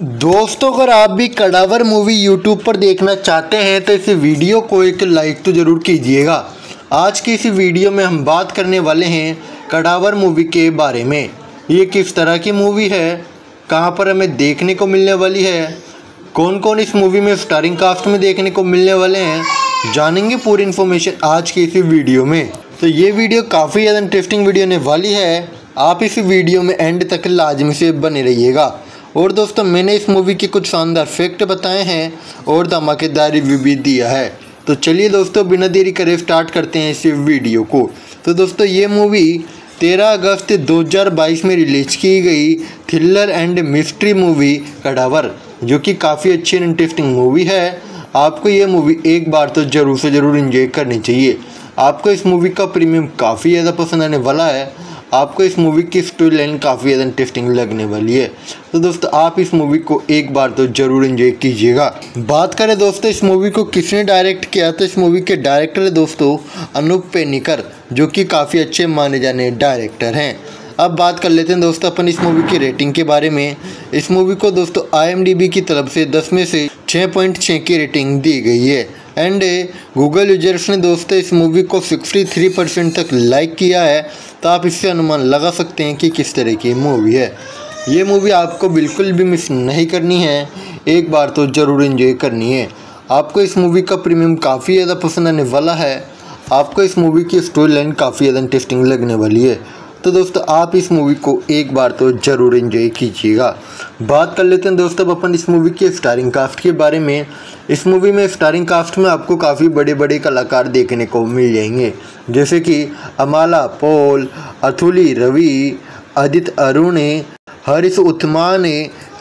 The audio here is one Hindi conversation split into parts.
दोस्तों, अगर आप भी कड़ावर मूवी यूट्यूब पर देखना चाहते हैं तो इस वीडियो को एक लाइक तो ज़रूर कीजिएगा। आज की इस वीडियो में हम बात करने वाले हैं कड़ावर मूवी के बारे में। ये किस तरह की मूवी है? कहाँ पर हमें देखने को मिलने वाली है? कौन कौन इस मूवी में स्टारिंग कास्ट में देखने को मिलने वाले हैं? जानेंगे पूरी इन्फॉर्मेशन आज की इस वीडियो में। तो ये वीडियो काफ़ी ज़्यादा इंटरेस्टिंग वीडियो होने वाली है। आप इस वीडियो में एंड तक लाजमी से बने रहिएगा। और दोस्तों, मैंने इस मूवी के कुछ शानदार फैक्ट बताए हैं और धमाकेदार रिव्यू भी दिया है। तो चलिए दोस्तों, बिना देरी करे स्टार्ट करते हैं इस वीडियो को। तो दोस्तों, ये मूवी 13 अगस्त 2022 में रिलीज़ की गई thriller and mystery movie cadaver, जो कि काफ़ी अच्छी एंड इंटरेस्टिंग मूवी है। आपको ये मूवी एक बार तो ज़रूर से ज़रूर इंजॉय करनी चाहिए। आपको इस मूवी का प्रीमियम काफ़ी ज़्यादा पसंद आने वाला है। आपको इस मूवी की स्टोरी लाइन काफ़ी ज़्यादा इंटरेस्टिंग लगने वाली है। तो दोस्तों, आप इस मूवी को एक बार तो ज़रूर एंजॉय कीजिएगा। बात करें दोस्तों, इस मूवी को किसने डायरेक्ट किया? तो इस मूवी के डायरेक्टर है दोस्तों, अनूप पेनिकर, जो कि काफ़ी अच्छे माने जाने डायरेक्टर हैं। अब बात कर लेते हैं दोस्तों, अपन इस मूवी की रेटिंग के बारे में। इस मूवी को दोस्तों आईएमडीबी की तरफ़ से दस में से छः पॉइंट छः की रेटिंग दी गई है। एंड गूगल यूज़र्स ने दोस्तों इस मूवी को 63 परसेंट तक लाइक किया है तो आप इससे अनुमान लगा सकते हैं कि किस तरह की मूवी है। ये मूवी आपको बिल्कुल भी मिस नहीं करनी है, एक बार तो ज़रूर इन्जॉय करनी है। आपको इस मूवी का प्रीमियम काफ़ी ज़्यादा पसंद आने वाला है, आपको इस मूवी की स्टोरी लाइन काफ़ी ज़्यादा इंटरेस्टिंग लगने वाली है। तो दोस्तों, आप इस मूवी को एक बार तो ज़रूर एंजॉय कीजिएगा। बात कर लेते हैं दोस्तों अपन इस मूवी के स्टारिंग कास्ट के बारे में। इस मूवी में स्टारिंग कास्ट में आपको काफ़ी बड़े बड़े कलाकार देखने को मिल जाएँगे। जैसे कि अमाला, पोल, अथुली, रवि अदित अरुण, हरीश उत्मान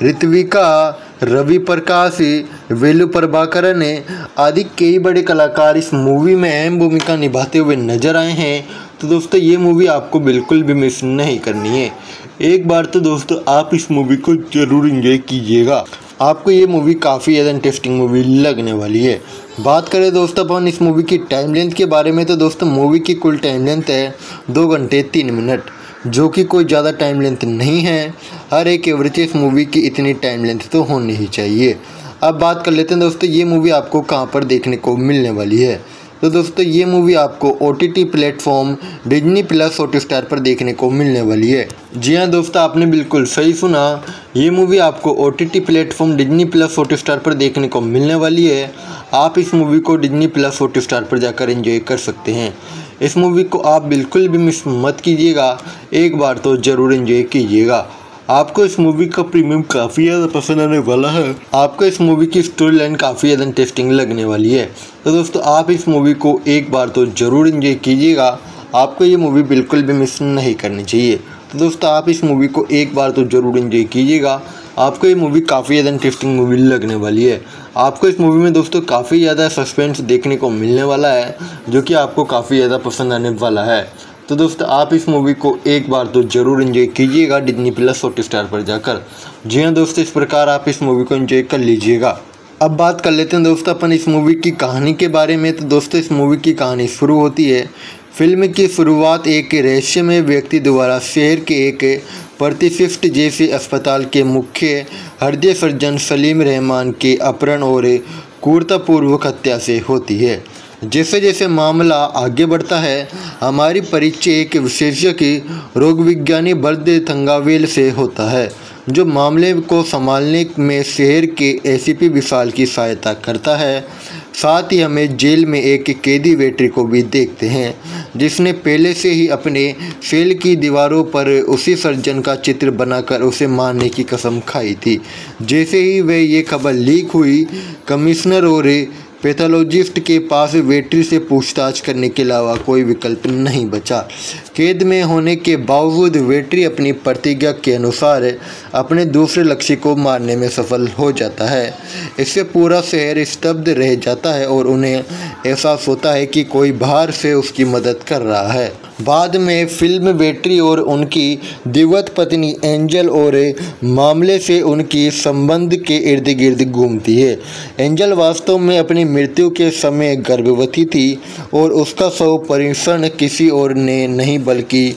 ऋत्विका, रवि प्रकाश, वेलु प्रभाकरन आदि कई बड़े कलाकार इस मूवी में अहम भूमिका निभाते हुए नज़र आए हैं। तो दोस्तों, ये मूवी आपको बिल्कुल भी मिस नहीं करनी है। एक बार तो दोस्तों, आप इस मूवी को ज़रूर इंजॉय कीजिएगा। आपको ये मूवी काफ़ी ज़्यादा इंटरेस्टिंग मूवी लगने वाली है। बात करें दोस्तों, अपन इस मूवी की टाइम लेंथ के बारे में तो दोस्तों मूवी की कुल टाइम लेंथ है दो घंटे तीन मिनट जो कि कोई ज़्यादा टाइम लेंथ नहीं है। हर एक एवरेज इस मूवी की इतनी टाइम लेंथ तो होनी ही चाहिए। अब बात कर लेते हैं दोस्तों, ये मूवी आपको कहाँ पर देखने को मिलने वाली है। तो दोस्तों, ये मूवी आपको O T T platform Disney plus Hotstar पर देखने को मिलने वाली है। जी हाँ दोस्तों, आपने बिल्कुल सही सुना, ये मूवी आपको O T T platform Disney plus Hotstar पर देखने को मिलने वाली है। आप इस मूवी को डिजनी प्लस हॉट स्टार पर जाकर एंजॉय कर सकते हैं। इस मूवी को आप बिल्कुल भी मिस मत कीजिएगा, एक बार तो ज़रूर एंजॉय कीजिएगा। आपको इस मूवी का प्रीमियम काफ़ी ज़्यादा पसंद आने वाला है। आपको इस मूवी की स्टोरी लाइन काफ़ी ज़्यादा इंटरेस्टिंग लगने वाली है। तो दोस्तों, आप इस मूवी को एक बार तो ज़रूर इंजॉय कीजिएगा। आपको ये मूवी बिल्कुल भी मिस नहीं करनी चाहिए। तो दोस्तों, आप इस मूवी को एक बार तो ज़रूर इंजॉय कीजिएगा। आपको ये मूवी काफ़ी ज़्यादा इंटरेस्टिंग मूवी लगने वाली है। आपको इस मूवी में दोस्तों काफ़ी ज़्यादा सस्पेंस देखने को मिलने वाला है, जो कि आपको काफ़ी ज़्यादा पसंद आने वाला है। तो दोस्तों, आप इस मूवी को एक बार तो ज़रूर इन्जॉय कीजिएगा डिजनी प्लस हॉट स्टार पर जाकर। जी हाँ दोस्तों, इस प्रकार आप इस मूवी को इन्जॉय कर लीजिएगा। अब बात कर लेते हैं दोस्तों, अपन इस मूवी की कहानी के बारे में। तो दोस्तों, इस मूवी की कहानी शुरू होती है। फ़िल्म की शुरुआत एक रहस्यमय व्यक्ति द्वारा शहर के एक प्रतिशिष्ट जैसे अस्पताल के मुख्य हृदय सर्जन सलीम रहमान के अपहरण और क्रूरतापूर्वक हत्या से होती है। जैसे जैसे मामला आगे बढ़ता है, हमारी परिचय एक विशेषज्ञ की रोग विज्ञानी बर्द थंगावेल से होता है, जो मामले को संभालने में शहर के एसीपी विशाल की सहायता करता है। साथ ही हमें जेल में एक कैदी वेटरी को भी देखते हैं, जिसने पहले से ही अपने सेल की दीवारों पर उसी सर्जन का चित्र बनाकर उसे मारने की कसम खाई थी। जैसे ही वह ये खबर लीक हुई, कमिश्नर और पैथोलॉजिस्ट के पास वेटरी से पूछताछ करने के अलावा कोई विकल्प नहीं बचा। कैद में होने के बावजूद वेटरी अपनी प्रतिज्ञा के अनुसार अपने दूसरे लक्ष्य को मारने में सफल हो जाता है। इससे पूरा शहर स्तब्ध रह जाता है और उन्हें एहसास होता है कि कोई बाहर से उसकी मदद कर रहा है। बाद में फ़िल्म बेटरी और उनकी दिवत पत्नी एंजल और मामले से उनकी संबंध के इर्द गिर्द घूमती है। एंजल वास्तव में अपनी मृत्यु के समय गर्भवती थी और उसका शव परीक्षण किसी और ने नहीं, बल्कि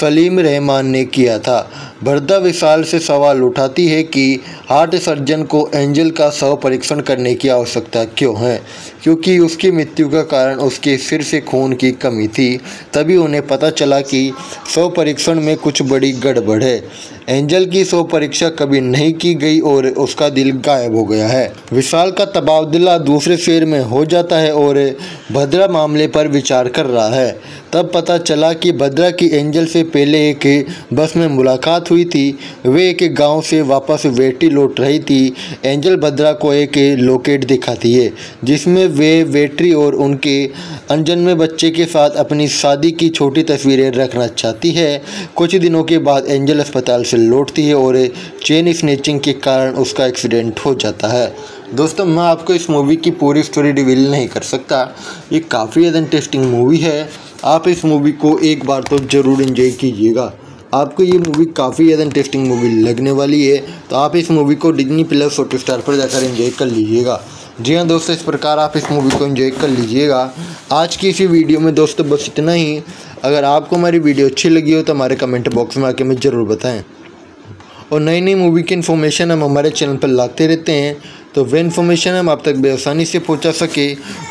सलीम रहमान ने किया था। बरदा विशाल से सवाल उठाती है कि हार्ट सर्जन को एंजल का शव परीक्षण करने की आवश्यकता क्यों है? क्योंकि उसकी मृत्यु का कारण उसके सिर से खून की कमी थी, तभी उन्हें पता चला कि शव परीक्षण में कुछ बड़ी गड़बड़ है। एंजल की सो परीक्षा कभी नहीं की गई और उसका दिल गायब हो गया है। विशाल का तबादला दूसरे शेर में हो जाता है और भद्रा मामले पर विचार कर रहा है। तब पता चला कि भद्रा की एंजल से पहले एक बस में मुलाकात हुई थी। वे एक गाँव से वापस वेटी लौट रही थी। एंजल भद्रा को एक लोकेट दिखाती है, जिसमें वे वेटरी और उनके अनजन्मे बच्चे के साथ अपनी शादी की छोटी तस्वीरें रखना चाहती है। कुछ दिनों के बाद एंजल अस्पताल से लौटती है और चेन स्नेचिंग के कारण उसका एक्सीडेंट हो जाता है। दोस्तों, मैं आपको इस मूवी की पूरी स्टोरी रिवील नहीं कर सकता। ये काफ़ी ज़्यादा इंटरेस्टिंग मूवी है। आप इस मूवी को एक बार तो ज़रूर इन्जॉय कीजिएगा। आपको ये मूवी काफ़ी ज़्यादा इंटरेस्टिंग मूवी लगने वाली है। तो आप इस मूवी को डिजनी प्लस हॉट स्टार पर जाकर इन्जॉय कर लीजिएगा। जी हाँ दोस्तों, इस प्रकार आप इस मूवी को एंजॉय कर लीजिएगा। आज की इसी वीडियो में दोस्तों बस इतना ही। अगर आपको हमारी वीडियो अच्छी लगी हो तो हमारे कमेंट बॉक्स में आके हमें ज़रूर बताएँ। और नई नई मूवी की इन्फॉर्मेशन हम हमारे चैनल पर लाते रहते हैं। तो वह इन्फॉर्मेशन हम आप तक बेआसानी से पहुँचा सके।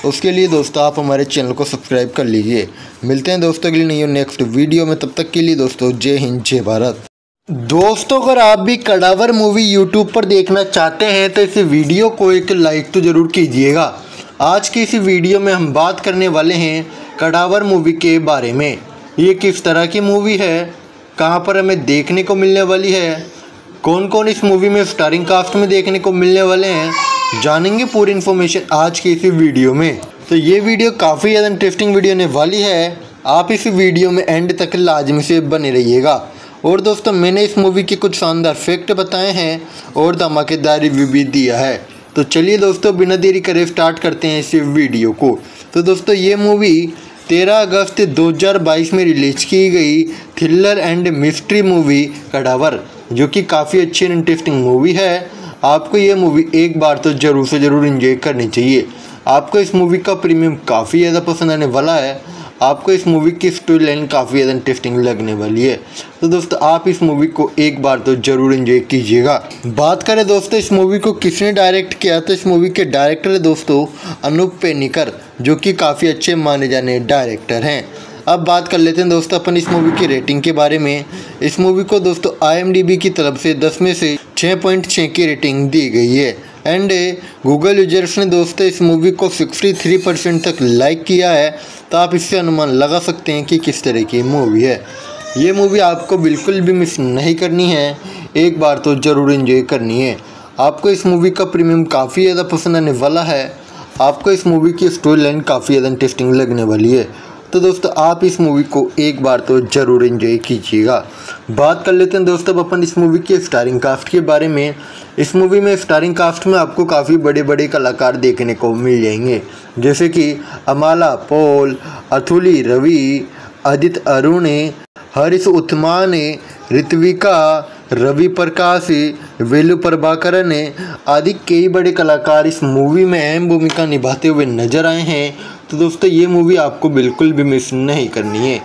उसके लिए दोस्तों आप हमारे चैनल को सब्सक्राइब कर लीजिए। मिलते हैं दोस्तों के लिए नहीं नेक्स्ट वीडियो में। तब तक के लिए दोस्तों जय हिंद, जय भारत। दोस्तों, अगर आप भी कड़ावर मूवी यूट्यूब पर देखना चाहते हैं तो इस वीडियो को एक लाइक तो ज़रूर कीजिएगा। आज की इस वीडियो में हम बात करने वाले हैं कड़ावर मूवी के बारे में। ये किस तरह की मूवी है? कहाँ पर हमें देखने को मिलने वाली है? कौन कौन इस मूवी में स्टारिंग कास्ट में देखने को मिलने वाले हैं, जानेंगे पूरी इन्फॉर्मेशन आज की इसी वीडियो में। तो ये वीडियो काफ़ी ज़्यादा इंटरेस्टिंग वीडियो होने वाली है। आप इस वीडियो में एंड तक लाजमी से बने रहिएगा। और दोस्तों, मैंने इस मूवी के कुछ शानदार फैक्ट बताए हैं और धमाकेदार रिव्यू भी दिया है। तो चलिए दोस्तों, बिना देरी करे स्टार्ट करते हैं इस वीडियो को। तो दोस्तों, ये मूवी 13 अगस्त 2022 में रिलीज़ की गई thriller and mystery movie cadaver. जो कि काफ़ी अच्छी एंड इंटरेस्टिंग मूवी है। आपको ये मूवी एक बार तो ज़रूर से ज़रूर इंजॉय करनी चाहिए। आपको इस मूवी का प्रीमियम काफ़ी ज़्यादा पसंद आने वाला है। आपको इस मूवी की स्टोरी लाइन काफ़ी ज़्यादा इंटरेस्टिंग लगने वाली है। तो दोस्तों, आप इस मूवी को एक बार तो ज़रूर एंजॉय कीजिएगा। बात करें दोस्तों, इस मूवी को किसने डायरेक्ट किया? तो इस मूवी के डायरेक्टर है दोस्तों, अनूप पेनिकर, जो कि काफ़ी अच्छे माने जाने डायरेक्टर हैं। अब बात कर लेते हैं दोस्तों अपन इस मूवी की रेटिंग के बारे में। इस मूवी को दोस्तों आईएमडीबी की तरफ़ से दस में से छः पॉइंट छः की रेटिंग दी गई है। एंड गूगल यूज़र्स ने दोस्तों इस मूवी को 63 परसेंट तक लाइक किया है। तो आप इससे अनुमान लगा सकते हैं कि किस तरह की मूवी है। ये मूवी आपको बिल्कुल भी मिस नहीं करनी है। एक बार तो ज़रूर इन्जॉय करनी है। आपको इस मूवी का प्रीमियम काफ़ी ज़्यादा पसंद आने वाला है। आपको इस मूवी की स्टोरी लाइन काफ़ी ज़्यादा इंटरेस्टिंग लगने वाली है। तो दोस्तों, आप इस मूवी को एक बार तो ज़रूर एंजॉय कीजिएगा। बात कर लेते हैं दोस्तों अपन इस मूवी के स्टारिंग कास्ट के बारे में। इस मूवी में स्टारिंग कास्ट में आपको काफ़ी बड़े बड़े कलाकार देखने को मिल जाएँगे। जैसे कि अमाला, पोल, अथुली, रवि अदित अरुण, हरीश उत्मान ऋत्विका, रवि प्रकाश, वेलु प्रभाकरन आदि कई बड़े कलाकार इस मूवी में अहम भूमिका निभाते हुए नज़र आए हैं। तो दोस्तों, ये मूवी आपको बिल्कुल भी मिस नहीं करनी है।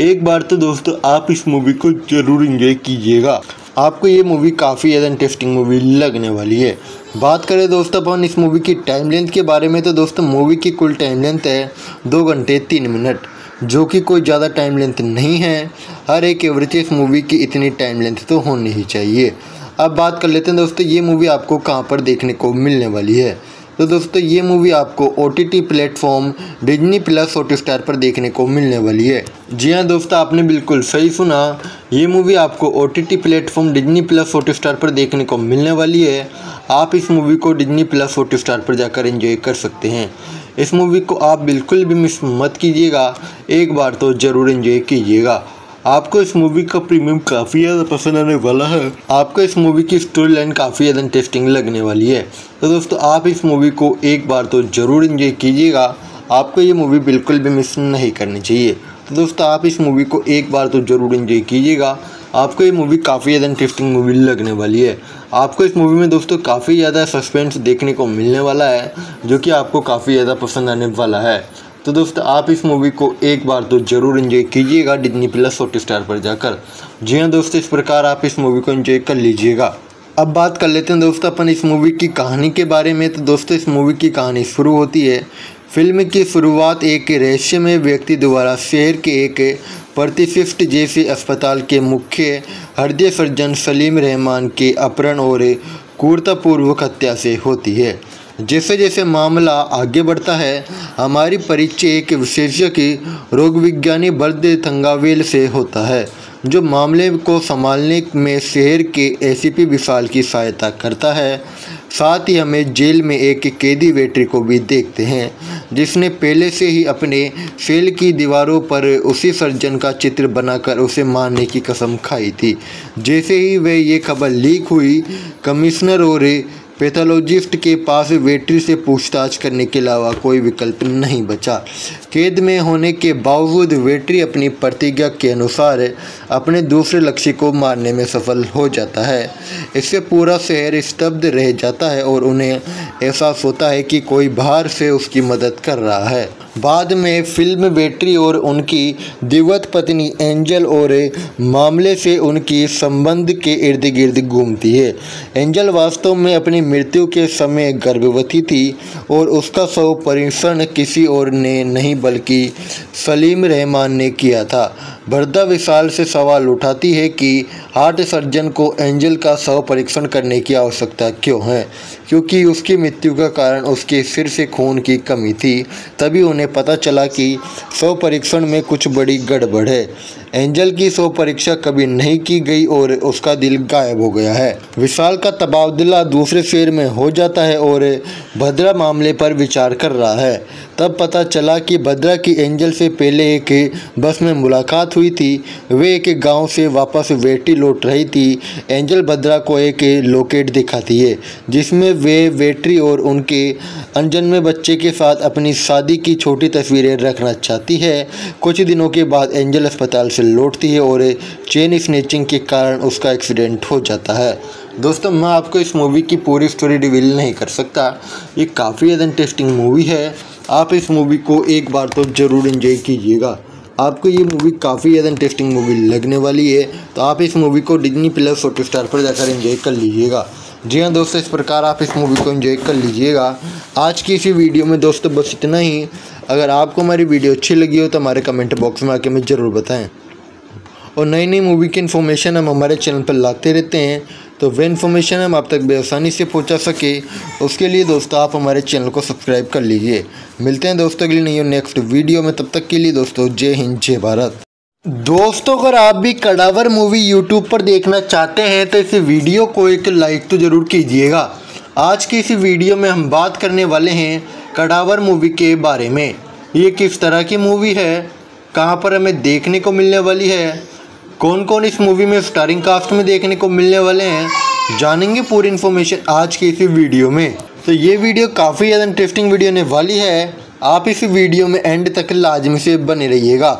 एक बार तो दोस्तों, आप इस मूवी को ज़रूर इंजॉय कीजिएगा। आपको ये मूवी काफ़ी ज़्यादा इंटरेस्टिंग मूवी लगने वाली है। बात करें दोस्तों, अपन इस मूवी की टाइम लेंथ के बारे में तो दोस्तों मूवी की कुल टाइम लेंथ है दो घंटे तीन मिनट जो कि कोई ज़्यादा टाइम लेंथ नहीं है। हर एक एवरेज इस मूवी की इतनी टाइम लेंथ तो होनी ही चाहिए। अब बात कर लेते हैं दोस्तों, ये मूवी आपको कहाँ पर देखने को मिलने वाली है। तो दोस्तों, ये मूवी आपको O T T platform Disney plus Hotstar पर देखने को मिलने वाली है। जी हाँ दोस्तों, आपने बिल्कुल सही सुना, ये मूवी आपको O T T platform Disney plus Hotstar पर देखने को मिलने वाली है। आप इस मूवी को डिजनी प्लस हॉट स्टार पर जाकर एंजॉय कर सकते हैं। इस मूवी को आप बिल्कुल भी मिस मत कीजिएगा, एक बार तो ज़रूर एंजॉय कीजिएगा। आपको इस मूवी का प्रीमियम काफ़ी ज़्यादा पसंद आने वाला है। आपको इस मूवी की स्टोरी लाइन काफ़ी ज़्यादा इंटरेस्टिंग लगने वाली है। तो दोस्तों, आप इस मूवी को एक बार तो ज़रूर इंजॉय कीजिएगा। आपको ये मूवी बिल्कुल भी मिस नहीं करनी चाहिए। तो दोस्तों, आप इस मूवी को एक बार तो ज़रूर इंजॉय कीजिएगा। आपको ये मूवी काफ़ी ज़्यादा इंटरेस्टिंग मूवी लगने वाली है। आपको इस मूवी में दोस्तों काफ़ी ज़्यादा सस्पेंस देखने को मिलने वाला है, जो कि आपको काफ़ी ज़्यादा पसंद आने वाला है। तो दोस्तों, आप इस मूवी को एक बार तो ज़रूर इन्जॉय कीजिएगा डिजनी प्लस हॉट स्टार पर जाकर। जी हाँ दोस्तों, इस प्रकार आप इस मूवी को एंजॉय कर लीजिएगा। अब बात कर लेते हैं दोस्तों, अपन इस मूवी की कहानी के बारे में। तो दोस्तों, इस मूवी की कहानी शुरू होती है। फ़िल्म की शुरुआत एक रहस्यमय व्यक्ति द्वारा शहर के एक प्रतिष्ठित जैसे अस्पताल के मुख्य हृदय सर्जन सलीम रहमान के अपहरण और क्रूरतापूर्वक हत्या से होती है। जैसे जैसे मामला आगे बढ़ता है, हमारी परिचय एक विशेषज्ञ की रोग विज्ञानी बर्द थंगावेल से होता है, जो मामले को संभालने में शहर के एसीपी विशाल की सहायता करता है। साथ ही हमें जेल में एक कैदी वेटरी को भी देखते हैं, जिसने पहले से ही अपने सेल की दीवारों पर उसी सर्जन का चित्र बनाकर उसे मारने की कसम खाई थी। जैसे ही वह ये खबर लीक हुई, कमिश्नर और पैथोलॉजिस्ट के पास वेटरी से पूछताछ करने के अलावा कोई विकल्प नहीं बचा। कैद में होने के बावजूद वेटरी अपनी प्रतिज्ञा के अनुसार अपने दूसरे लक्ष्य को मारने में सफल हो जाता है। इससे पूरा शहर स्तब्ध रह जाता है और उन्हें एहसास होता है कि कोई बाहर से उसकी मदद कर रहा है। बाद में फ़िल्म बेटरी और उनकी दिवत पत्नी एंजल और मामले से उनकी संबंध के इर्द गिर्द घूमती है। एंजल वास्तव में अपनी मृत्यु के समय गर्भवती थी और उसका शव परीक्षण किसी और ने नहीं, बल्कि सलीम रहमान ने किया था। भरदा विशाल से सवाल उठाती है कि हार्ट सर्जन को एंजल का शव परीक्षण करने की आवश्यकता क्यों है? क्योंकि उसकी मृत्यु का कारण उसके सिर से खून की कमी थी, तभी उन्हें पता चला कि शव परीक्षण में कुछ बड़ी गड़बड़ है। एंजल की सो परीक्षा कभी नहीं की गई और उसका दिल गायब हो गया है। विशाल का तबादला दूसरे शेर में हो जाता है और भद्रा मामले पर विचार कर रहा है। तब पता चला कि भद्रा की एंजल से पहले एक बस में मुलाकात हुई थी। वे एक गाँव से वापस वेटी लौट रही थी। एंजल भद्रा को एक लोकेट दिखाती है, जिसमें वे वेटरी और उनके अनजन्मे बच्चे के साथ अपनी शादी की छोटी तस्वीरें रखना चाहती है। कुछ दिनों के बाद एंजल अस्पताल से लौटती है और चेन स्नेचिंग के कारण उसका एक्सीडेंट हो जाता है। दोस्तों, मैं आपको इस मूवी की पूरी स्टोरी रिवील नहीं कर सकता। ये काफ़ी ज़्यादा इंटरेस्टिंग मूवी है। आप इस मूवी को एक बार तो ज़रूर इन्जॉय कीजिएगा। आपको ये मूवी काफ़ी ज़्यादा इंटरेस्टिंग मूवी लगने वाली है। तो आप इस मूवी को डिजनी प्लस हॉट स्टार पर जाकर एंजॉय कर लीजिएगा। जी हाँ दोस्तों, इस प्रकार आप इस मूवी को एंजॉय कर लीजिएगा। आज की इसी वीडियो में दोस्तों बस इतना ही। अगर आपको हमारी वीडियो अच्छी लगी हो तो हमारे कमेंट बॉक्स में आके हमें ज़रूर बताएँ। और नई नई मूवी की इन्फॉर्मेशन हम हमारे चैनल पर लाते रहते हैं। तो वह इन्फॉर्मेशन हम आप तक बेआसानी से पहुँचा सके। उसके लिए दोस्तों आप हमारे चैनल को सब्सक्राइब कर लीजिए। मिलते हैं दोस्तों के लिए नहीं नेक्स्ट वीडियो में। तब तक के लिए दोस्तों जय हिंद, जय भारत। दोस्तों, अगर आप भी कड़ावर मूवी यूट्यूब पर देखना चाहते हैं तो इस वीडियो को एक लाइक तो ज़रूर कीजिएगा। आज की इस वीडियो में हम बात करने वाले हैं कड़ावर मूवी के बारे में। ये किस तरह की मूवी है? कहाँ पर हमें देखने को मिलने वाली है? कौन कौन इस मूवी में स्टारिंग कास्ट में देखने को मिलने वाले हैं, जानेंगे पूरी इन्फॉर्मेशन आज की इसी वीडियो में। तो ये वीडियो काफ़ी ज़्यादा इंटरेस्टिंग वीडियो होने वाली है। आप इस वीडियो में एंड तक लाजमी से बने रहिएगा।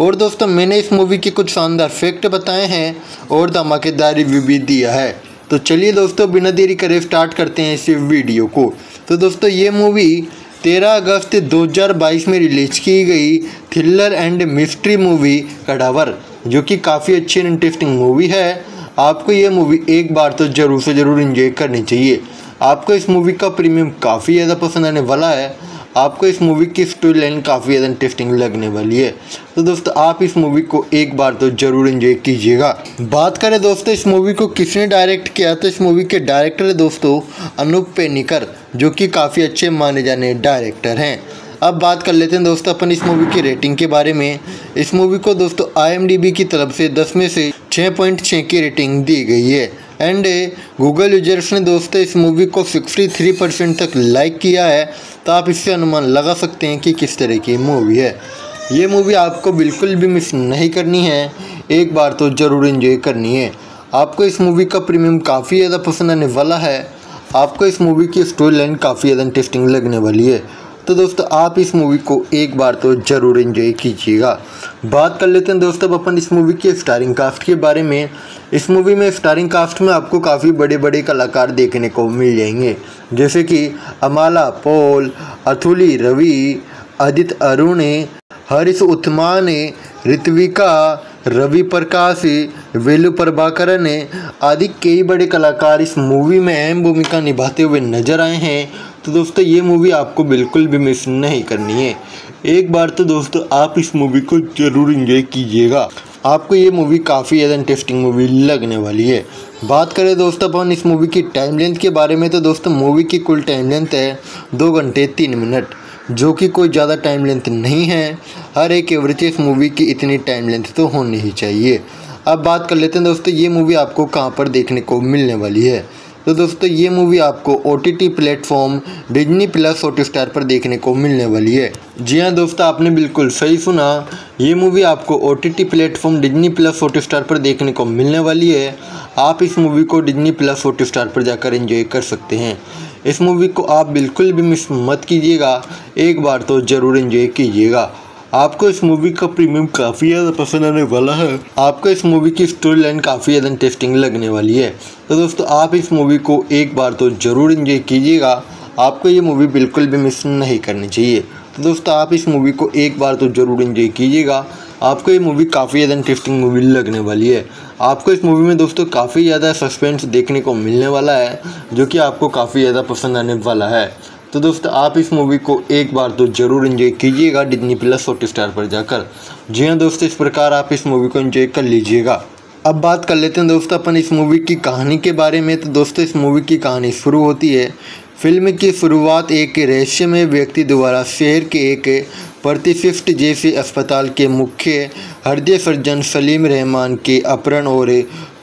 और दोस्तों, मैंने इस मूवी के कुछ शानदार फैक्ट बताए हैं और धमाकेदार रिव्यू भी दिया है। तो चलिए दोस्तों, बिना देरी करे स्टार्ट करते हैं इस वीडियो को। तो दोस्तों, ये मूवी 13 अगस्त 2022 में रिलीज़ की गई thriller and mystery movie cadaver, जो कि काफ़ी अच्छी एंड इंटरेस्टिंग मूवी है। आपको ये मूवी एक बार तो ज़रूर से ज़रूर इंजॉय करनी चाहिए। आपको इस मूवी का प्रीमियम काफ़ी ज़्यादा पसंद आने वाला है। आपको इस मूवी की स्टोरी लाइन काफ़ी ज़्यादा इंटरेस्टिंग लगने वाली है। तो दोस्तों, आप इस मूवी को एक बार तो ज़रूर एंजॉय कीजिएगा। बात करें दोस्तों, इस मूवी को किसने डायरेक्ट किया? तो इस मूवी के डायरेक्टर है दोस्तों, अनूप पेनिकर। जो कि काफ़ी अच्छे माने जाने डायरेक्टर हैं। अब बात कर लेते हैं दोस्तों अपन इस मूवी की रेटिंग के बारे में। इस मूवी को दोस्तों आईएमडीबी की तरफ़ से दस में से छः पॉइंट छः की रेटिंग दी गई है। एंड गूगल यूज़र्स ने दोस्तों इस मूवी को 63 परसेंट तक लाइक किया है। तो आप इससे अनुमान लगा सकते हैं कि किस तरह की मूवी है। ये मूवी आपको बिल्कुल भी मिस नहीं करनी है। एक बार तो ज़रूर इन्जॉय करनी है। आपको इस मूवी का प्रीमियम काफ़ी ज़्यादा पसंद आने वाला है। आपको इस मूवी की स्टोरी लाइन काफ़ी ज़्यादा इंटरेस्टिंग लगने वाली है। तो दोस्तों, आप इस मूवी को एक बार तो ज़रूर एंजॉय कीजिएगा। बात कर लेते हैं दोस्तों अपन इस मूवी के स्टारिंग कास्ट के बारे में। इस मूवी में स्टारिंग कास्ट में आपको काफ़ी बड़े बड़े कलाकार देखने को मिल जाएँगे। जैसे कि अमाला, पॉल, अथुली, रवि अदित अरुण, हरीश उत्मान ऋत्विका रवि प्रकाश, वेलु प्रभाकरन आदि कई बड़े कलाकार इस मूवी में अहम भूमिका निभाते हुए नज़र आए हैं। तो दोस्तों, ये मूवी आपको बिल्कुल भी मिस नहीं करनी है। एक बार तो दोस्तों, आप इस मूवी को ज़रूर इंजॉय कीजिएगा। आपको ये मूवी काफ़ी ज़्यादा इंटरेस्टिंग मूवी लगने वाली है। बात करें दोस्तों, अपन इस मूवी की टाइम लेंथ के बारे में तो दोस्तों, मूवी की कुल टाइम लेंथ है दो घंटे तीन मिनट। जो कि कोई ज़्यादा टाइम लेंथ नहीं है। हर एक एवरेज इस मूवी की इतनी टाइम लेंथ तो होनी ही चाहिए। अब बात कर लेते हैं दोस्तों, ये मूवी आपको कहाँ पर देखने को मिलने वाली है? तो दोस्तों, ये मूवी आपको O T T platform Disney plus Hotstar पर देखने को मिलने वाली है। जी हाँ दोस्तों, आपने बिल्कुल सही सुना, ये मूवी आपको O T T platform Disney plus Hotstar पर देखने को मिलने वाली है। आप इस मूवी को डिजनी प्लस हॉट स्टार पर जाकर एंजॉय कर सकते हैं। इस मूवी को आप बिल्कुल भी मिस मत कीजिएगा। एक बार तो ज़रूर एंजॉय कीजिएगा। आपको इस मूवी का प्रीमियम काफ़ी ज़्यादा पसंद आने वाला है। आपको इस मूवी की स्टोरी लाइन काफ़ी ज़्यादा इंटरेस्टिंग लगने वाली है। तो दोस्तों, आप इस मूवी को एक बार तो ज़रूर इंजॉय कीजिएगा। आपको ये मूवी बिल्कुल भी मिस नहीं करनी चाहिए। तो दोस्तों, आप इस मूवी को एक बार तो ज़रूर इंजॉय कीजिएगा। आपको ये मूवी काफ़ी ज़्यादा इंटरेस्टिंग मूवी लगने वाली है। आपको इस मूवी में दोस्तों काफ़ी ज़्यादा सस्पेंस देखने को मिलने वाला है, जो कि आपको काफ़ी ज़्यादा पसंद आने वाला है। तो दोस्तों, आप इस मूवी को एक बार तो ज़रूर इन्जॉय कीजिएगा डिजनी प्लस हॉट स्टार पर जाकर। जी हाँ दोस्तों, इस प्रकार आप इस मूवी को इन्जॉय कर लीजिएगा। अब बात कर लेते हैं दोस्तों, अपन इस मूवी की कहानी के बारे में। तो दोस्तों, इस मूवी की कहानी शुरू होती है। फ़िल्म की शुरुआत एक रहस्यमय व्यक्ति द्वारा शहर के एक प्रतिष्ठित जैसे अस्पताल के मुख्य हृदय सर्जन सलीम रहमान के अपहरण और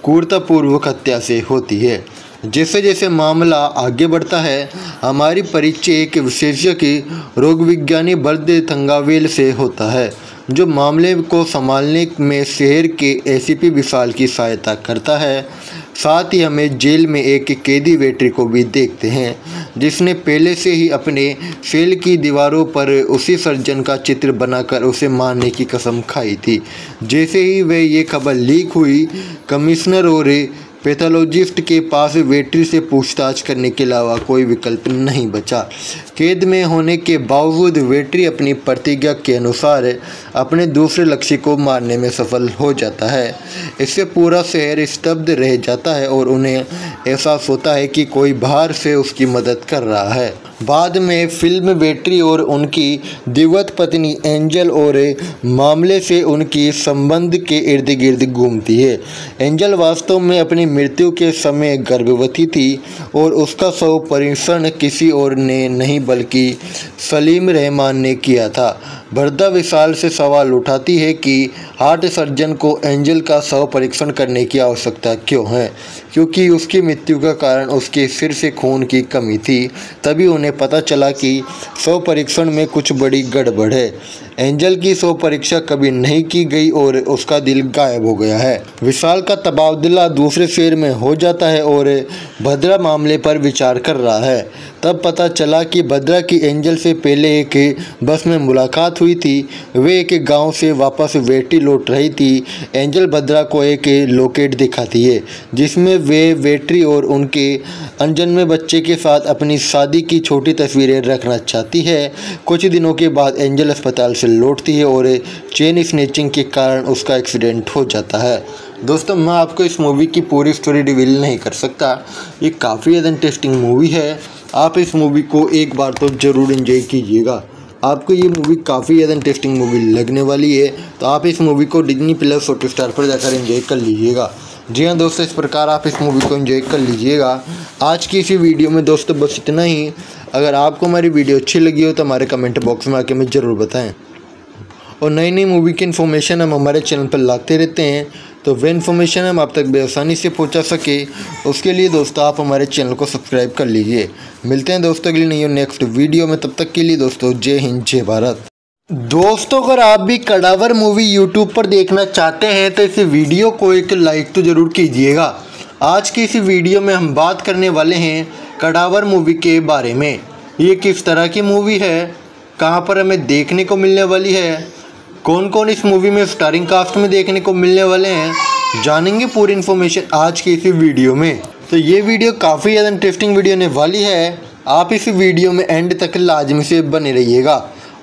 क्रूरतापूर्वक हत्या से होती है। जैसे जैसे मामला आगे बढ़ता है, हमारी परिचय एक विशेषज्ञ की रोग विज्ञानी बर्द थंगावेल से होता है, जो मामले को संभालने में शहर के एसीपी विशाल की सहायता करता है। साथ ही हमें जेल में एक कैदी वेटरी को भी देखते हैं, जिसने पहले से ही अपने सेल की दीवारों पर उसी सर्जन का चित्र बनाकर उसे मारने की कसम खाई थी। जैसे ही वह ये खबर लीक हुई, कमिश्नर और पैथोलॉजिस्ट के पास वेटरी से पूछताछ करने के अलावा कोई विकल्प नहीं बचा। कैद में होने के बावजूद वेटरी अपनी प्रतिज्ञा के अनुसार अपने दूसरे लक्ष्य को मारने में सफल हो जाता है। इससे पूरा शहर स्तब्ध रह जाता है और उन्हें एहसास होता है कि कोई बाहर से उसकी मदद कर रहा है। बाद में फ़िल्म बेट्री और उनकी दिवत पत्नी एंजल और मामले से उनकी संबंध के इर्द गिर्द घूमती है। एंजल वास्तव में अपनी मृत्यु के समय गर्भवती थी और उसका सौ परीक्षण किसी और ने नहीं, बल्कि सलीम रहमान ने किया था। भरदा विशाल से सवाल उठाती है कि हार्ट सर्जन को एंजल का शव परीक्षण करने की आवश्यकता क्यों है? क्योंकि उसकी मृत्यु का कारण उसके सिर से खून की कमी थी, तभी उन्हें पता चला कि शव परीक्षण में कुछ बड़ी गड़बड़ है। एंजल की सो परीक्षा कभी नहीं की गई और उसका दिल गायब हो गया है। विशाल का तबादला दूसरे शेर में हो जाता है और भद्रा मामले पर विचार कर रहा है। तब पता चला कि भद्रा की एंजल से पहले एक बस में मुलाकात हुई थी। वे एक गाँव से वापस वेटी लौट रही थी। एंजल भद्रा को एक लोकेट दिखाती है, जिसमें वे वेटरी और उनके अनजन्मे बच्चे के साथ अपनी शादी की छोटी तस्वीरें रखना चाहती है। कुछ दिनों के बाद एंजल अस्पताल से लौटती है और चेन स्नेचिंग के कारण उसका एक्सीडेंट हो जाता है। दोस्तों, मैं आपको इस मूवी की पूरी स्टोरी रिवील नहीं कर सकता। ये काफ़ी ज़्यादा इंटरेस्टिंग मूवी है। आप इस मूवी को एक बार तो ज़रूर इन्जॉय कीजिएगा। आपको ये मूवी काफ़ी ज़्यादा इंटरेस्टिंग मूवी लगने वाली है तो आप इस मूवी को डिजनी प्लस हॉट स्टार पर जाकर एंजॉय कर लीजिएगा। जी हाँ दोस्तों, इस प्रकार आप इस मूवी को एंजॉय कर लीजिएगा। आज की इसी वीडियो में दोस्तों बस इतना ही। अगर आपको हमारी वीडियो अच्छी लगी हो तो हमारे कमेंट बॉक्स में आके हमें ज़रूर बताएँ। और नई नई मूवी की इन्फॉर्मेशन हम हमारे चैनल पर लाते रहते हैं। तो वह इन्फॉर्मेशन हम आप तक बेआसानी से पहुँचा सके। उसके लिए दोस्तों आप हमारे चैनल को सब्सक्राइब कर लीजिए। मिलते हैं दोस्तों के लिए नहीं नेक्स्ट वीडियो में। तब तक के लिए दोस्तों जय हिंद, जय भारत। दोस्तों, अगर आप भी कड़ावर मूवी यूट्यूब पर देखना चाहते हैं तो इस वीडियो को एक लाइक तो ज़रूर कीजिएगा। आज की इस वीडियो में हम बात करने वाले हैं कड़ावर मूवी के बारे में। ये किस तरह की मूवी है? कहाँ पर हमें देखने को मिलने वाली है? कौन कौन इस मूवी में स्टारिंग कास्ट में देखने को मिलने वाले हैं, जानेंगे पूरी इन्फॉर्मेशन आज की इसी वीडियो में। तो ये वीडियो काफ़ी ज़्यादा इंटरेस्टिंग वीडियो होने वाली है। आप इस वीडियो में एंड तक लाजमी से बने रहिएगा।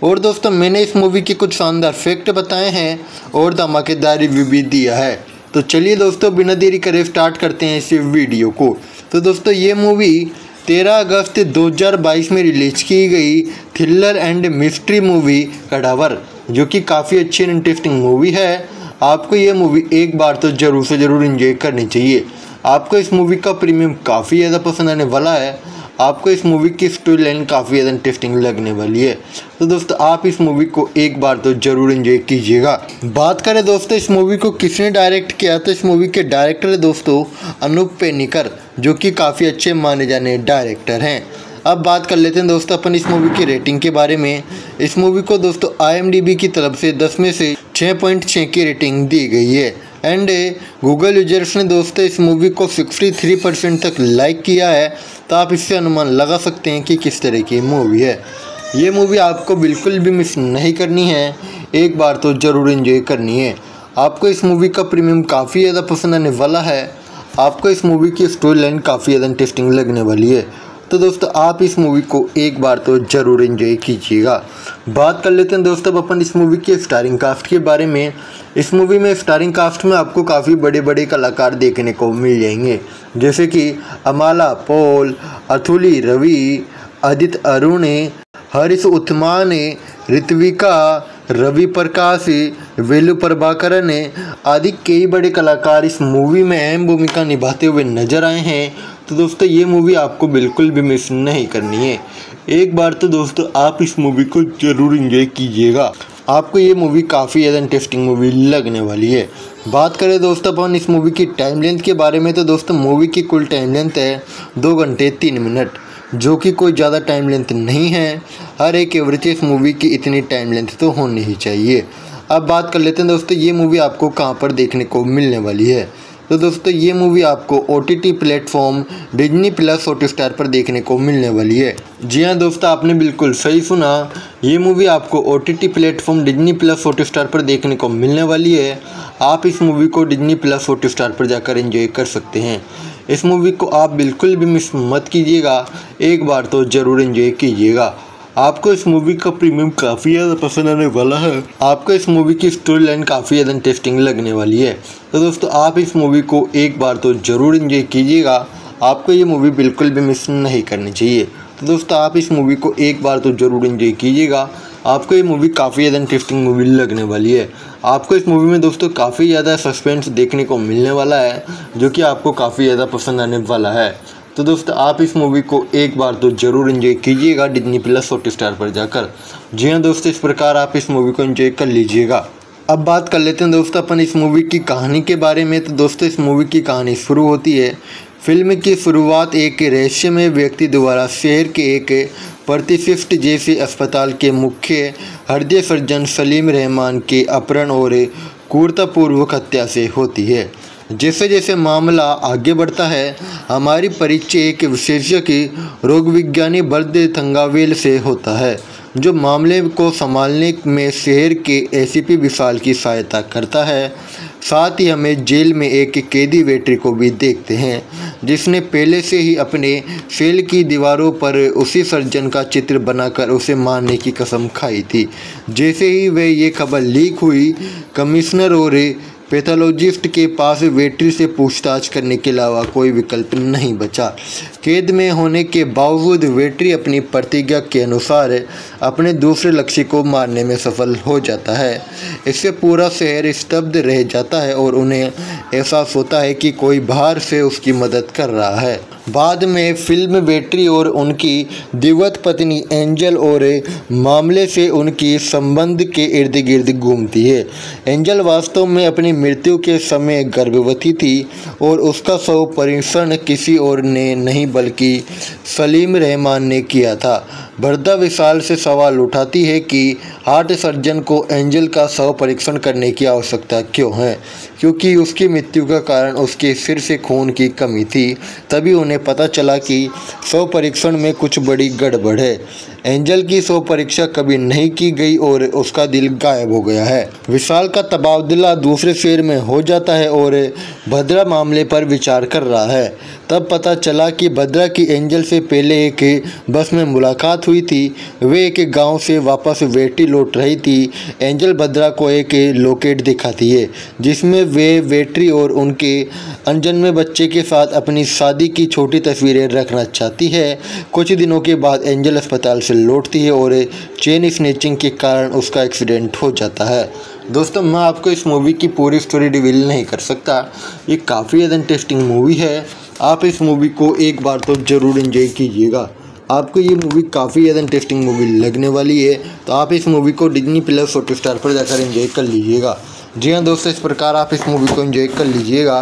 और दोस्तों, मैंने इस मूवी के कुछ शानदार फैक्ट बताए हैं और धमाकेदार रिव्यू भी दिया है। तो चलिए दोस्तों, बिना देरी करे स्टार्ट करते हैं इस वीडियो को। तो दोस्तों, ये मूवी 13 अगस्त 2022 में रिलीज़ की गई thriller and mystery movie cadaver, जो कि काफ़ी अच्छी एंड इंटरेस्टिंग मूवी है। आपको ये मूवी एक बार तो ज़रूर से ज़रूर इंजॉय करनी चाहिए। आपको इस मूवी का प्रीमियम काफ़ी ज़्यादा पसंद आने वाला है। आपको इस मूवी की स्टोरी लाइन काफ़ी ज़्यादा इंटरेस्टिंग लगने वाली है। तो दोस्तों, आप इस मूवी को एक बार तो ज़रूर एंजॉय कीजिएगा। बात करें दोस्तों, इस मूवी को किसने डायरेक्ट किया? तो इस मूवी के डायरेक्टर है दोस्तों, अनूप पेनिकर। जो कि काफ़ी अच्छे माने जाने डायरेक्टर हैं। अब बात कर लेते हैं दोस्तों अपन इस मूवी की रेटिंग के बारे में। इस मूवी को दोस्तों आईएमडीबी की तरफ़ से दस में से छः पॉइंट छः की रेटिंग दी गई है। एंड गूगल यूज़र्स ने दोस्तों इस मूवी को 63 परसेंट तक लाइक किया है। तो आप इससे अनुमान लगा सकते हैं कि किस तरह की मूवी है। ये मूवी आपको बिल्कुल भी मिस नहीं करनी है। एक बार तो ज़रूर इन्जॉय करनी है। आपको इस मूवी का प्रीमियम काफ़ी ज़्यादा पसंद आने वाला है। आपको इस मूवी की स्टोरी लाइन काफ़ी ज़्यादा इंटरेस्टिंग लगने वाली है। तो दोस्तों, आप इस मूवी को एक बार तो ज़रूर एंजॉय कीजिएगा। बात कर लेते हैं दोस्तों अपन इस मूवी के स्टारिंग कास्ट के बारे में। इस मूवी में स्टारिंग कास्ट में आपको काफ़ी बड़े बड़े कलाकार देखने को मिल जाएँगे। जैसे कि अमाला, पोल, अथुली, रवि, आदित्य अरुण, हरीश उत्मान ऋत्विका रवि प्रकाश, वेलु प्रभाकरन आदि कई बड़े कलाकार इस मूवी में अहम भूमिका निभाते हुए नज़र आए हैं। तो दोस्तों, ये मूवी आपको बिल्कुल भी मिस नहीं करनी है। एक बार तो दोस्तों, आप इस मूवी को ज़रूर इंजॉय कीजिएगा। आपको ये मूवी काफ़ी ज़्यादा इंटरेस्टिंग मूवी लगने वाली है। बात करें दोस्तों, अपन इस मूवी की टाइम लेंथ के बारे में तो दोस्तों, मूवी की कुल टाइम लेंथ है दो घंटे तीन मिनट। जो कि कोई ज़्यादा टाइम लेंथ नहीं है। हर एक एवरेज इस मूवी की इतनी टाइम लेंथ तो होनी ही चाहिए। अब बात कर लेते हैं दोस्तों, ये मूवी आपको कहाँ पर देखने को मिलने वाली है? तो दोस्तों, ये मूवी आपको O T T platform Disney plus Hotstar पर देखने को मिलने वाली है। जी हाँ दोस्तों, आपने बिल्कुल सही सुना, ये मूवी आपको O T T platform Disney plus Hotstar पर देखने को मिलने वाली है। आप इस मूवी को डिजनी प्लस हॉट स्टार पर जाकर एंजॉय कर सकते हैं। इस मूवी को आप बिल्कुल भी मिस मत कीजिएगा। एक बार तो ज़रूर एंजॉय कीजिएगा। आपको इस मूवी का प्रीमियम काफ़ी ज़्यादा पसंद आने वाला है। आपको इस मूवी की स्टोरी लाइन काफ़ी ज़्यादा इंटरेस्टिंग लगने वाली है। तो दोस्तों, आप इस मूवी को एक बार तो ज़रूर इंजॉय कीजिएगा। आपको ये मूवी बिल्कुल भी मिस नहीं करनी चाहिए। तो दोस्तों, आप इस मूवी को एक बार तो ज़रूर इंजॉय कीजिएगा। आपको ये मूवी काफ़ी ज़्यादा इंटरेस्टिंग मूवी लगने वाली है। आपको इस मूवी में दोस्तों काफ़ी ज़्यादा सस्पेंस देखने को मिलने वाला है, जो कि आपको काफ़ी ज़्यादा पसंद आने वाला है। तो दोस्तों, आप इस मूवी को एक बार तो ज़रूर इन्जॉय कीजिएगा डिजनी प्लस हॉट स्टार पर जाकर। जी हाँ दोस्तों, इस प्रकार आप इस मूवी को इन्जॉय कर लीजिएगा। अब बात कर लेते हैं दोस्तों, अपन इस मूवी की कहानी के बारे में। तो दोस्तों, इस मूवी की कहानी शुरू होती है फ़िल्म की शुरुआत एक रहस्यमय व्यक्ति द्वारा शहर के एक प्रतिष्ठित जैसे अस्पताल के मुख्य हृदय सर्जन सलीम रहमान के अपहरण और क्रूरतापूर्वक हत्या से होती है। जैसे जैसे मामला आगे बढ़ता है, हमारी परिचय एक विशेषज्ञ की रोग विज्ञानी बर्द थंगावेल से होता है, जो मामले को संभालने में शहर के एसीपी विशाल की सहायता करता है। साथ ही हमें जेल में एक कैदी वेटरी को भी देखते हैं, जिसने पहले से ही अपने सेल की दीवारों पर उसी सर्जन का चित्र बनाकर उसे मारने की कसम खाई थी। जैसे ही वह ये खबर लीक हुई, कमिश्नर और पैथोलॉजिस्ट के पास वेटरी से पूछताछ करने के अलावा कोई विकल्प नहीं बचा। कैद में होने के बावजूद वेटरी अपनी प्रतिज्ञा के अनुसार अपने दूसरे लक्ष्य को मारने में सफल हो जाता है। इससे पूरा शहर स्तब्ध रह जाता है और उन्हें एहसास होता है कि कोई बाहर से उसकी मदद कर रहा है। बाद में फ़िल्म बेट्री और उनकी दिवत पत्नी एंजल और मामले से उनकी संबंध के इर्द गिर्द घूमती है। एंजल वास्तव में अपनी मृत्यु के समय गर्भवती थी और उसका सौ परीक्षण किसी और ने नहीं, बल्कि सलीम रहमान ने किया था। भरदा विशाल से सवाल उठाती है कि हार्ट सर्जन को एंजल का शव परीक्षण करने की आवश्यकता क्यों है? क्योंकि उसकी मृत्यु का कारण उसके सिर से खून की कमी थी, तभी उन्हें पता चला कि शव परीक्षण में कुछ बड़ी गड़बड़ है। एंजल की सो परीक्षा कभी नहीं की गई और उसका दिल गायब हो गया है। विशाल का तबादला दूसरे शेर में हो जाता है और भद्रा मामले पर विचार कर रहा है। तब पता चला कि भद्रा की एंजल से पहले एक बस में मुलाकात हुई थी। वे एक गाँव से वापस वेटी लौट रही थी। एंजल भद्रा को एक लोकेट दिखाती है, जिसमें वे वेटरी और उनके अनजन्मे बच्चे के साथ अपनी शादी की छोटी तस्वीरें रखना चाहती है। कुछ दिनों के बाद एंजल अस्पताल से लौटती है और चेन स्नेचिंग के कारण उसका एक्सीडेंट हो जाता है। दोस्तों, मैं आपको इस मूवी की पूरी स्टोरी रिवील नहीं कर सकता। ये काफ़ी ज़्यादा इंटरेस्टिंग मूवी है। आप इस मूवी को एक बार तो ज़रूर इन्जॉय कीजिएगा। आपको ये मूवी काफ़ी ज़्यादा इंटरेस्टिंग मूवी लगने वाली है तो आप इस मूवी को डिजनी प्लस हॉट स्टार पर जाकर एंजॉय कर लीजिएगा। जी हाँ दोस्तों, इस प्रकार आप इस मूवी को एंजॉय कर लीजिएगा।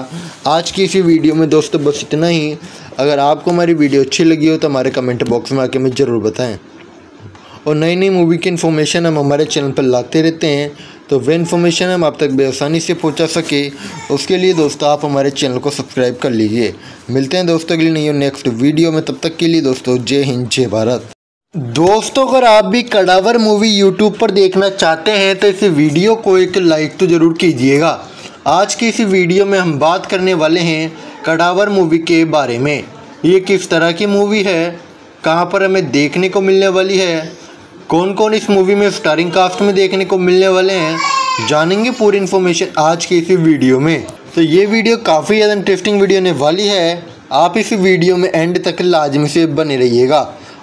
आज की इसी वीडियो में दोस्तों बस इतना ही। अगर आपको हमारी वीडियो अच्छी लगी हो तो हमारे कमेंट बॉक्स में आके हमें ज़रूर बताएँ। और नई नई मूवी की इन्फॉर्मेशन हम हमारे चैनल पर लाते रहते हैं। तो वह इन्फॉर्मेशन हम आप तक बेआसानी से पहुँचा सके। उसके लिए दोस्तों आप हमारे चैनल को सब्सक्राइब कर लीजिए। मिलते हैं दोस्तों के लिए नहीं नेक्स्ट वीडियो में। तब तक के लिए दोस्तों जय हिंद, जय भारत। दोस्तों, अगर आप भी कड़ावर मूवी यूट्यूब पर देखना चाहते हैं तो इस वीडियो को एक लाइक तो ज़रूर कीजिएगा। आज की इस वीडियो में हम बात करने वाले हैं कड़ावर मूवी के बारे में। ये किस तरह की मूवी है? कहाँ पर हमें देखने को मिलने वाली है? कौन कौन इस मूवी में स्टारिंग कास्ट में देखने को मिलने वाले हैं, जानेंगे पूरी इन्फॉर्मेशन आज की इसी वीडियो में। तो ये वीडियो काफ़ी ज़्यादा इंटरेस्टिंग वीडियो होने वाली है। आप इस वीडियो में एंड तक लाजमी से बने रहिएगा।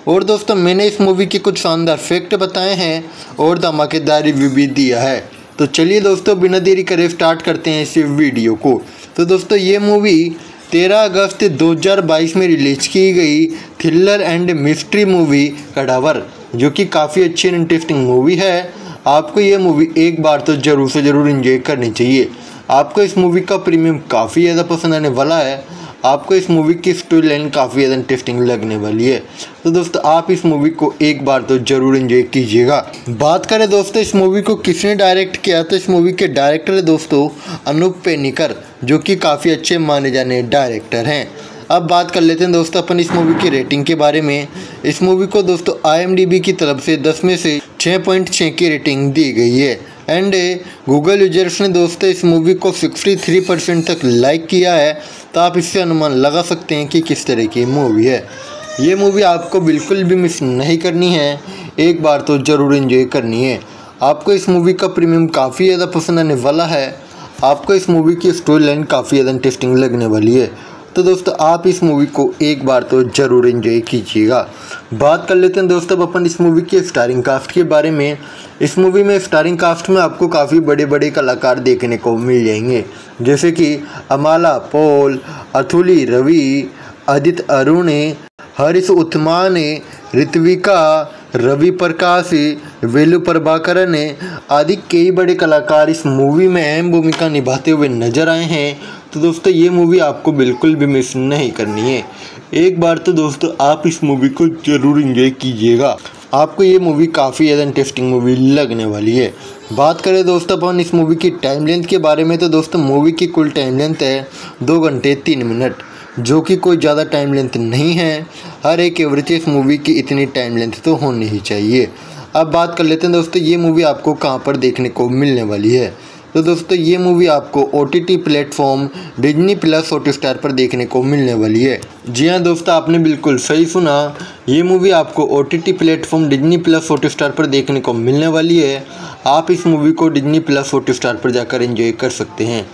और दोस्तों, मैंने इस मूवी के कुछ शानदार फैक्ट बताए हैं और धमाकेदार रिव्यू भी दिया है। तो चलिए दोस्तों, बिना देरी करे स्टार्ट करते हैं इस वीडियो को। तो दोस्तों, ये मूवी 13 अगस्त 2022 में रिलीज़ की गई thriller and mystery movie Cadaver, जो कि काफ़ी अच्छी एंड इंटरेस्टिंग मूवी है। आपको ये मूवी एक बार तो ज़रूर से ज़रूर इंजॉय करनी चाहिए। आपको इस मूवी का प्रीमियम काफ़ी ज़्यादा पसंद आने वाला है। आपको इस मूवी की स्टोरी लाइन काफ़ी ज़्यादा इंटरेस्टिंग लगने वाली है। तो दोस्तों, आप इस मूवी को एक बार तो ज़रूर एंजॉय कीजिएगा। बात करें दोस्तों, इस मूवी को किसने डायरेक्ट किया? तो इस मूवी के डायरेक्टर है दोस्तों, अनूप पेनिकर। जो कि काफ़ी अच्छे माने जाने डायरेक्टर हैं। अब बात कर लेते हैं दोस्तों अपन इस मूवी की रेटिंग के बारे में। इस मूवी को दोस्तों आईएमडीबी की तरफ़ से दस में से छः पॉइंट छः की रेटिंग दी गई है। एंड गूगल यूज़र्स ने दोस्तों इस मूवी को 63 परसेंट तक लाइक किया है। तो आप इससे अनुमान लगा सकते हैं कि किस तरह की मूवी है। ये मूवी आपको बिल्कुल भी मिस नहीं करनी है। एक बार तो ज़रूर इन्जॉय करनी है। आपको इस मूवी का प्रीमियम काफ़ी ज़्यादा पसंद आने वाला है। आपको इस मूवी की स्टोरी लाइन काफ़ी ज़्यादा इंटरेस्टिंग लगने वाली है। तो दोस्तों, आप इस मूवी को एक बार तो ज़रूर एंजॉय कीजिएगा। बात कर लेते हैं दोस्तों अपन इस मूवी के स्टारिंग कास्ट के बारे में। इस मूवी में स्टारिंग कास्ट में आपको काफ़ी बड़े बड़े कलाकार देखने को मिल जाएँगे। जैसे कि अमाला, पॉल, अथुली, रवि, आदित्य अरुण, हरीश उत्मान ऋत्विका रवि प्रकाश, वेलु प्रभाकरन आदि कई बड़े कलाकार इस मूवी में अहम भूमिका निभाते हुए नज़र आए हैं। तो दोस्तों, ये मूवी आपको बिल्कुल भी मिस नहीं करनी है। एक बार तो दोस्तों, आप इस मूवी को ज़रूर इंजॉय कीजिएगा। आपको ये मूवी काफ़ी ज़्यादा इंटरेस्टिंग मूवी लगने वाली है। बात करें दोस्तों, अपन इस मूवी की टाइम लेंथ के बारे में तो दोस्तों, मूवी की कुल टाइम लेंथ है दो घंटे तीन मिनट। जो कि कोई ज़्यादा टाइम लेंथ नहीं है। हर एक एवरेज इस मूवी की इतनी टाइम लेंथ तो होनी ही चाहिए। अब बात कर लेते हैं दोस्तों, ये मूवी आपको कहाँ पर देखने को मिलने वाली है? तो दोस्तों, ये मूवी आपको O T T platform Disney plus Hotstar पर देखने को मिलने वाली है। जी हाँ दोस्तों, आपने बिल्कुल सही सुना। ये मूवी आपको O T T platform Disney plus Hotstar पर देखने को मिलने वाली है। आप इस मूवी को डिजनी प्लस हॉट स्टार पर जाकर एंजॉय कर सकते हैं।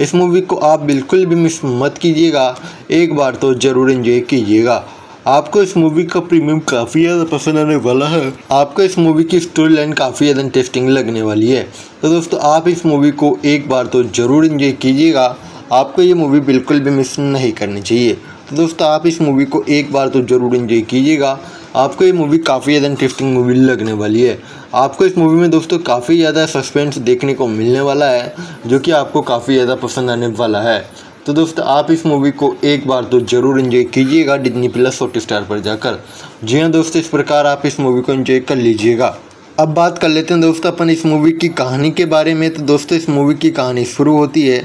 इस मूवी को आप बिल्कुल भी मिस मत कीजिएगा। एक बार तो ज़रूर एंजॉय कीजिएगा। आपको इस मूवी का प्रीमियम काफ़ी ज़्यादा पसंद आने वाला है। आपको इस मूवी की स्टोरी लाइन काफ़ी ज़्यादा इंटरेस्टिंग लगने वाली है। तो दोस्तों, आप इस मूवी को एक बार तो ज़रूर इंजॉय कीजिएगा। आपको ये मूवी बिल्कुल भी मिस नहीं करनी चाहिए। तो दोस्तों, आप इस मूवी को एक बार तो ज़रूर इंजॉय कीजिएगा। आपको ये मूवी काफ़ी ज़्यादा इंटरेस्टिंग मूवी लगने वाली है। आपको इस मूवी में दोस्तों काफ़ी ज़्यादा सस्पेंस देखने को मिलने वाला है, जो कि आपको काफ़ी ज़्यादा पसंद आने वाला है। तो दोस्तों, आप इस मूवी को एक बार तो ज़रूर इन्जॉय कीजिएगा डिजनी प्लस हॉट स्टार पर जाकर। जी हाँ दोस्तों, इस प्रकार आप इस मूवी को इन्जॉय कर लीजिएगा। अब बात कर लेते हैं दोस्तों, अपन इस मूवी की कहानी के बारे में। तो दोस्तों, इस मूवी की कहानी शुरू होती है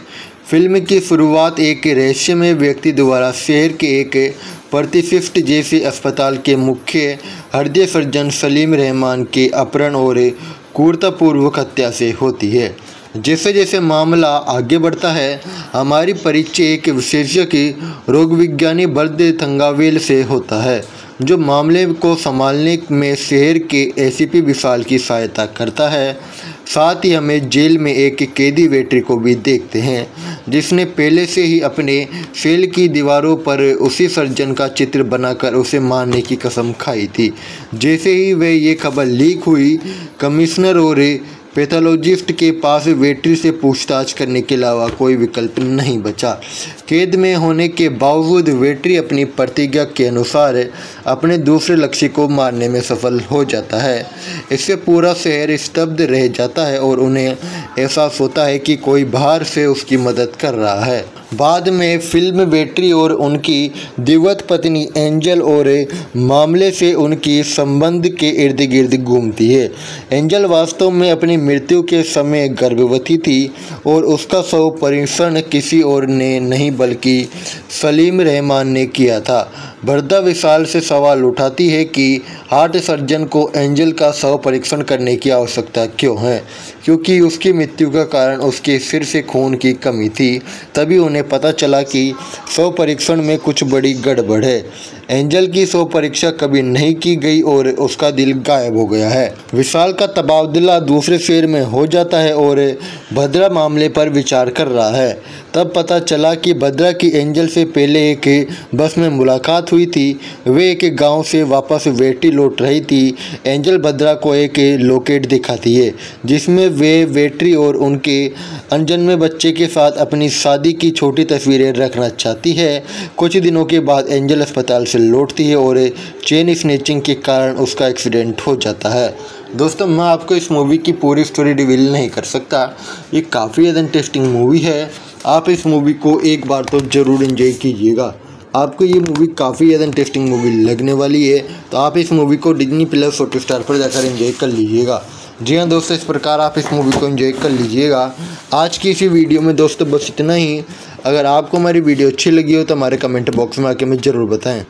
फ़िल्म की शुरुआत एक रहस्यमय व्यक्ति द्वारा शहर के एक प्रतिशिष्ट जैसे अस्पताल के मुख्य हृदय सर्जन सलीम रहमान के अपहरण और क्रूरतापूर्वक हत्या से होती है। जैसे जैसे मामला आगे बढ़ता है, हमारी परिचय एक विशेषज्ञ रोग विज्ञानी बर्द थंगावेल से होता है, जो मामले को संभालने में शहर के एसीपी विशाल की सहायता करता है। साथ ही हमें जेल में एक कैदी वेटरी को भी देखते हैं, जिसने पहले से ही अपने सेल की दीवारों पर उसी सर्जन का चित्र बनाकर उसे मारने की कसम खाई थी। जैसे ही वह ये खबर लीक हुई, कमिश्नर और पैथोलॉजिस्ट के पास वेटरी से पूछताछ करने के अलावा कोई विकल्प नहीं बचा। कैद में होने के बावजूद वेटरी अपनी प्रतिज्ञा के अनुसार अपने दूसरे लक्ष्य को मारने में सफल हो जाता है। इससे पूरा शहर स्तब्ध रह जाता है और उन्हें एहसास होता है कि कोई बाहर से उसकी मदद कर रहा है। बाद में फ़िल्म बेट्री और उनकी दिवत पत्नी एंजल और मामले से उनकी संबंध के इर्द गिर्द घूमती है। एंजल वास्तव में अपनी मृत्यु के समय गर्भवती थी और उसका शव परीक्षण किसी और ने नहीं, बल्कि सलीम रहमान ने किया था। बरदा विशाल से सवाल उठाती है कि हार्ट सर्जन को एंजल का शव परीक्षण करने की आवश्यकता क्यों है? क्योंकि उसकी मृत्यु का कारण उसके सिर से खून की कमी थी, तभी उन्हें पता चला कि शव परीक्षण में कुछ बड़ी गड़बड़ है। एंजल की शव परीक्षा कभी नहीं की गई और उसका दिल गायब हो गया है। विशाल का तबादला दूसरे शेर में हो जाता है और भद्रा मामले पर विचार कर रहा है। तब पता चला कि भद्रा की एंजल से पहले एक बस में मुलाकात हुई थी। वे एक गाँव से वापस वेटी लौट रही थी। एंजल भद्रा को एक लोकेट दिखाती है, जिसमें वे वेटरी और उनके अनजन्मे बच्चे के साथ अपनी शादी की छोटी तस्वीरें रखना चाहती है। कुछ दिनों के बाद एंजल अस्पताल से लौटती है और चेन स्नेचिंग के कारण उसका एक्सीडेंट हो जाता है। दोस्तों, मैं आपको इस मूवी की पूरी स्टोरी रिवील नहीं कर सकता। ये काफ़ी ज़्यादा इंटरेस्टिंग मूवी है। आप इस मूवी को एक बार तो ज़रूर इन्जॉय कीजिएगा। आपको ये मूवी काफ़ी ज़्यादा इंटरेस्टिंग मूवी लगने वाली है तो आप इस मूवी को डिजनी प्लस हॉट स्टार पर जाकर इन्जॉय कर लीजिएगा। जी हाँ दोस्तों, इस प्रकार आप इस मूवी को एंजॉय कर लीजिएगा। आज की इसी वीडियो में दोस्तों बस इतना ही। अगर आपको हमारी वीडियो अच्छी लगी हो तो हमारे कमेंट बॉक्स में आके हमें ज़रूर बताएँ।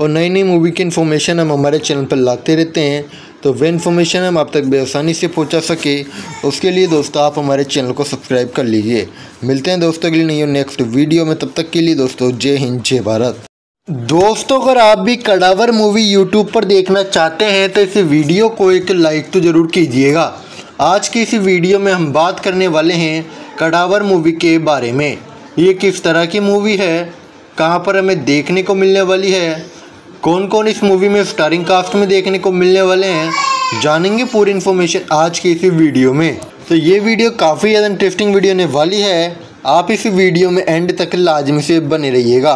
और नई नई मूवी की इन्फॉर्मेशन हम हमारे चैनल पर लाते रहते हैं। तो वह इन्फॉर्मेशन हम आप तक बेआसानी से पहुँचा सके। उसके लिए दोस्तों आप हमारे चैनल को सब्सक्राइब कर लीजिए। मिलते हैं दोस्तों के लिए नहीं नेक्स्ट वीडियो में। तब तक के लिए दोस्तों जय हिंद, जय भारत। दोस्तों, अगर आप भी कड़ावर मूवी यूट्यूब पर देखना चाहते हैं तो इस वीडियो को एक लाइक तो ज़रूर कीजिएगा। आज की इस वीडियो में हम बात करने वाले हैं कड़ावर मूवी के बारे में। ये किस तरह की मूवी है? कहाँ पर हमें देखने को मिलने वाली है? कौन कौन इस मूवी में स्टारिंग कास्ट में देखने को मिलने वाले हैं, जानेंगे पूरी इन्फॉर्मेशन आज की इसी वीडियो में। तो ये वीडियो काफ़ी ज़्यादा इंटरेस्टिंग वीडियो होने वाली है। आप इस वीडियो में एंड तक लाजमी से बने रहिएगा।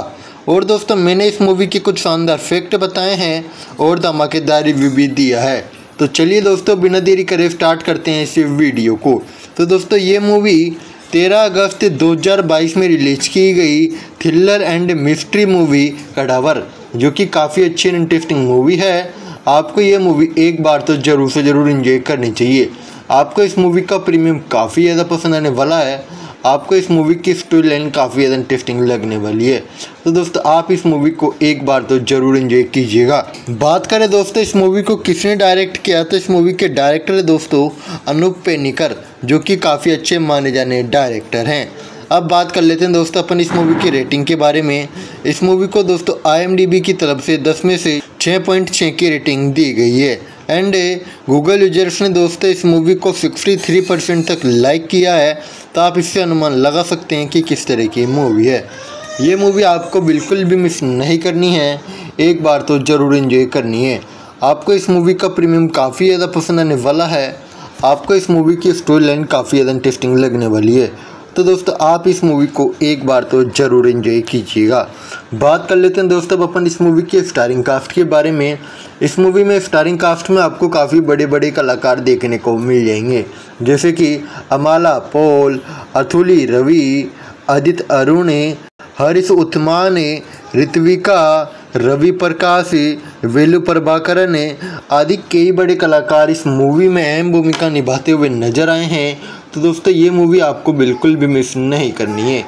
और दोस्तों, मैंने इस मूवी के कुछ शानदार फैक्ट बताए हैं और धमाकेदार रिव्यू भी दिया है। तो चलिए दोस्तों, बिना देरी करे स्टार्ट करते हैं इस वीडियो को। तो दोस्तों, ये मूवी 13 अगस्त 2022 में रिलीज़ की गई thriller and mystery movie Cadaver, जो कि काफ़ी अच्छी एंड इंटरेस्टिंग मूवी है। आपको ये मूवी एक बार तो ज़रूर से ज़रूर इन्जॉय करनी चाहिए। आपको इस मूवी का प्रीमियम काफ़ी ज़्यादा पसंद आने वाला है। आपको इस मूवी की स्टोरी लाइन काफ़ी ज़्यादा इंटरेस्टिंग लगने वाली है। तो दोस्तों, आप इस मूवी को एक बार तो ज़रूर इन्जॉय कीजिएगा। बात करें दोस्तों, इस मूवी को किसने डायरेक्ट किया? तो इस मूवी के डायरेक्टर है दोस्तों, अनूप पेनिकर। जो कि काफ़ी अच्छे माने जाने डायरेक्टर हैं। अब बात कर लेते हैं दोस्तों अपन इस मूवी की रेटिंग के बारे में। इस मूवी को दोस्तों आईएमडीबी की तरफ़ से दस में से छः पॉइंट छः की रेटिंग दी गई है। एंड गूगल यूज़र्स ने दोस्तों इस मूवी को 63 परसेंट तक लाइक किया है। तो आप इससे अनुमान लगा सकते हैं कि किस तरह की मूवी है। ये मूवी आपको बिल्कुल भी मिस नहीं करनी है। एक बार तो ज़रूर इन्जॉय करनी है। आपको इस मूवी का प्रीमियम काफ़ी ज़्यादा पसंद आने वाला है। आपको इस मूवी की स्टोरी लाइन काफ़ी ज़्यादा इंटरेस्टिंग लगने वाली है। तो दोस्तों, आप इस मूवी को एक बार तो ज़रूर एंजॉय कीजिएगा। बात कर लेते हैं दोस्तों, अब अपन इस मूवी के स्टारिंग कास्ट के बारे में। इस मूवी में स्टारिंग कास्ट में आपको काफ़ी बड़े बड़े कलाकार देखने को मिल जाएँगे। जैसे कि अमाला, पोल, अथुली, रवि, आदित्य अरुण, हरीश उत्मान ऋत्विका रवि प्रकाश, वेलु प्रभाकरन आदि कई बड़े कलाकार इस मूवी में अहम भूमिका निभाते हुए नज़र आए हैं। तो दोस्तों, ये मूवी आपको बिल्कुल भी मिस नहीं करनी है।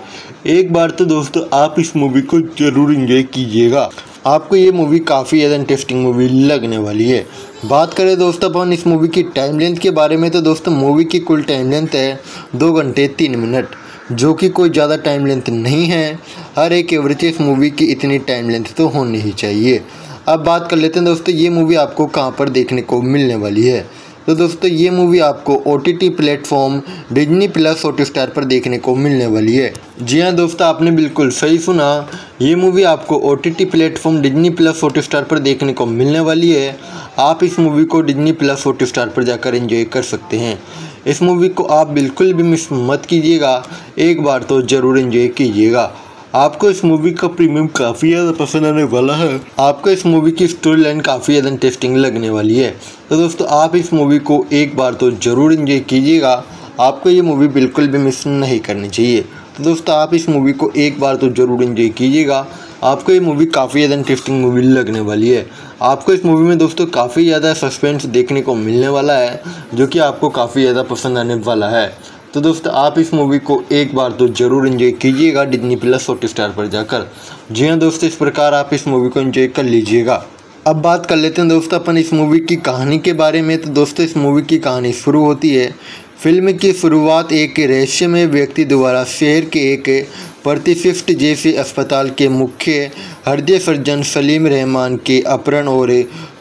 एक बार तो दोस्तों, आप इस मूवी को ज़रूर इंजॉय कीजिएगा। आपको ये मूवी काफ़ी ज़्यादा इंटरेस्टिंग मूवी लगने वाली है। बात करें दोस्तों, अपन इस मूवी की टाइम लेंथ के बारे में तो दोस्तों मूवी की कुल टाइम लेंथ है दो घंटे तीन मिनट। जो कि कोई ज़्यादा टाइम लेंथ नहीं है। हर एक एवरेज इस मूवी की इतनी टाइम लेंथ तो होनी ही चाहिए। अब बात कर लेते हैं दोस्तों, ये मूवी आपको कहाँ पर देखने को मिलने वाली है? तो दोस्तों, ये मूवी आपको O T T platform Disney plus Hotstar पर देखने को मिलने वाली है। जी हाँ दोस्तों, आपने बिल्कुल सही सुना। ये मूवी आपको O T T platform Disney plus Hotstar पर देखने को मिलने वाली है। आप इस मूवी को डिजनी प्लस हॉट स्टार पर जाकर एंजॉय कर सकते हैं। इस मूवी को आप बिल्कुल भी मिस मत कीजिएगा। एक बार तो ज़रूर एंजॉय कीजिएगा। आपको इस मूवी का प्रीमियम काफ़ी ज़्यादा पसंद आने वाला है। आपको इस मूवी की स्टोरी लाइन काफ़ी ज़्यादा इंटरेस्टिंग लगने वाली है। तो दोस्तों, आप इस मूवी को एक बार तो ज़रूर इंजॉय कीजिएगा। आपको ये मूवी बिल्कुल भी मिस नहीं करनी चाहिए। तो दोस्तों, आप इस मूवी को एक बार तो ज़रूर इंजॉय कीजिएगा। आपको ये मूवी काफ़ी ज़्यादा इंटरेस्टिंग मूवी लगने वाली है। आपको इस मूवी में दोस्तों काफ़ी ज़्यादा सस्पेंस देखने को मिलने वाला है, जो कि आपको काफ़ी ज़्यादा पसंद आने वाला है। तो दोस्तों, आप इस मूवी को एक बार तो ज़रूर इन्जॉय कीजिएगा डिजनी प्लस हॉट स्टार पर जाकर। जी हाँ दोस्तों, इस प्रकार आप इस मूवी को इन्जॉय कर लीजिएगा। अब बात कर लेते हैं दोस्तों, अपन इस मूवी की कहानी के बारे में। तो दोस्तों, इस मूवी की कहानी शुरू होती है फ़िल्म की शुरुआत एक रहस्यमय व्यक्ति द्वारा शहर के एक प्रतिष्ठित जैसे अस्पताल के मुख्य हृदय सर्जन सलीम रहमान के अपहरण और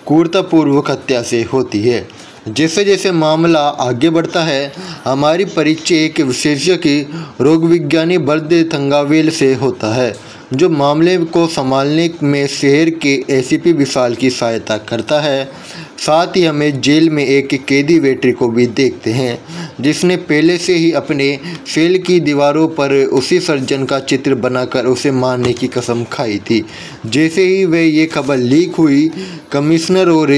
क्रूरतापूर्वक हत्या से होती है। जैसे जैसे मामला आगे बढ़ता है, हमारी परिचय एक विशेषज्ञ रोग विज्ञानी बर्द थंगावेल से होता है, जो मामले को संभालने में शहर के एसीपी विशाल की सहायता करता है। साथ ही हमें जेल में एक कैदी वेटरी को भी देखते हैं, जिसने पहले से ही अपने सेल की दीवारों पर उसी सर्जन का चित्र बनाकर उसे मारने की कसम खाई थी। जैसे ही वह ये खबर लीक हुई, कमिश्नर और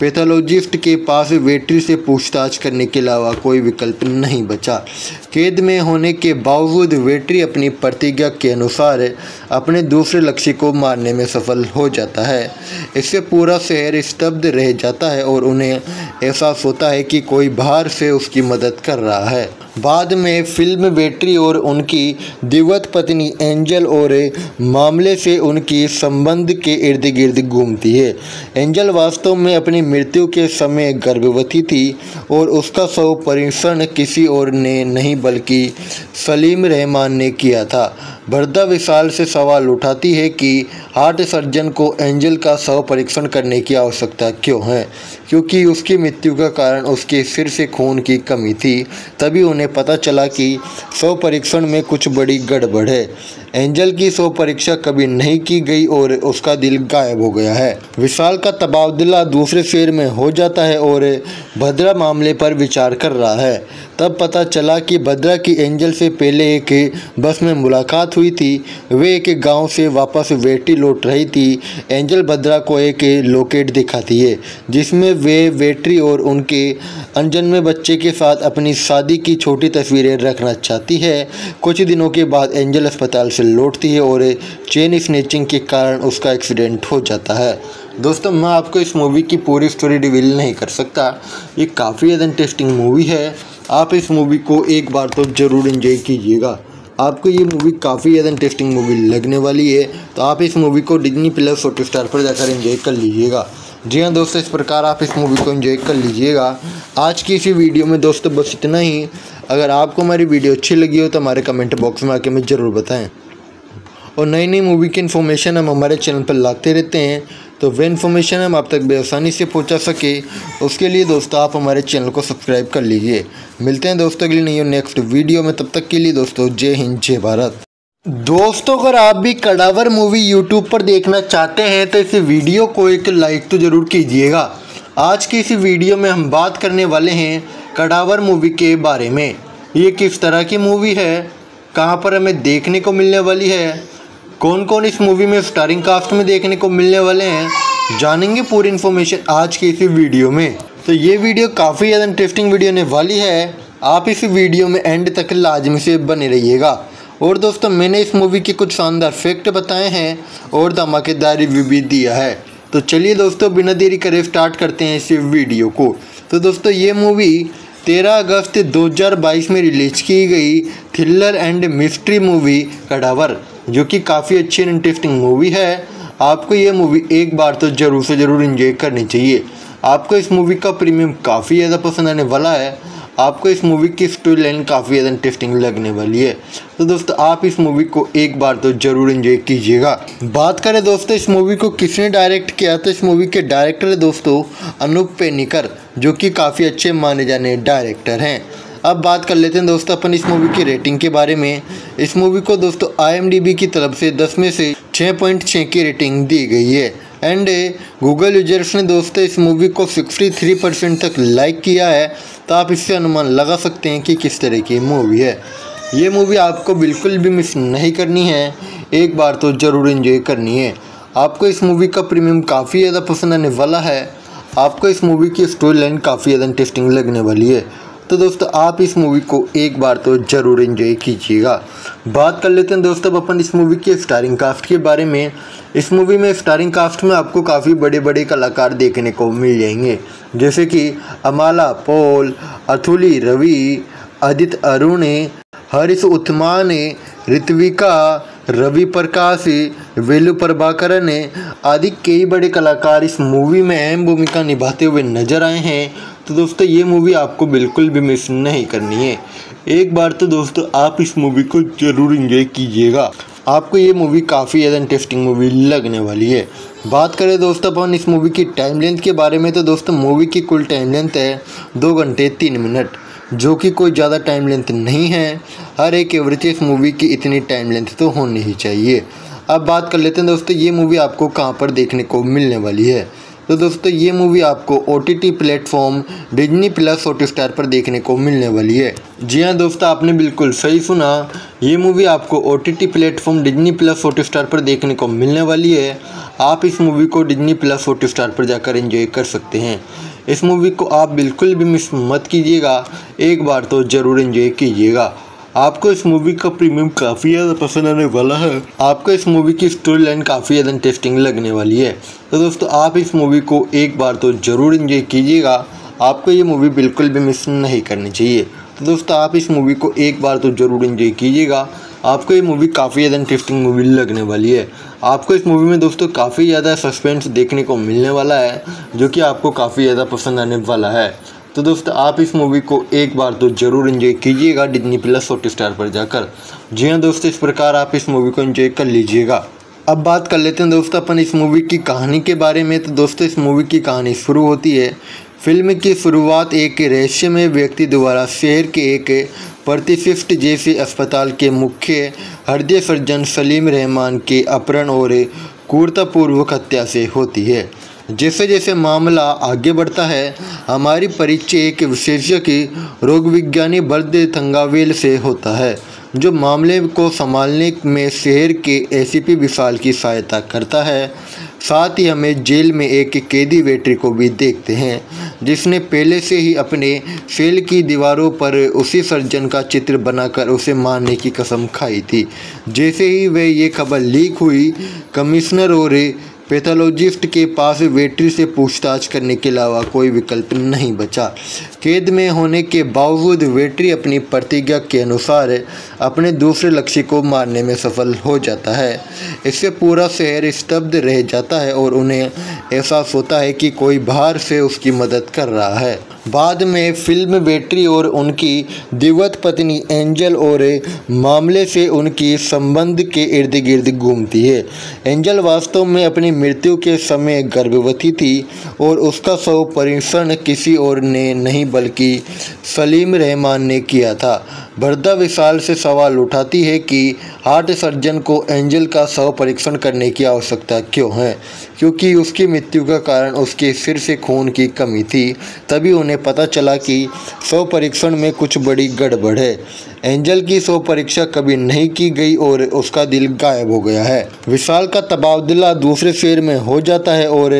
पैथोलॉजिस्ट के पास वेटरी से पूछताछ करने के अलावा कोई विकल्प नहीं बचा। कैद में होने के बावजूद वेटरी अपनी प्रतिज्ञा के अनुसार अपने दूसरे लक्ष्य को मारने में सफल हो जाता है। इससे पूरा शहर स्तब्ध रह जाता है और उन्हें एहसास होता है कि कोई बाहर से उसकी मदद कर रहा है। बाद में फ़िल्म बेट्री और उनकी दिवत पत्नी एंजल और मामले से उनकी संबंध के इर्द गिर्द घूमती है। एंजल वास्तव में अपनी मृत्यु के समय गर्भवती थी और उसका शव परीक्षण किसी और ने नहीं, बल्कि सलीम रहमान ने किया था। भरदा विशाल से सवाल उठाती है कि हार्ट सर्जन को एंजल का शव परीक्षण करने की आवश्यकता क्यों है? क्योंकि उसकी मृत्यु का कारण उसके सिर से खून की कमी थी, तभी उन्हें पता चला कि शव परीक्षण में कुछ बड़ी गड़बड़ है। एंजल की सो परीक्षा कभी नहीं की गई और उसका दिल गायब हो गया है। विशाल का तबादला दूसरे शेर में हो जाता है और भद्रा मामले पर विचार कर रहा है। तब पता चला कि भद्रा की एंजल से पहले एक बस में मुलाकात हुई थी। वे एक गाँव से वापस वेटी लौट रही थी। एंजल भद्रा को एक लोकेट दिखाती है, जिसमें वे वेटरी और उनके अनजन्मे बच्चे के साथ अपनी शादी की छोटी तस्वीरें रखना चाहती है। कुछ दिनों के बाद एंजल अस्पताल से लौटती है और चेन स्नेचिंग के कारण उसका एक्सीडेंट हो जाता है। दोस्तों, मैं आपको इस मूवी की पूरी स्टोरी रिवील नहीं कर सकता। ये काफ़ी ज़्यादा इंटरेस्टिंग मूवी है। आप इस मूवी को एक बार तो ज़रूर इन्जॉय कीजिएगा। आपको ये मूवी काफ़ी ज़्यादा इंटरेस्टिंग मूवी लगने वाली है। तो आप इस मूवी को डिजनी प्लस हॉट स्टार पर जाकर एंजॉय कर लीजिएगा। जी हाँ दोस्तों, इस प्रकार आप इस मूवी को एंजॉय कर लीजिएगा। आज की इसी वीडियो में दोस्तों बस इतना ही। अगर आपको हमारी वीडियो अच्छी लगी हो तो हमारे कमेंट बॉक्स में आके हमें ज़रूर बताएँ। और नई नई मूवी की इन्फॉर्मेशन हम हमारे चैनल पर लाते रहते हैं। तो वह इन्फॉर्मेशन हम आप तक बेआसानी से पहुँचा सके। उसके लिए दोस्तों आप हमारे चैनल को सब्सक्राइब कर लीजिए। मिलते हैं दोस्तों के लिए नहीं नेक्स्ट वीडियो में। तब तक के लिए दोस्तों जय हिंद, जय भारत। दोस्तों, अगर आप भी कड़ावर मूवी यूट्यूब पर देखना चाहते हैं तो इस वीडियो को एक लाइक तो ज़रूर कीजिएगा। आज की इस वीडियो में हम बात करने वाले हैं कड़ावर मूवी के बारे में। ये किस तरह की मूवी है? कहाँ पर हमें देखने को मिलने वाली है? कौन कौन इस मूवी में स्टारिंग कास्ट में देखने को मिलने वाले हैं, जानेंगे पूरी इन्फॉर्मेशन आज की इसी वीडियो में। तो ये वीडियो काफ़ी ज़्यादा इंटरेस्टिंग वीडियो होने वाली है। आप इस वीडियो में एंड तक लाजमी से बने रहिएगा। और दोस्तों, मैंने इस मूवी के कुछ शानदार फैक्ट बताए हैं और धमाकेदार रिव्यू भी दिया है। तो चलिए दोस्तों, बिना देरी करे स्टार्ट करते हैं इस वीडियो को। तो दोस्तों, ये मूवी तेरह अगस्त 2022 में रिलीज़ की गई thriller and mystery movie Cadaver, जो कि काफ़ी अच्छी एंड इंटरेस्टिंग मूवी है। आपको ये मूवी एक बार तो ज़रूर से ज़रूर इंजॉय करनी चाहिए। आपको इस मूवी का प्रीमियम काफ़ी ज़्यादा पसंद आने वाला है। आपको इस मूवी की स्टोरी लाइन काफ़ी ज़्यादा इंटरेस्टिंग लगने वाली है। तो दोस्तों, आप इस मूवी को एक बार तो ज़रूर एंजॉय कीजिएगा। बात करें दोस्तों, इस मूवी को किसने डायरेक्ट किया? तो इस मूवी के डायरेक्टर है दोस्तों, अनूप पेनिकर। जो कि काफ़ी अच्छे माने जाने डायरेक्टर हैं। अब बात कर लेते हैं दोस्तों अपन इस मूवी की रेटिंग के बारे में। इस मूवी को दोस्तों आईएमडीबी की तरफ़ से दस में से छः पॉइंट छः की रेटिंग दी गई है। एंड गूगल यूज़र्स ने दोस्तों इस मूवी को 63 परसेंट तक लाइक किया है तो आप इससे अनुमान लगा सकते हैं कि किस तरह की मूवी है। ये मूवी आपको बिल्कुल भी मिस नहीं करनी है। एक बार तो ज़रूर इन्जॉय करनी है। आपको इस मूवी का प्रीमियम काफ़ी ज़्यादा पसंद आने वाला है। आपको इस मूवी की स्टोरी लाइन काफ़ी ज़्यादा इंटरेस्टिंग लगने वाली है। तो दोस्तों, आप इस मूवी को एक बार तो ज़रूर एंजॉय कीजिएगा। बात कर लेते हैं दोस्तों, अब अपन इस मूवी के स्टारिंग कास्ट के बारे में। इस मूवी में स्टारिंग कास्ट में आपको काफ़ी बड़े बड़े कलाकार देखने को मिल जाएँगे। जैसे कि अमाला, पोल, अथुली, रवि अदित अरुण, हरीश उत्मान ऋत्विका रवि प्रकाश, वेलु प्रभाकरन आदि कई बड़े कलाकार इस मूवी में अहम भूमिका निभाते हुए नज़र आए हैं। तो दोस्तों, ये मूवी आपको बिल्कुल भी मिस नहीं करनी है। एक बार तो दोस्तों, आप इस मूवी को ज़रूर इंजॉय कीजिएगा। आपको ये मूवी काफ़ी ज़्यादा इंटरेस्टिंग मूवी लगने वाली है। बात करें दोस्तों, अपन इस मूवी की टाइम लेंथ के बारे में तो दोस्तों मूवी की कुल टाइम लेंथ है दो घंटे तीन मिनट। जो कि कोई ज़्यादा टाइम लेंथ नहीं है। हर एक एवरेज इस मूवी की इतनी टाइम लेंथ तो होनी ही चाहिए। अब बात कर लेते हैं दोस्तों, ये मूवी आपको कहाँ पर देखने को मिलने वाली है? तो दोस्तों, ये मूवी आपको O T T platform Disney plus Hotstar पर देखने को मिलने वाली है। जी हाँ दोस्तों, आपने बिल्कुल सही सुना। ये मूवी आपको O T T platform Disney plus Hotstar पर देखने को मिलने वाली है। आप इस मूवी को डिजनी प्लस हॉट स्टार पर जाकर एंजॉय कर सकते हैं। इस मूवी को आप बिल्कुल भी मिस मत कीजिएगा। एक बार तो ज़रूर एंजॉय कीजिएगा। आपको इस मूवी का प्रीमियम काफ़ी ज़्यादा पसंद आने वाला है। आपको इस मूवी की स्टोरी लाइन काफ़ी ज़्यादा इंटरेस्टिंग लगने वाली है। तो दोस्तों, आप इस मूवी को एक बार तो ज़रूर इंजॉय कीजिएगा। आपको ये मूवी बिल्कुल भी मिस नहीं करनी चाहिए। तो दोस्तों, आप इस मूवी को एक बार तो ज़रूर इंजॉय कीजिएगा। आपको ये मूवी काफ़ी ज़्यादा इंटरेस्टिंग मूवी लगने वाली है। आपको इस मूवी में दोस्तों काफ़ी ज़्यादा सस्पेंस देखने को मिलने वाला है, जो कि आपको काफ़ी ज़्यादा पसंद आने वाला है। तो दोस्तों, आप इस मूवी को एक बार तो ज़रूर इन्जॉय कीजिएगा डिजनी प्लस हॉट स्टार पर जाकर। जी हाँ दोस्तों, इस प्रकार आप इस मूवी को इन्जॉय कर लीजिएगा। अब बात कर लेते हैं दोस्तों, अपन इस मूवी की कहानी के बारे में। तो दोस्तों, इस मूवी की कहानी शुरू होती है। फ़िल्म की शुरुआत एक रहस्यमय व्यक्ति द्वारा शहर के एक प्रतिष्ठित जैसे अस्पताल के मुख्य हृदय सर्जन सलीम रहमान के अपहरण और क्रूरतापूर्वक हत्या से होती है। जैसे जैसे मामला आगे बढ़ता है, हमारी परिचय एक विशेषज्ञ रोग विज्ञानी बर्द थंगावेल से होता है, जो मामले को संभालने में शहर के एसीपी विशाल की सहायता करता है। साथ ही हमें जेल में एक कैदी वेटरी को भी देखते हैं, जिसने पहले से ही अपने सेल की दीवारों पर उसी सर्जन का चित्र बनाकर उसे मारने की कसम खाई थी। जैसे ही वह ये खबर लीक हुई, कमिश्नर और पैथोलॉजिस्ट के पास वेटरी से पूछताछ करने के अलावा कोई विकल्प नहीं बचा। कैद में होने के बावजूद वेटरी अपनी प्रतिज्ञा के अनुसार अपने दूसरे लक्ष्य को मारने में सफल हो जाता है। इससे पूरा शहर स्तब्ध रह जाता है और उन्हें एहसास होता है कि कोई बाहर से उसकी मदद कर रहा है। बाद में फ़िल्म बेट्री और उनकी दिवत पत्नी एंजल और मामले से उनकी संबंध के इर्द गिर्द घूमती है। एंजल वास्तव में अपनी मृत्यु के समय गर्भवती थी और उसका शव परीक्षण किसी और ने नहीं, बल्कि सलीम रहमान ने किया था। भरदा विशाल से सवाल उठाती है कि हार्ट सर्जन को एंजल का शव परीक्षण करने की आवश्यकता क्यों है? क्योंकि उसकी मृत्यु का कारण उसके सिर से खून की कमी थी, तभी उन्हें पता चला कि शव परीक्षण में कुछ बड़ी गड़बड़ है। एंजल की सौ परीक्षा कभी नहीं की गई और उसका दिल गायब हो गया है। विशाल का तबादला दूसरे शहर में हो जाता है और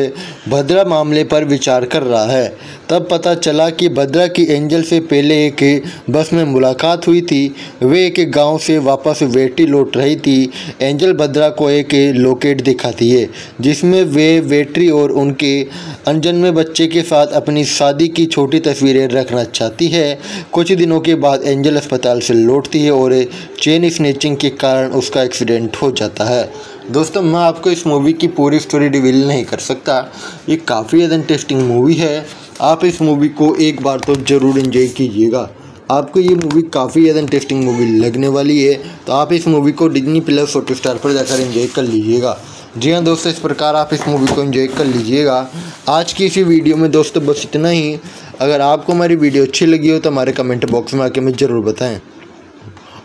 भद्रा मामले पर विचार कर रहा है। तब पता चला कि भद्रा की एंजल से पहले एक बस में मुलाकात हुई थी। वे एक गाँव से वापस वेटी लौट रही थी। एंजल भद्रा को एक लोकेट दिखाती है, जिसमें वे वेटरी और उनके अनजन्मे बच्चे के साथ अपनी शादी की छोटी तस्वीरें रखना चाहती है। कुछ दिनों के बाद एंजल अस्पताल से लौटती है और चेन स्नेचिंग के कारण उसका एक्सीडेंट हो जाता है। दोस्तों, मैं आपको इस मूवी की पूरी स्टोरी रिवील नहीं कर सकता। ये काफ़ी ज़्यादा इंटरेस्टिंग मूवी है। आप इस मूवी को एक बार तो ज़रूर इन्जॉय कीजिएगा। आपको ये मूवी काफ़ी ज़्यादा इंटरेस्टिंग मूवी लगने वाली है। तो आप इस मूवी को डिजनी प्लस हॉट स्टार पर जाकर एंजॉय कर लीजिएगा। जी हाँ दोस्तों, इस प्रकार आप इस मूवी को एंजॉय कर लीजिएगा। आज की इसी वीडियो में दोस्तों बस इतना ही। अगर आपको हमारी वीडियो अच्छी लगी हो तो हमारे कमेंट बॉक्स में आके हमें ज़रूर बताएँ।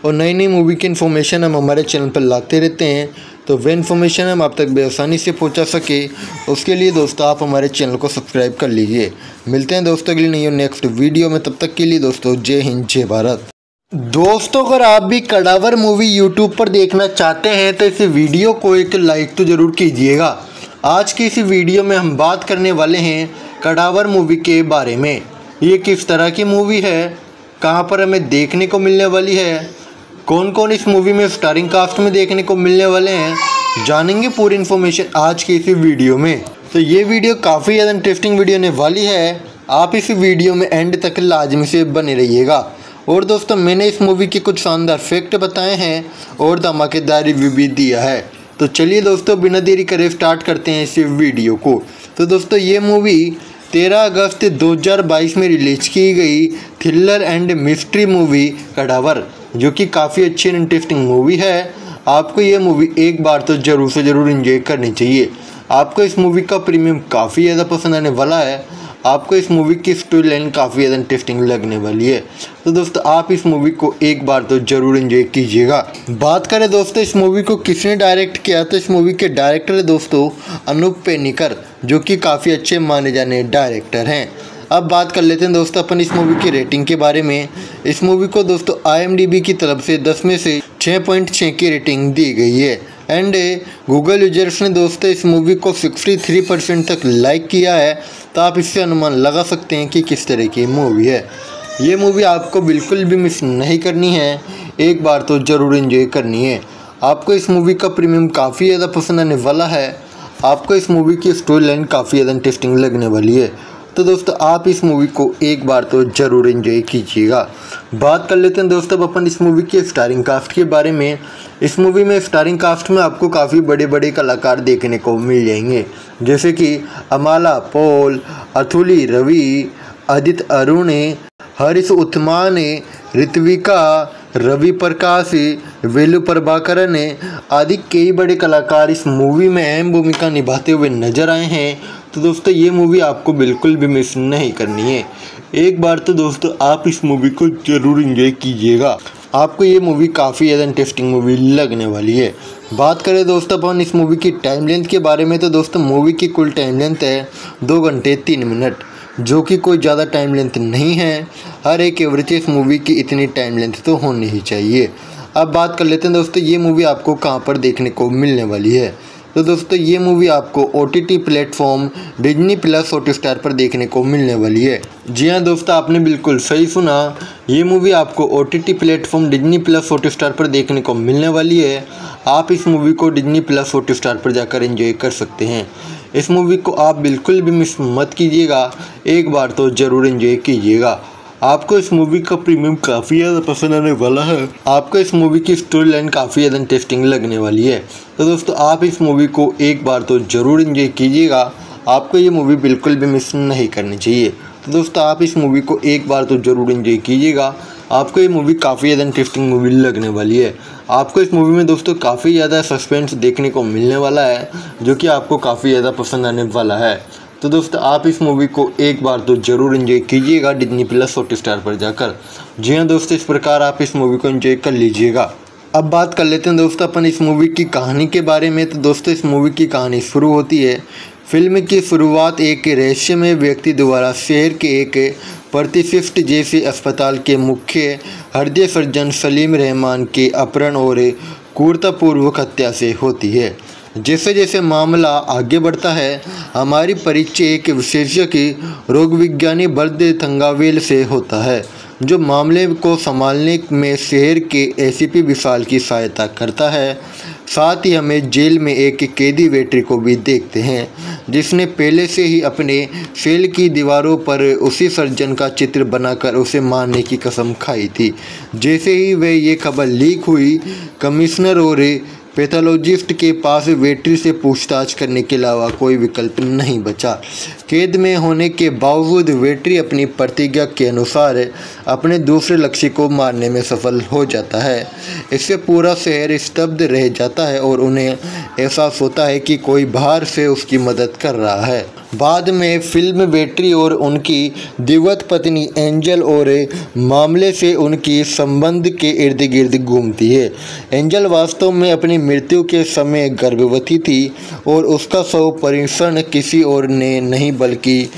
और नई नई मूवी की इन्फॉर्मेशन हम हमारे चैनल पर लाते रहते हैं। तो वह इन्फॉर्मेशन हम आप तक बेआसानी से पहुँचा सके। उसके लिए दोस्तों, आप हमारे चैनल को सब्सक्राइब कर लीजिए। मिलते हैं दोस्तों अगली नई नेक्स्ट वीडियो में। तब तक के लिए दोस्तों, जय हिंद, जय भारत। दोस्तों, अगर आप भी कड़ावर मूवी यूट्यूब पर देखना चाहते हैं तो इस वीडियो को एक लाइक तो ज़रूर कीजिएगा। आज की इस वीडियो में हम बात करने वाले हैं कड़ावर मूवी के बारे में। ये किस तरह की मूवी है? कहाँ पर हमें देखने को मिलने वाली है? कौन कौन इस मूवी में स्टारिंग कास्ट में देखने को मिलने वाले हैं, जानेंगे पूरी इन्फॉर्मेशन आज की इसी वीडियो में। तो ये वीडियो काफ़ी ज़्यादा इंटरेस्टिंग वीडियो होने वाली है। आप इस वीडियो में एंड तक लाजमी से बने रहिएगा। और दोस्तों, मैंने इस मूवी के कुछ शानदार फैक्ट बताए हैं और धमाकेदार रिव्यू भी दिया है। तो चलिए दोस्तों, बिना देरी करे स्टार्ट करते हैं इस वीडियो को। तो दोस्तों, ये मूवी 13 अगस्त 2022 में रिलीज़ की गई thriller and mystery movie Cadaver, जो कि काफ़ी अच्छी एंड इंटरेस्टिंग मूवी है। आपको ये मूवी एक बार तो ज़रूर से ज़रूर इंजॉय करनी चाहिए। आपको इस मूवी का प्रीमियम काफ़ी ज़्यादा पसंद आने वाला है। आपको इस मूवी की स्टोरी लाइन काफ़ी ज़्यादा इंटरेस्टिंग लगने वाली है। तो दोस्तों, आप इस मूवी को एक बार तो ज़रूर एंजॉय कीजिएगा। बात करें दोस्तों, इस मूवी को किसने डायरेक्ट किया? तो इस मूवी के डायरेक्टर है दोस्तों, अनूप पेनिकर। जो कि काफ़ी अच्छे माने जाने डायरेक्टर हैं। अब बात कर लेते हैं दोस्तों अपन इस मूवी की रेटिंग के बारे में। इस मूवी को दोस्तों आईएमडीबी की तरफ़ से दस में से छः पॉइंट छः की रेटिंग दी गई है। एंड गूगल यूज़र्स ने दोस्तों इस मूवी को 63 परसेंट तक लाइक किया है। तो आप इससे अनुमान लगा सकते हैं कि किस तरह की मूवी है। ये मूवी आपको बिल्कुल भी मिस नहीं करनी है। एक बार तो ज़रूर इन्जॉय करनी है। आपको इस मूवी का प्रीमियम काफ़ी ज़्यादा पसंद आने वाला है। आपको इस मूवी की स्टोरी लाइन काफ़ी ज़्यादा इंटरेस्टिंग लगने वाली है। तो दोस्तों, आप इस मूवी को एक बार तो ज़रूर एंजॉय कीजिएगा। बात कर लेते हैं दोस्तों, अब अपन इस मूवी के स्टारिंग कास्ट के बारे में। इस मूवी में स्टारिंग कास्ट में आपको काफ़ी बड़े बड़े कलाकार देखने को मिल जाएँगे। जैसे कि अमाला, पोल, अथुली, रवि अदित अरुण, हरीश उत्मान ऋत्विका रवि प्रकाश, वेलु प्रभाकरन आदि कई बड़े कलाकार इस मूवी में अहम भूमिका निभाते हुए नज़र आए हैं। तो दोस्तों, ये मूवी आपको बिल्कुल भी मिस नहीं करनी है। एक बार तो दोस्तों, आप इस मूवी को ज़रूर इंजॉय कीजिएगा। आपको ये मूवी काफ़ी ज़्यादा इंटरेस्टिंग मूवी लगने वाली है। बात करें दोस्तों, अपन इस मूवी की टाइम लेंथ के बारे में तो दोस्तों मूवी की कुल टाइम लेंथ है दो घंटे तीन मिनट। जो कि कोई ज़्यादा टाइम लेंथ नहीं है। हर एक एवरेज इस मूवी की इतनी टाइम लेंथ तो होनी ही चाहिए। अब बात कर लेते हैं दोस्तों, ये मूवी आपको कहाँ पर देखने को मिलने वाली है? तो दोस्तों, ये मूवी आपको O T T platform Disney plus Hotstar पर देखने को मिलने वाली है। जी हाँ दोस्तों, आपने बिल्कुल सही सुना। ये मूवी आपको O T T platform Disney plus Hotstar पर देखने को मिलने वाली है। आप इस मूवी को डिजनी प्लस हॉट स्टार पर जाकर एंजॉय कर सकते हैं। इस मूवी को आप बिल्कुल भी मिस मत कीजिएगा। एक बार तो ज़रूर एंजॉय कीजिएगा। आपको इस मूवी का प्रीमियम काफ़ी ज़्यादा पसंद आने वाला है। आपको इस मूवी की स्टोरी लाइन काफ़ी ज़्यादा इंटरेस्टिंग लगने वाली है। तो दोस्तों, आप इस मूवी को एक बार तो ज़रूर इंजॉय कीजिएगा। आपको ये मूवी बिल्कुल भी मिस नहीं करनी चाहिए। तो दोस्तों, आप इस मूवी को एक बार तो ज़रूर इंजॉय कीजिएगा। आपको ये मूवी काफ़ी ज़्यादा इंटरेस्टिंग मूवी लगने वाली है। आपको इस मूवी में दोस्तों काफ़ी ज़्यादा सस्पेंस देखने को मिलने वाला है, जो कि आपको काफ़ी ज़्यादा पसंद आने वाला है। तो दोस्तों, आप इस मूवी को एक बार तो ज़रूर इन्जॉय कीजिएगा डिजनी प्लस हॉट स्टार पर जाकर। जी हाँ दोस्तों, इस प्रकार आप इस मूवी को इन्जॉय कर लीजिएगा। अब बात कर लेते हैं दोस्तों, अपन इस मूवी की कहानी के बारे में। तो दोस्तों, इस मूवी की कहानी शुरू होती है फ़िल्म की शुरुआत एक रहस्यमय व्यक्ति द्वारा शहर के एक प्रतिष्ठित जैसे अस्पताल के मुख्य हृदय सर्जन सलीम रहमान के अपहरण और क्रूरतापूर्वक हत्या से होती है। जैसे जैसे मामला आगे बढ़ता है, हमारी परिचय एक विशेषज्ञ रोग विज्ञानी बर्द थंगावेल से होता है, जो मामले को संभालने में शहर के एसीपी विशाल की सहायता करता है। साथ ही हमें जेल में एक कैदी वेटरी को भी देखते हैं, जिसने पहले से ही अपने सेल की दीवारों पर उसी सर्जन का चित्र बनाकर उसे मारने की कसम खाई थी। जैसे ही वह ये खबर लीक हुई, कमिश्नर और पैथोलॉजिस्ट के पास वेटरी से पूछताछ करने के अलावा कोई विकल्प नहीं बचा। कैद में होने के बावजूद वेटरी अपनी प्रतिज्ञा के अनुसार अपने दूसरे लक्ष्य को मारने में सफल हो जाता है। इससे पूरा शहर स्तब्ध रह जाता है और उन्हें एहसास होता है कि कोई बाहर से उसकी मदद कर रहा है। बाद में फ़िल्म बेट्री और उनकी दिवत पत्नी एंजल और मामले से उनकी संबंध के इर्द गिर्द घूमती है। एंजल वास्तव में अपनी मृत्यु के समय गर्भवती थी और उसका सौ परीक्षण किसी और ने नहीं, बल्कि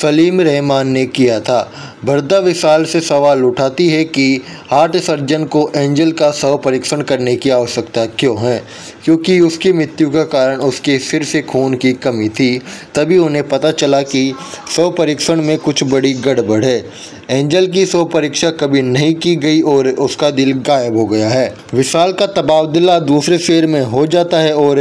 सलीम रहमान ने किया था। भरदा विशाल से सवाल उठाती है कि हार्ट सर्जन को एंजल का शव परीक्षण करने की आवश्यकता क्यों है? क्योंकि उसकी मृत्यु का कारण उसके सिर से खून की कमी थी, तभी उन्हें पता चला कि शव परीक्षण में कुछ बड़ी गड़बड़ है। एंजल की शव परीक्षा कभी नहीं की गई और उसका दिल गायब हो गया है। विशाल का तबादला दूसरे शेर में हो जाता है और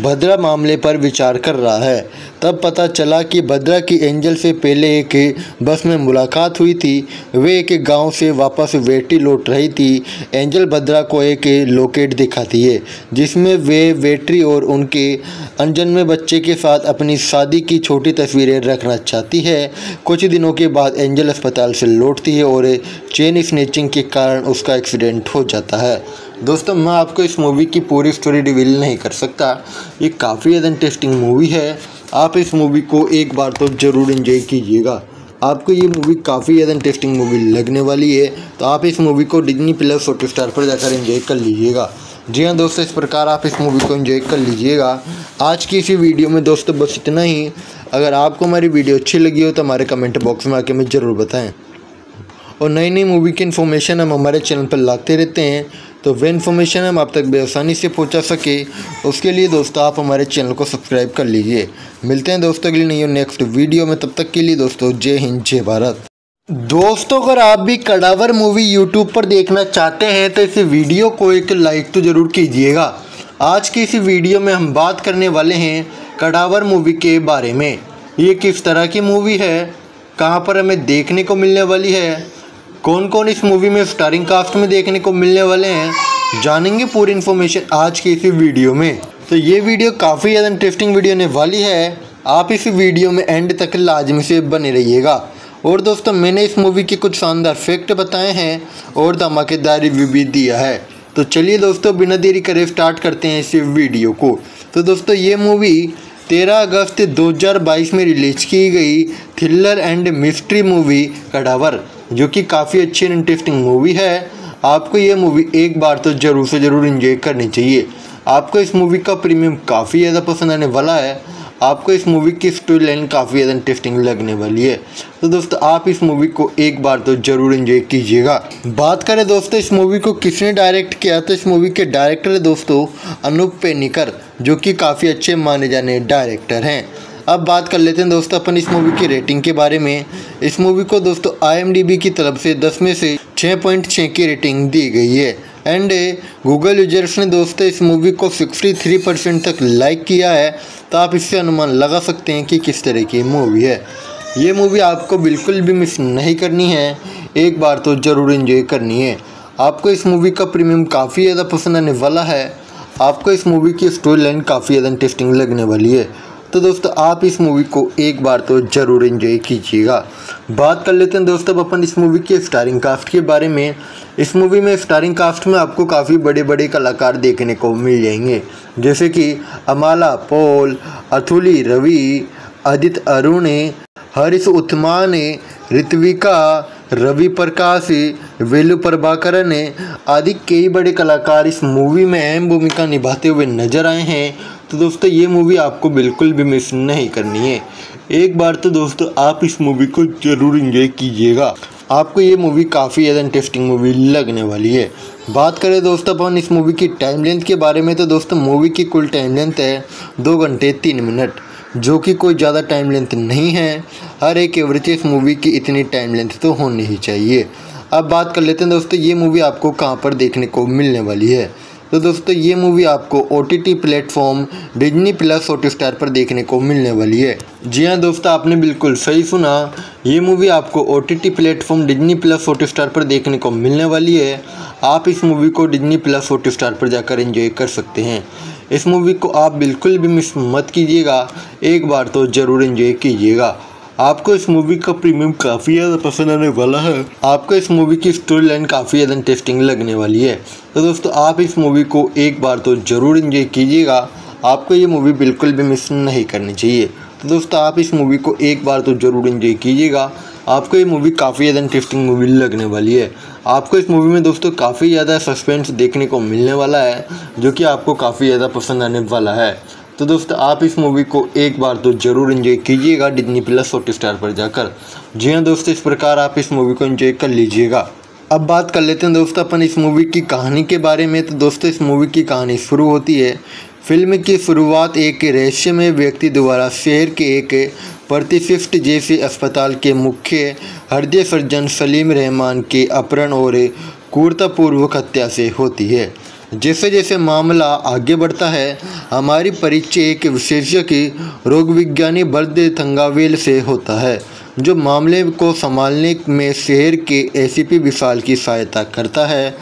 भद्रा मामले पर विचार कर रहा है। तब पता चला कि भद्रा की एंजल से पहले एक बस में मुलाकात हुई थी। वे एक गाँव से वापस वेटी लौट रही थी। एंजल भद्रा को एक लोकेट दिखाती है, जिसमें वे वेटरी और उनके अनजन्मे बच्चे के साथ अपनी शादी की छोटी तस्वीरें रखना चाहती है। कुछ दिनों के बाद एंजल अस्पताल से लौटती है और चेन स्नेचिंग के कारण उसका एक्सीडेंट हो जाता है। दोस्तों, मैं आपको इस मूवी की पूरी स्टोरी रिवील नहीं कर सकता। ये काफ़ी ज़्यादा इंटरेस्टिंग मूवी है। आप इस मूवी को एक बार तो ज़रूर इन्जॉय कीजिएगा। आपको ये मूवी काफ़ी ज़्यादा इंटरेस्टिंग मूवी लगने वाली है। तो आप इस मूवी को डिजनी प्लस हॉट स्टार पर जाकर एंजॉय कर लीजिएगा। जी हाँ दोस्तों, इस प्रकार आप इस मूवी को एंजॉय कर लीजिएगा। आज की इसी वीडियो में दोस्तों बस इतना ही। अगर आपको हमारी वीडियो अच्छी लगी हो तो हमारे कमेंट बॉक्स में आके हमें ज़रूर बताएँ। और नई नई मूवी की इन्फॉर्मेशन हम हमारे चैनल पर लाते रहते हैं। तो वह इन्फॉर्मेशन हम आप तक बेआसानी से पहुँचा सके। उसके लिए दोस्तों आप हमारे चैनल को सब्सक्राइब कर लीजिए। मिलते हैं दोस्तों अगली नई नेक्स्ट वीडियो में। तब तक के लिए दोस्तों जय हिंद, जय भारत। दोस्तों, अगर आप भी कड़ावर मूवी यूट्यूब पर देखना चाहते हैं तो इस वीडियो को एक लाइक तो ज़रूर कीजिएगा। आज की इस वीडियो में हम बात करने वाले हैं कड़ावर मूवी के बारे में। ये किस तरह की मूवी है? कहाँ पर हमें देखने को मिलने वाली है? कौन कौन इस मूवी में स्टारिंग कास्ट में देखने को मिलने वाले हैं, जानेंगे पूरी इन्फॉर्मेशन आज की इसी वीडियो में। तो ये वीडियो काफ़ी ज़्यादा इंटरेस्टिंग वीडियो होने वाली है। आप इस वीडियो में एंड तक लाजमी से बने रहिएगा। और दोस्तों, मैंने इस मूवी के कुछ शानदार फैक्ट बताए हैं और धमाकेदार रिव्यू भी दिया है। तो चलिए दोस्तों, बिना देरी करे स्टार्ट करते हैं इस वीडियो को। तो दोस्तों, ये मूवी 13 अगस्त 2022 में रिलीज़ की गई thriller and mystery movie Cadaver, जो कि काफ़ी अच्छी एंड इंटरेस्टिंग मूवी है। आपको ये मूवी एक बार तो ज़रूर से ज़रूर इन्जॉय करनी चाहिए। आपको इस मूवी का प्रीमियम काफ़ी ज़्यादा पसंद आने वाला है। आपको इस मूवी की स्टोरी लाइन काफ़ी ज़्यादा इंटरेस्टिंग लगने वाली है। तो दोस्तों, आप इस मूवी को एक बार तो ज़रूर इन्जॉय कीजिएगा। बात करें दोस्तों, इस मूवी को किसने डायरेक्ट किया? तो इस मूवी के डायरेक्टर है दोस्तों, अनूप पेनिकर। जो कि काफ़ी अच्छे माने जाने डायरेक्टर हैं। अब बात कर लेते हैं दोस्तों अपन इस मूवी की रेटिंग के बारे में। इस मूवी को दोस्तों आईएमडीबी की तरफ़ से दस में से छः पॉइंट छः की रेटिंग दी गई है। एंड गूगल यूज़र्स ने दोस्तों इस मूवी को 63 परसेंट तक लाइक किया है। तो आप इससे अनुमान लगा सकते हैं कि किस तरह की मूवी है। ये मूवी आपको बिल्कुल भी मिस नहीं करनी है। एक बार तो ज़रूर इन्जॉय करनी है। आपको इस मूवी का प्रीमियम काफ़ी ज़्यादा पसंद आने वाला है। आपको इस मूवी की स्टोरी लाइन काफ़ी ज़्यादा इंटरेस्टिंग लगने वाली है। तो दोस्तों, आप इस मूवी को एक बार तो ज़रूर एंजॉय कीजिएगा। बात कर लेते हैं दोस्तों, अब अपन इस मूवी के स्टारिंग कास्ट के बारे में। इस मूवी में स्टारिंग कास्ट में आपको काफ़ी बड़े बड़े कलाकार देखने को मिल जाएँगे। जैसे कि अमाला, पोल, अथुली, रवि, आदित्य अरुण, हरीश उत्मान ऋत्विका रवि प्रकाश, वेलु प्रभाकरन आदि कई बड़े कलाकार इस मूवी में अहम भूमिका निभाते हुए नज़र आए हैं। तो दोस्तों, ये मूवी आपको बिल्कुल भी मिस नहीं करनी है। एक बार तो दोस्तों, आप इस मूवी को ज़रूर इंजॉय कीजिएगा। आपको ये मूवी काफ़ी ज़्यादा इंटरेस्टिंग मूवी लगने वाली है। बात करें दोस्तों, अपन इस मूवी की टाइम लेंथ के बारे में तो दोस्तों मूवी की कुल टाइम लेंथ है दो घंटे तीन मिनट। जो कि कोई ज़्यादा टाइम लेंथ नहीं है। हर एक एवरेज इस मूवी की इतनी टाइम लेंथ तो होनी ही चाहिए। अब बात कर लेते हैं दोस्तों, ये मूवी आपको कहाँ पर देखने को मिलने वाली है? तो दोस्तों, ये मूवी आपको O T T platform Disney plus Hotstar पर देखने को मिलने वाली है। जी हाँ दोस्तों, आपने बिल्कुल सही सुना। ये मूवी आपको O T T platform Disney plus Hotstar पर देखने को मिलने वाली है। आप इस मूवी को डिजनी प्लस हॉट स्टार पर जाकर एंजॉय कर सकते हैं। इस मूवी को आप बिल्कुल भी मिस मत कीजिएगा। एक बार तो ज़रूर इन्जॉय कीजिएगा। आपको इस मूवी का प्रीमियम काफ़ी ज़्यादा पसंद आने वाला है। आपको इस मूवी की स्टोरी लाइन काफ़ी ज़्यादा इंटरेस्टिंग लगने वाली है। तो दोस्तों, आप इस मूवी को एक बार तो ज़रूर इन्जॉय कीजिएगा। आपको ये मूवी बिल्कुल भी मिस नहीं करनी चाहिए। तो दोस्तों, आप इस मूवी को एक बार तो ज़रूर इन्जॉय कीजिएगा। आपको ये मूवी काफ़ी ज़्यादा इंटरेस्टिंग मूवी लगने वाली है। आपको इस मूवी में दोस्तों काफ़ी ज़्यादा सस्पेंस देखने को मिलने वाला है, जो कि आपको काफ़ी ज़्यादा पसंद आने वाला है। तो दोस्तों, आप इस मूवी को एक बार तो ज़रूर इन्जॉय कीजिएगा डिजनी प्लस हॉट स्टार पर जाकर। जी हाँ दोस्तों, इस प्रकार आप इस मूवी को इन्जॉय कर लीजिएगा। अब बात कर लेते हैं दोस्तों, अपन इस मूवी की कहानी के बारे में। तो दोस्तों, इस मूवी की कहानी शुरू होती है। फ़िल्म की शुरुआत एक रहस्यमय व्यक्ति द्वारा शहर के एक प्रतिष्ठित जैसे अस्पताल के मुख्य हृदय सर्जन सलीम रहमान के अपहरण और क्रूरतापूर्वक हत्या से होती है। जैसे जैसे मामला आगे बढ़ता है, हमारी परिचय एक विशेषज्ञ रोग विज्ञानी बर्द थंगावेल से होता है, जो मामले को संभालने में शहर के एसीपी विशाल की सहायता करता है।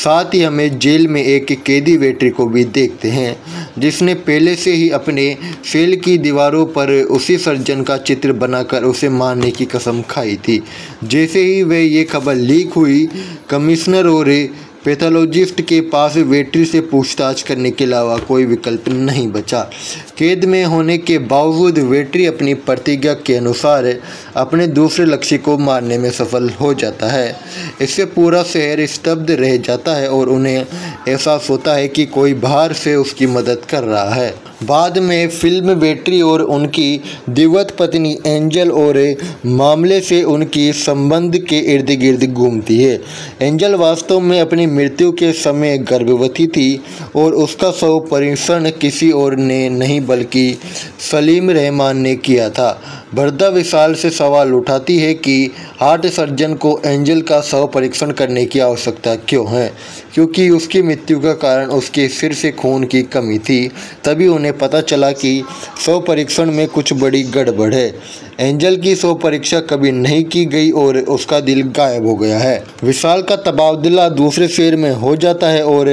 साथ ही हमें जेल में एक कैदी वेटरी को भी देखते हैं, जिसने पहले से ही अपने सेल की दीवारों पर उसी सर्जन का चित्र बनाकर उसे मारने की कसम खाई थी। जैसे ही वह ये खबर लीक हुई, कमिश्नर और पैथोलॉजिस्ट के पास वेटरी से पूछताछ करने के अलावा कोई विकल्प नहीं बचा। कैद में होने के बावजूद वेटरी अपनी प्रतिज्ञा के अनुसार अपने दूसरे लक्ष्य को मारने में सफल हो जाता है। इससे पूरा शहर स्तब्ध रह जाता है और उन्हें एहसास होता है कि कोई बाहर से उसकी मदद कर रहा है। बाद में फ़िल्म बेट्री और उनकी दिवत पत्नी एंजल और मामले से उनकी संबंध के इर्द गिर्द घूमती है। एंजल वास्तव में अपनी मृत्यु के समय गर्भवती थी और उसका शव परीक्षण किसी और ने नहीं, बल्कि सलीम रहमान ने किया था। भरदा विशाल से सवाल उठाती है कि हार्ट सर्जन को एंजल का शव परीक्षण करने की आवश्यकता क्यों है? क्योंकि उसकी मृत्यु का कारण उसके सिर से खून की कमी थी, तभी उन्हें पता चला कि शव परीक्षण में कुछ बड़ी गड़बड़ है। एंजल की शव परीक्षा कभी नहीं की गई और उसका दिल गायब हो गया है। विशाल का तबादला दूसरे शेर में हो जाता है और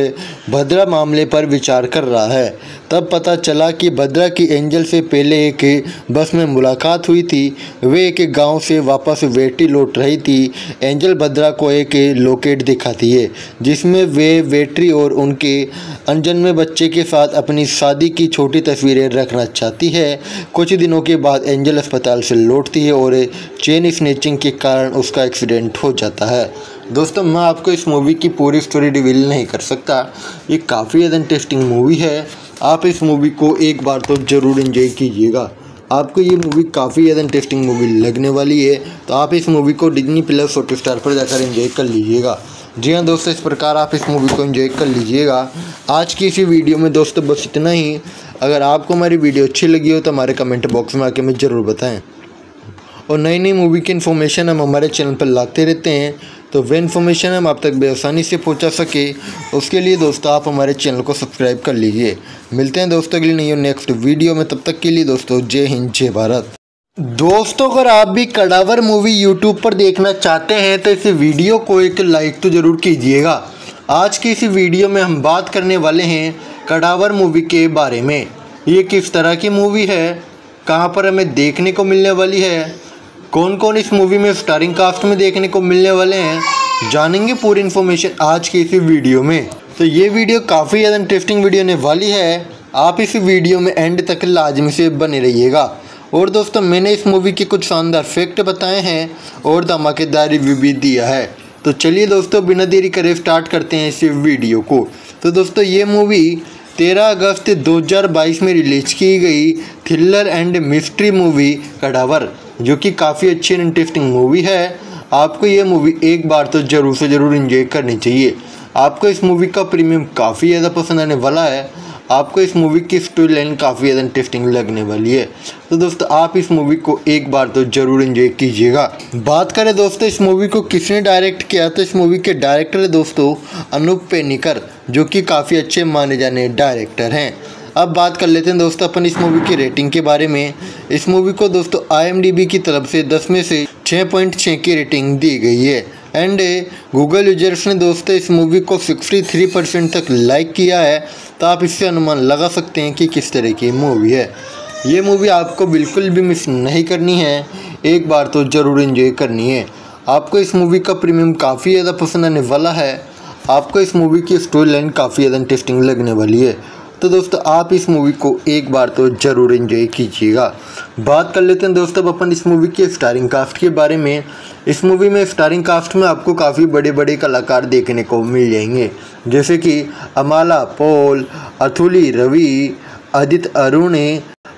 भद्रा मामले पर विचार कर रहा है। तब पता चला कि भद्रा की एंजल से पहले एक बस में मुलाकात हुई थी। वे एक गाँव से वापस वेटी लौट रही थी। एंजल भद्रा को एक लोकेट दिखाती है, जिसमें वे वेटरी और उनके अनजन्मे बच्चे के साथ अपनी शादी की छोटी तस्वीरें रखना चाहती है। कुछ दिनों के बाद एंजल अस्पताल से लौटती है और चेन स्नेचिंग के कारण उसका एक्सीडेंट हो जाता है। दोस्तों, मैं आपको इस मूवी की पूरी स्टोरी रिवील नहीं कर सकता। ये काफ़ी ज़्यादा इंटरेस्टिंग मूवी है। आप इस मूवी को एक बार तो ज़रूर इन्जॉय कीजिएगा। आपको ये मूवी काफ़ी ज़्यादा इंटरेस्टिंग मूवी लगने वाली है तो आप इस मूवी को डिजनी प्लस हॉट स्टार पर जाकर एंजॉय कर लीजिएगा। जी हाँ दोस्तों, इस प्रकार आप इस मूवी को एंजॉय कर लीजिएगा। आज की इसी वीडियो में दोस्तों बस इतना ही। अगर आपको हमारी वीडियो अच्छी लगी हो तो हमारे कमेंट बॉक्स में आके मुझे ज़रूर बताएँ। और नई नई मूवी की इन्फॉर्मेशन हम हमारे चैनल पर लाते रहते हैं। तो वह इन्फॉर्मेशन हम आप तक बेआसानी से पहुँचा सके। उसके लिए दोस्तों आप हमारे चैनल को सब्सक्राइब कर लीजिए। मिलते हैं दोस्तों के लिए नई नेक्स्ट वीडियो में। तब तक के लिए दोस्तों जय हिंद, जय भारत। दोस्तों, अगर आप भी कड़ावर मूवी यूट्यूब पर देखना चाहते हैं तो इस वीडियो को एक लाइक तो ज़रूर कीजिएगा। आज की इस वीडियो में हम बात करने वाले हैं कड़ावर मूवी के बारे में। ये किस तरह की मूवी है? कहाँ पर हमें देखने को मिलने वाली है? कौन कौन इस मूवी में स्टारिंग कास्ट में देखने को मिलने वाले हैं, जानेंगे पूरी इन्फॉर्मेशन आज की इसी वीडियो में। तो ये वीडियो काफ़ी ज़्यादा इंटरेस्टिंग वीडियो होने वाली है। आप इस वीडियो में एंड तक लाजमी से बने रहिएगा। और दोस्तों, मैंने इस मूवी के कुछ शानदार फैक्ट बताए हैं और धमाकेदार रिव्यू भी दिया है। तो चलिए दोस्तों, बिना देरी करे स्टार्ट करते हैं इस वीडियो को। तो दोस्तों, ये मूवी तेरह अगस्त 2022 में रिलीज़ की गई thriller and mystery movie Cadaver. जो कि काफ़ी अच्छी एंड इंटरेस्टिंग मूवी है। आपको ये मूवी एक बार तो ज़रूर से ज़रूर इंजॉय करनी चाहिए। आपको इस मूवी का प्रीमियम काफ़ी ज़्यादा पसंद आने वाला है। आपको इस मूवी की स्टोरी लाइन काफ़ी ज़्यादा इंटरेस्टिंग लगने वाली है। तो दोस्तों, आप इस मूवी को एक बार तो ज़रूर एंजॉय कीजिएगा। बात करें दोस्तों, इस मूवी को किसने डायरेक्ट किया? तो इस मूवी के डायरेक्टर है दोस्तों, अनूप पेनिकर, जो कि काफ़ी अच्छे माने जाने डायरेक्टर हैं। अब बात कर लेते हैं दोस्तों अपन इस मूवी की रेटिंग के बारे में। इस मूवी को दोस्तों आईएमडीबी की तरफ़ से दस में से छः पॉइंट छः की रेटिंग दी गई है। एंड गूगल यूज़र्स ने दोस्तों इस मूवी को 63 परसेंट तक लाइक किया है तो आप इससे अनुमान लगा सकते हैं कि किस तरह की मूवी है। ये मूवी आपको बिल्कुल भी मिस नहीं करनी है, एक बार तो ज़रूर इन्जॉय करनी है। आपको इस मूवी का प्रीमियम काफ़ी ज़्यादा पसंद आने वाला है, आपको इस मूवी की स्टोरी लाइन काफ़ी ज़्यादा इंटरेस्टिंग लगने वाली है। तो दोस्तों, आप इस मूवी को एक बार तो ज़रूर एंजॉय कीजिएगा। बात कर लेते हैं दोस्तों, अब अपन इस मूवी के स्टारिंग कास्ट के बारे में। इस मूवी में स्टारिंग कास्ट में आपको काफ़ी बड़े बड़े कलाकार देखने को मिल जाएँगे। जैसे कि अमाला, पोल, अथुली, रवि अदित अरुण,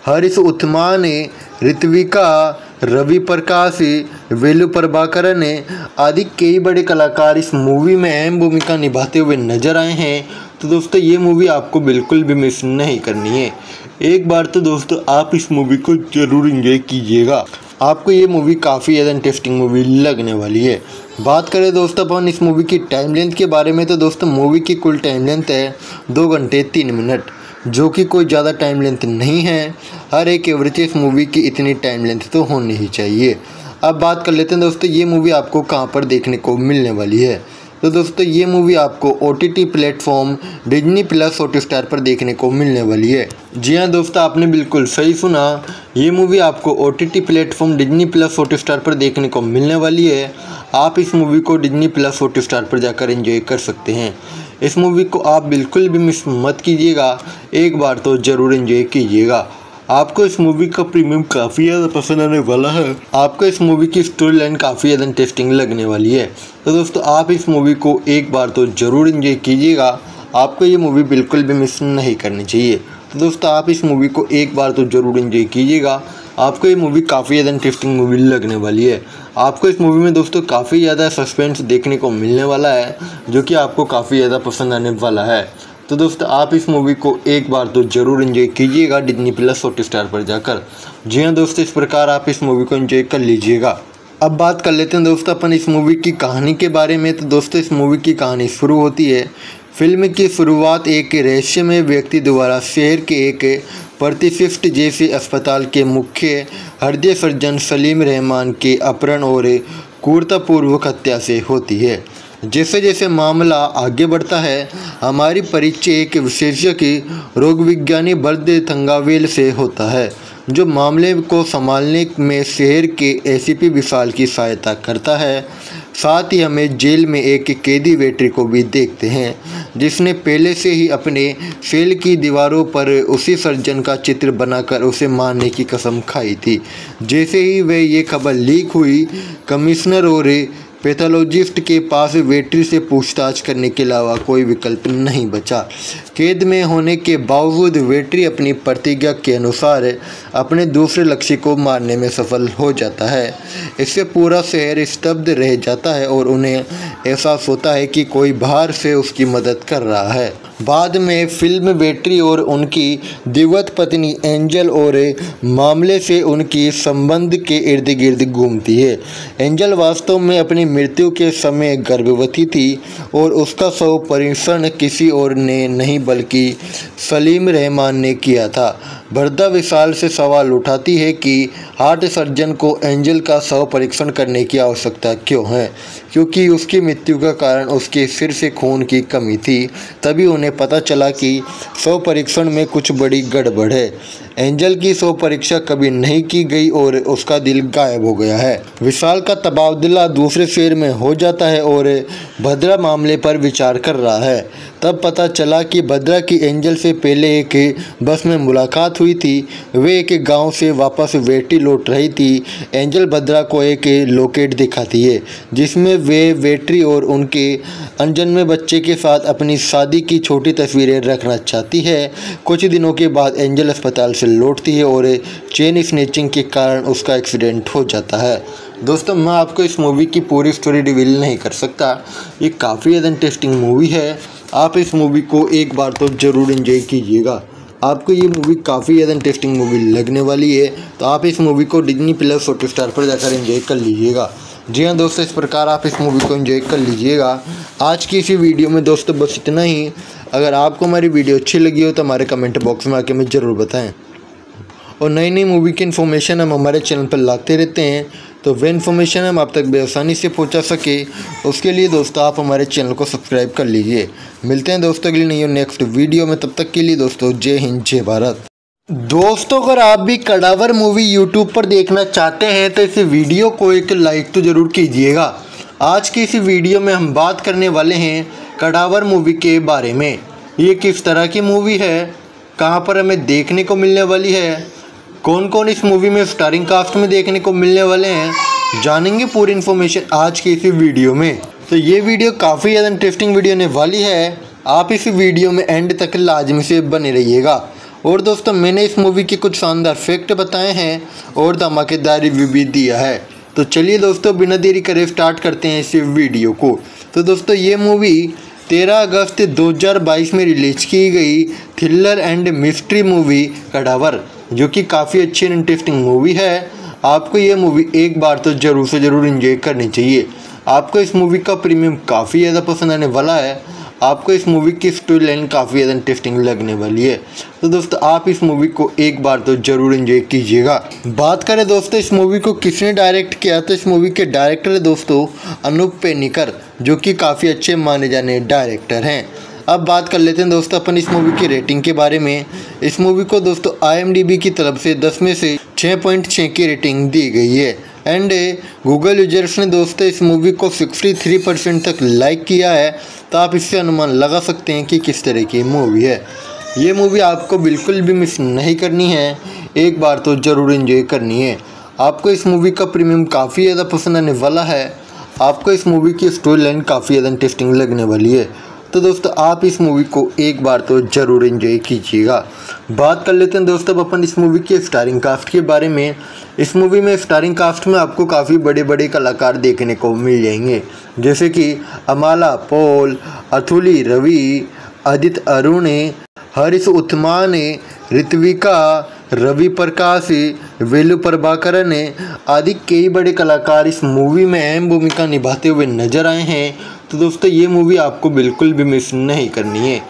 हरीश उत्मान ऋत्विका, रवि प्रकाश, वेलु प्रभाकरन आदि कई बड़े कलाकार इस मूवी में अहम भूमिका निभाते हुए नज़र आए हैं। तो दोस्तों, ये मूवी आपको बिल्कुल भी मिस नहीं करनी है। एक बार तो दोस्तों, आप इस मूवी को ज़रूर इंजॉय कीजिएगा। आपको ये मूवी काफ़ी ज़्यादा इंटरेस्टिंग मूवी लगने वाली है। बात करें दोस्तों, अपन इस मूवी की टाइम लेंथ के बारे में तो दोस्तों मूवी की कुल टाइम लेंथ है दो घंटे तीन मिनट जो कि कोई ज़्यादा टाइम लेंथ नहीं है। हर एक एवरेज इस मूवी की इतनी टाइम लेंथ तो होनी ही चाहिए। अब बात कर लेते हैं दोस्तों, ये मूवी आपको कहाँ पर देखने को मिलने वाली है? तो दोस्तों, ये मूवी आपको O T T platform Disney plus Hotstar पर देखने को मिलने वाली है। जी हाँ दोस्तों, आपने बिल्कुल सही सुना। ये मूवी आपको O T T platform Disney plus Hotstar पर देखने को मिलने वाली है। आप इस मूवी को डिजनी प्लस हॉट स्टार पर जाकर एंजॉय कर सकते हैं। इस मूवी को आप बिल्कुल भी मिस मत कीजिएगा। एक बार तो ज़रूर एंजॉय कीजिएगा। आपको इस मूवी का प्रीमियम काफ़ी ज़्यादा पसंद आने वाला है। आपको इस मूवी की स्टोरी लाइन काफ़ी ज़्यादा इंटरेस्टिंग लगने वाली है। तो दोस्तों, आप इस मूवी को एक बार तो ज़रूर इन्जॉय कीजिएगा। आपको ये मूवी बिल्कुल भी मिस नहीं करनी चाहिए। तो दोस्तों, आप इस मूवी को एक बार तो ज़रूर इन्जॉय कीजिएगा। आपको ये मूवी काफ़ी ज़्यादा इंटरेस्टिंग मूवी लगने वाली है। आपको इस मूवी में दोस्तों काफ़ी ज़्यादा सस्पेंस देखने को मिलने वाला है, जो कि आपको काफ़ी ज़्यादा पसंद आने वाला है। तो दोस्तों, आप इस मूवी को एक बार तो ज़रूर इन्जॉय कीजिएगा डिजनी प्लस हॉट स्टार पर जाकर। जी हाँ दोस्तों, इस प्रकार आप इस मूवी को इन्जॉय कर लीजिएगा। अब बात कर लेते हैं दोस्तों, अपन इस मूवी की कहानी के बारे में। तो दोस्तों, इस मूवी की कहानी शुरू होती है। फ़िल्म की शुरुआत एक रहस्यमय व्यक्ति द्वारा शहर के एक प्रतिष्ठित जैसे अस्पताल के मुख्य हृदय सर्जन सलीम रहमान के अपहरण और क्रूरतापूर्वक हत्या से होती है। जैसे जैसे मामला आगे बढ़ता है, हमारी परिचय एक विशेषज्ञ रोग विज्ञानी बर्द थंगावेल से होता है, जो मामले को संभालने में शहर के एसीपी विशाल की सहायता करता है। साथ ही हमें जेल में एक कैदी वेटरी को भी देखते हैं, जिसने पहले से ही अपने सेल की दीवारों पर उसी सर्जन का चित्र बनाकर उसे मारने की कसम खाई थी। जैसे ही वह ये खबर लीक हुई, कमिश्नर और पैथोलॉजिस्ट के पास वेटरी से पूछताछ करने के अलावा कोई विकल्प नहीं बचा। कैद में होने के बावजूद वेटरी अपनी प्रतिज्ञा के अनुसार अपने दूसरे लक्ष्य को मारने में सफल हो जाता है। इससे पूरा शहर स्तब्ध रह जाता है और उन्हें एहसास होता है कि कोई बाहर से उसकी मदद कर रहा है। बाद में फ़िल्म बेटरी और उनकी दिवत पत्नी एंजल और मामले से उनकी संबंध के इर्द गिर्द घूमती है। एंजल वास्तव में अपनी मृत्यु के समय गर्भवती थी और उसका शव परीक्षण किसी और ने नहीं, बल्कि सलीम रहमान ने किया था। भरदा विशाल से सवाल उठाती है कि हार्ट सर्जन को एंजल का शव परीक्षण करने की आवश्यकता क्यों है? क्योंकि उसकी मृत्यु का कारण उसके सिर से खून की कमी थी, तभी उन्हें पता चला कि शव परीक्षण में कुछ बड़ी गड़बड़ है। एंजल की सो परीक्षा कभी नहीं की गई और उसका दिल गायब हो गया है। विशाल का तबादला दूसरे शेर में हो जाता है और भद्रा मामले पर विचार कर रहा है। तब पता चला कि भद्रा की एंजल से पहले एक बस में मुलाकात हुई थी। वे एक गाँव से वापस वेटी लौट रही थी। एंजल भद्रा को एक लोकेट दिखाती है, जिसमें वे वेटरी और उनके अनजन्मे बच्चे के साथ अपनी शादी की छोटी तस्वीरें रखना चाहती है। कुछ दिनों के बाद एंजल अस्पताल से लौटती है और चेन स्नेचिंग के कारण उसका एक्सीडेंट हो जाता है। दोस्तों, मैं आपको इस मूवी की पूरी स्टोरी रिवील नहीं कर सकता। ये काफ़ी इंटरेस्टिंग मूवी है। आप इस मूवी को एक बार तो ज़रूर इन्जॉय कीजिएगा। आपको ये मूवी काफ़ी ज़्यादा इंटरेस्टिंग मूवी लगने वाली है तो आप इस मूवी को डिजनी प्लस हॉट स्टार पर जाकर इन्जॉय कर लीजिएगा। जी हाँ दोस्तों, इस प्रकार आप इस मूवी को एंजॉय कर लीजिएगा। आज की इसी वीडियो में दोस्तों बस इतना ही। अगर आपको हमारी वीडियो अच्छी लगी हो तो हमारे कमेंट बॉक्स में आके हमें ज़रूर बताएँ। और नई नई मूवी की इन्फॉर्मेशन हम हमारे चैनल पर लाते रहते हैं। तो वह इन्फॉर्मेशन हम आप तक बेआसानी से पहुँचा सके। उसके लिए दोस्तों, आप हमारे चैनल को सब्सक्राइब कर लीजिए। मिलते हैं दोस्तों अगली नई नेक्स्ट वीडियो में। तब तक के लिए दोस्तों, जय हिंद, जय भारत। दोस्तों, अगर आप भी कड़ावर मूवी यूट्यूब पर देखना चाहते हैं तो इस वीडियो को एक लाइक तो ज़रूर कीजिएगा। आज की इस वीडियो में हम बात करने वाले हैं कड़ावर मूवी के बारे में। ये किस तरह की मूवी है? कहाँ पर हमें देखने को मिलने वाली है? कौन कौन इस मूवी में स्टारिंग कास्ट में देखने को मिलने वाले हैं, जानेंगे पूरी इन्फॉर्मेशन आज की इसी वीडियो में। तो ये वीडियो काफ़ी ज़्यादा इंटरेस्टिंग वीडियो होने वाली है। आप इस वीडियो में एंड तक लाजमी से बने रहिएगा। और दोस्तों, मैंने इस मूवी के कुछ शानदार फैक्ट बताए हैं और धमाकेदार रिव्यू भी दिया है। तो चलिए दोस्तों, बिना देरी करे स्टार्ट करते हैं इस वीडियो को। तो दोस्तों, ये मूवी 13 अगस्त 2022 में रिलीज़ की गई thriller and mystery movie Cadaver. जो कि काफ़ी अच्छी एंड इंटरेस्टिंग मूवी है। आपको ये मूवी एक बार तो ज़रूर से ज़रूर इंजॉय करनी चाहिए। आपको इस मूवी का प्रीमियम काफ़ी ज़्यादा पसंद आने वाला है। आपको इस मूवी की स्टोरी लाइन काफ़ी ज़्यादा इंटरेस्टिंग लगने वाली है। तो दोस्तों, आप इस मूवी को एक बार तो ज़रूर एंजॉय कीजिएगा। बात करें दोस्तों, इस मूवी को किसने डायरेक्ट किया? तो इस मूवी के डायरेक्टर है दोस्तों, अनूप पेनिकर, जो कि काफ़ी अच्छे माने जाने डायरेक्टर हैं। अब बात कर लेते हैं दोस्तों अपन इस मूवी की रेटिंग के बारे में। इस मूवी को दोस्तों आईएमडीबी की तरफ़ से दस में से छः पॉइंट छः की रेटिंग दी गई है। एंड गूगल यूज़र्स ने दोस्तों इस मूवी को 63 परसेंट तक लाइक किया है तो आप इससे अनुमान लगा सकते हैं कि किस तरह की मूवी है। ये मूवी आपको बिल्कुल भी मिस नहीं करनी है, एक बार तो ज़रूर इन्जॉय करनी है। आपको इस मूवी का प्रीमियम काफ़ी ज़्यादा पसंद आने वाला है, आपको इस मूवी की स्टोरी लाइन काफ़ी ज़्यादा इंटरेस्टिंग लगने वाली है। तो दोस्तों, आप इस मूवी को एक बार तो ज़रूर एंजॉय कीजिएगा। बात कर लेते हैं दोस्तों, अब अपन इस मूवी के स्टारिंग कास्ट के बारे में। इस मूवी में स्टारिंग कास्ट में आपको काफ़ी बड़े बड़े कलाकार देखने को मिल जाएँगे। जैसे कि अमाला, पोल, अथुली, रवि अदित अरुण, हरीश उत्मान ऋत्विका, रवि प्रकाश, वेलु प्रभाकरन आदि कई बड़े कलाकार इस मूवी में अहम भूमिका निभाते हुए नज़र आए हैं। तो दोस्तों, ये मूवी आपको बिल्कुल भी मिस नहीं करनी है।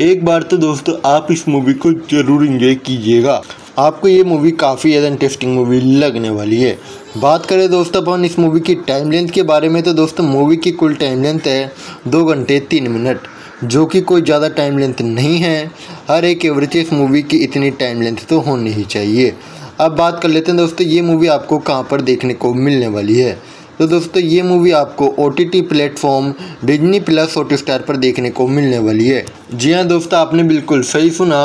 एक बार तो दोस्तों, आप इस मूवी को ज़रूर इंजॉय कीजिएगा। आपको ये मूवी काफ़ी ज़्यादा इंटरेस्टिंग मूवी लगने वाली है। बात करें दोस्तों, अपन इस मूवी की टाइम लेंथ के बारे में तो दोस्तों मूवी की कुल टाइम लेंथ है दो घंटे तीन मिनट जो कि कोई ज़्यादा टाइम लेंथ नहीं है। हर एक एवरेज इस मूवी की इतनी टाइम लेंथ तो होनी ही चाहिए। अब बात कर लेते हैं दोस्तों, ये मूवी आपको कहाँ पर देखने को मिलने वाली है? तो दोस्तों, ये मूवी आपको O T T platform Disney plus Hotstar पर देखने को मिलने वाली है। जी हाँ दोस्तों, आपने बिल्कुल सही सुना।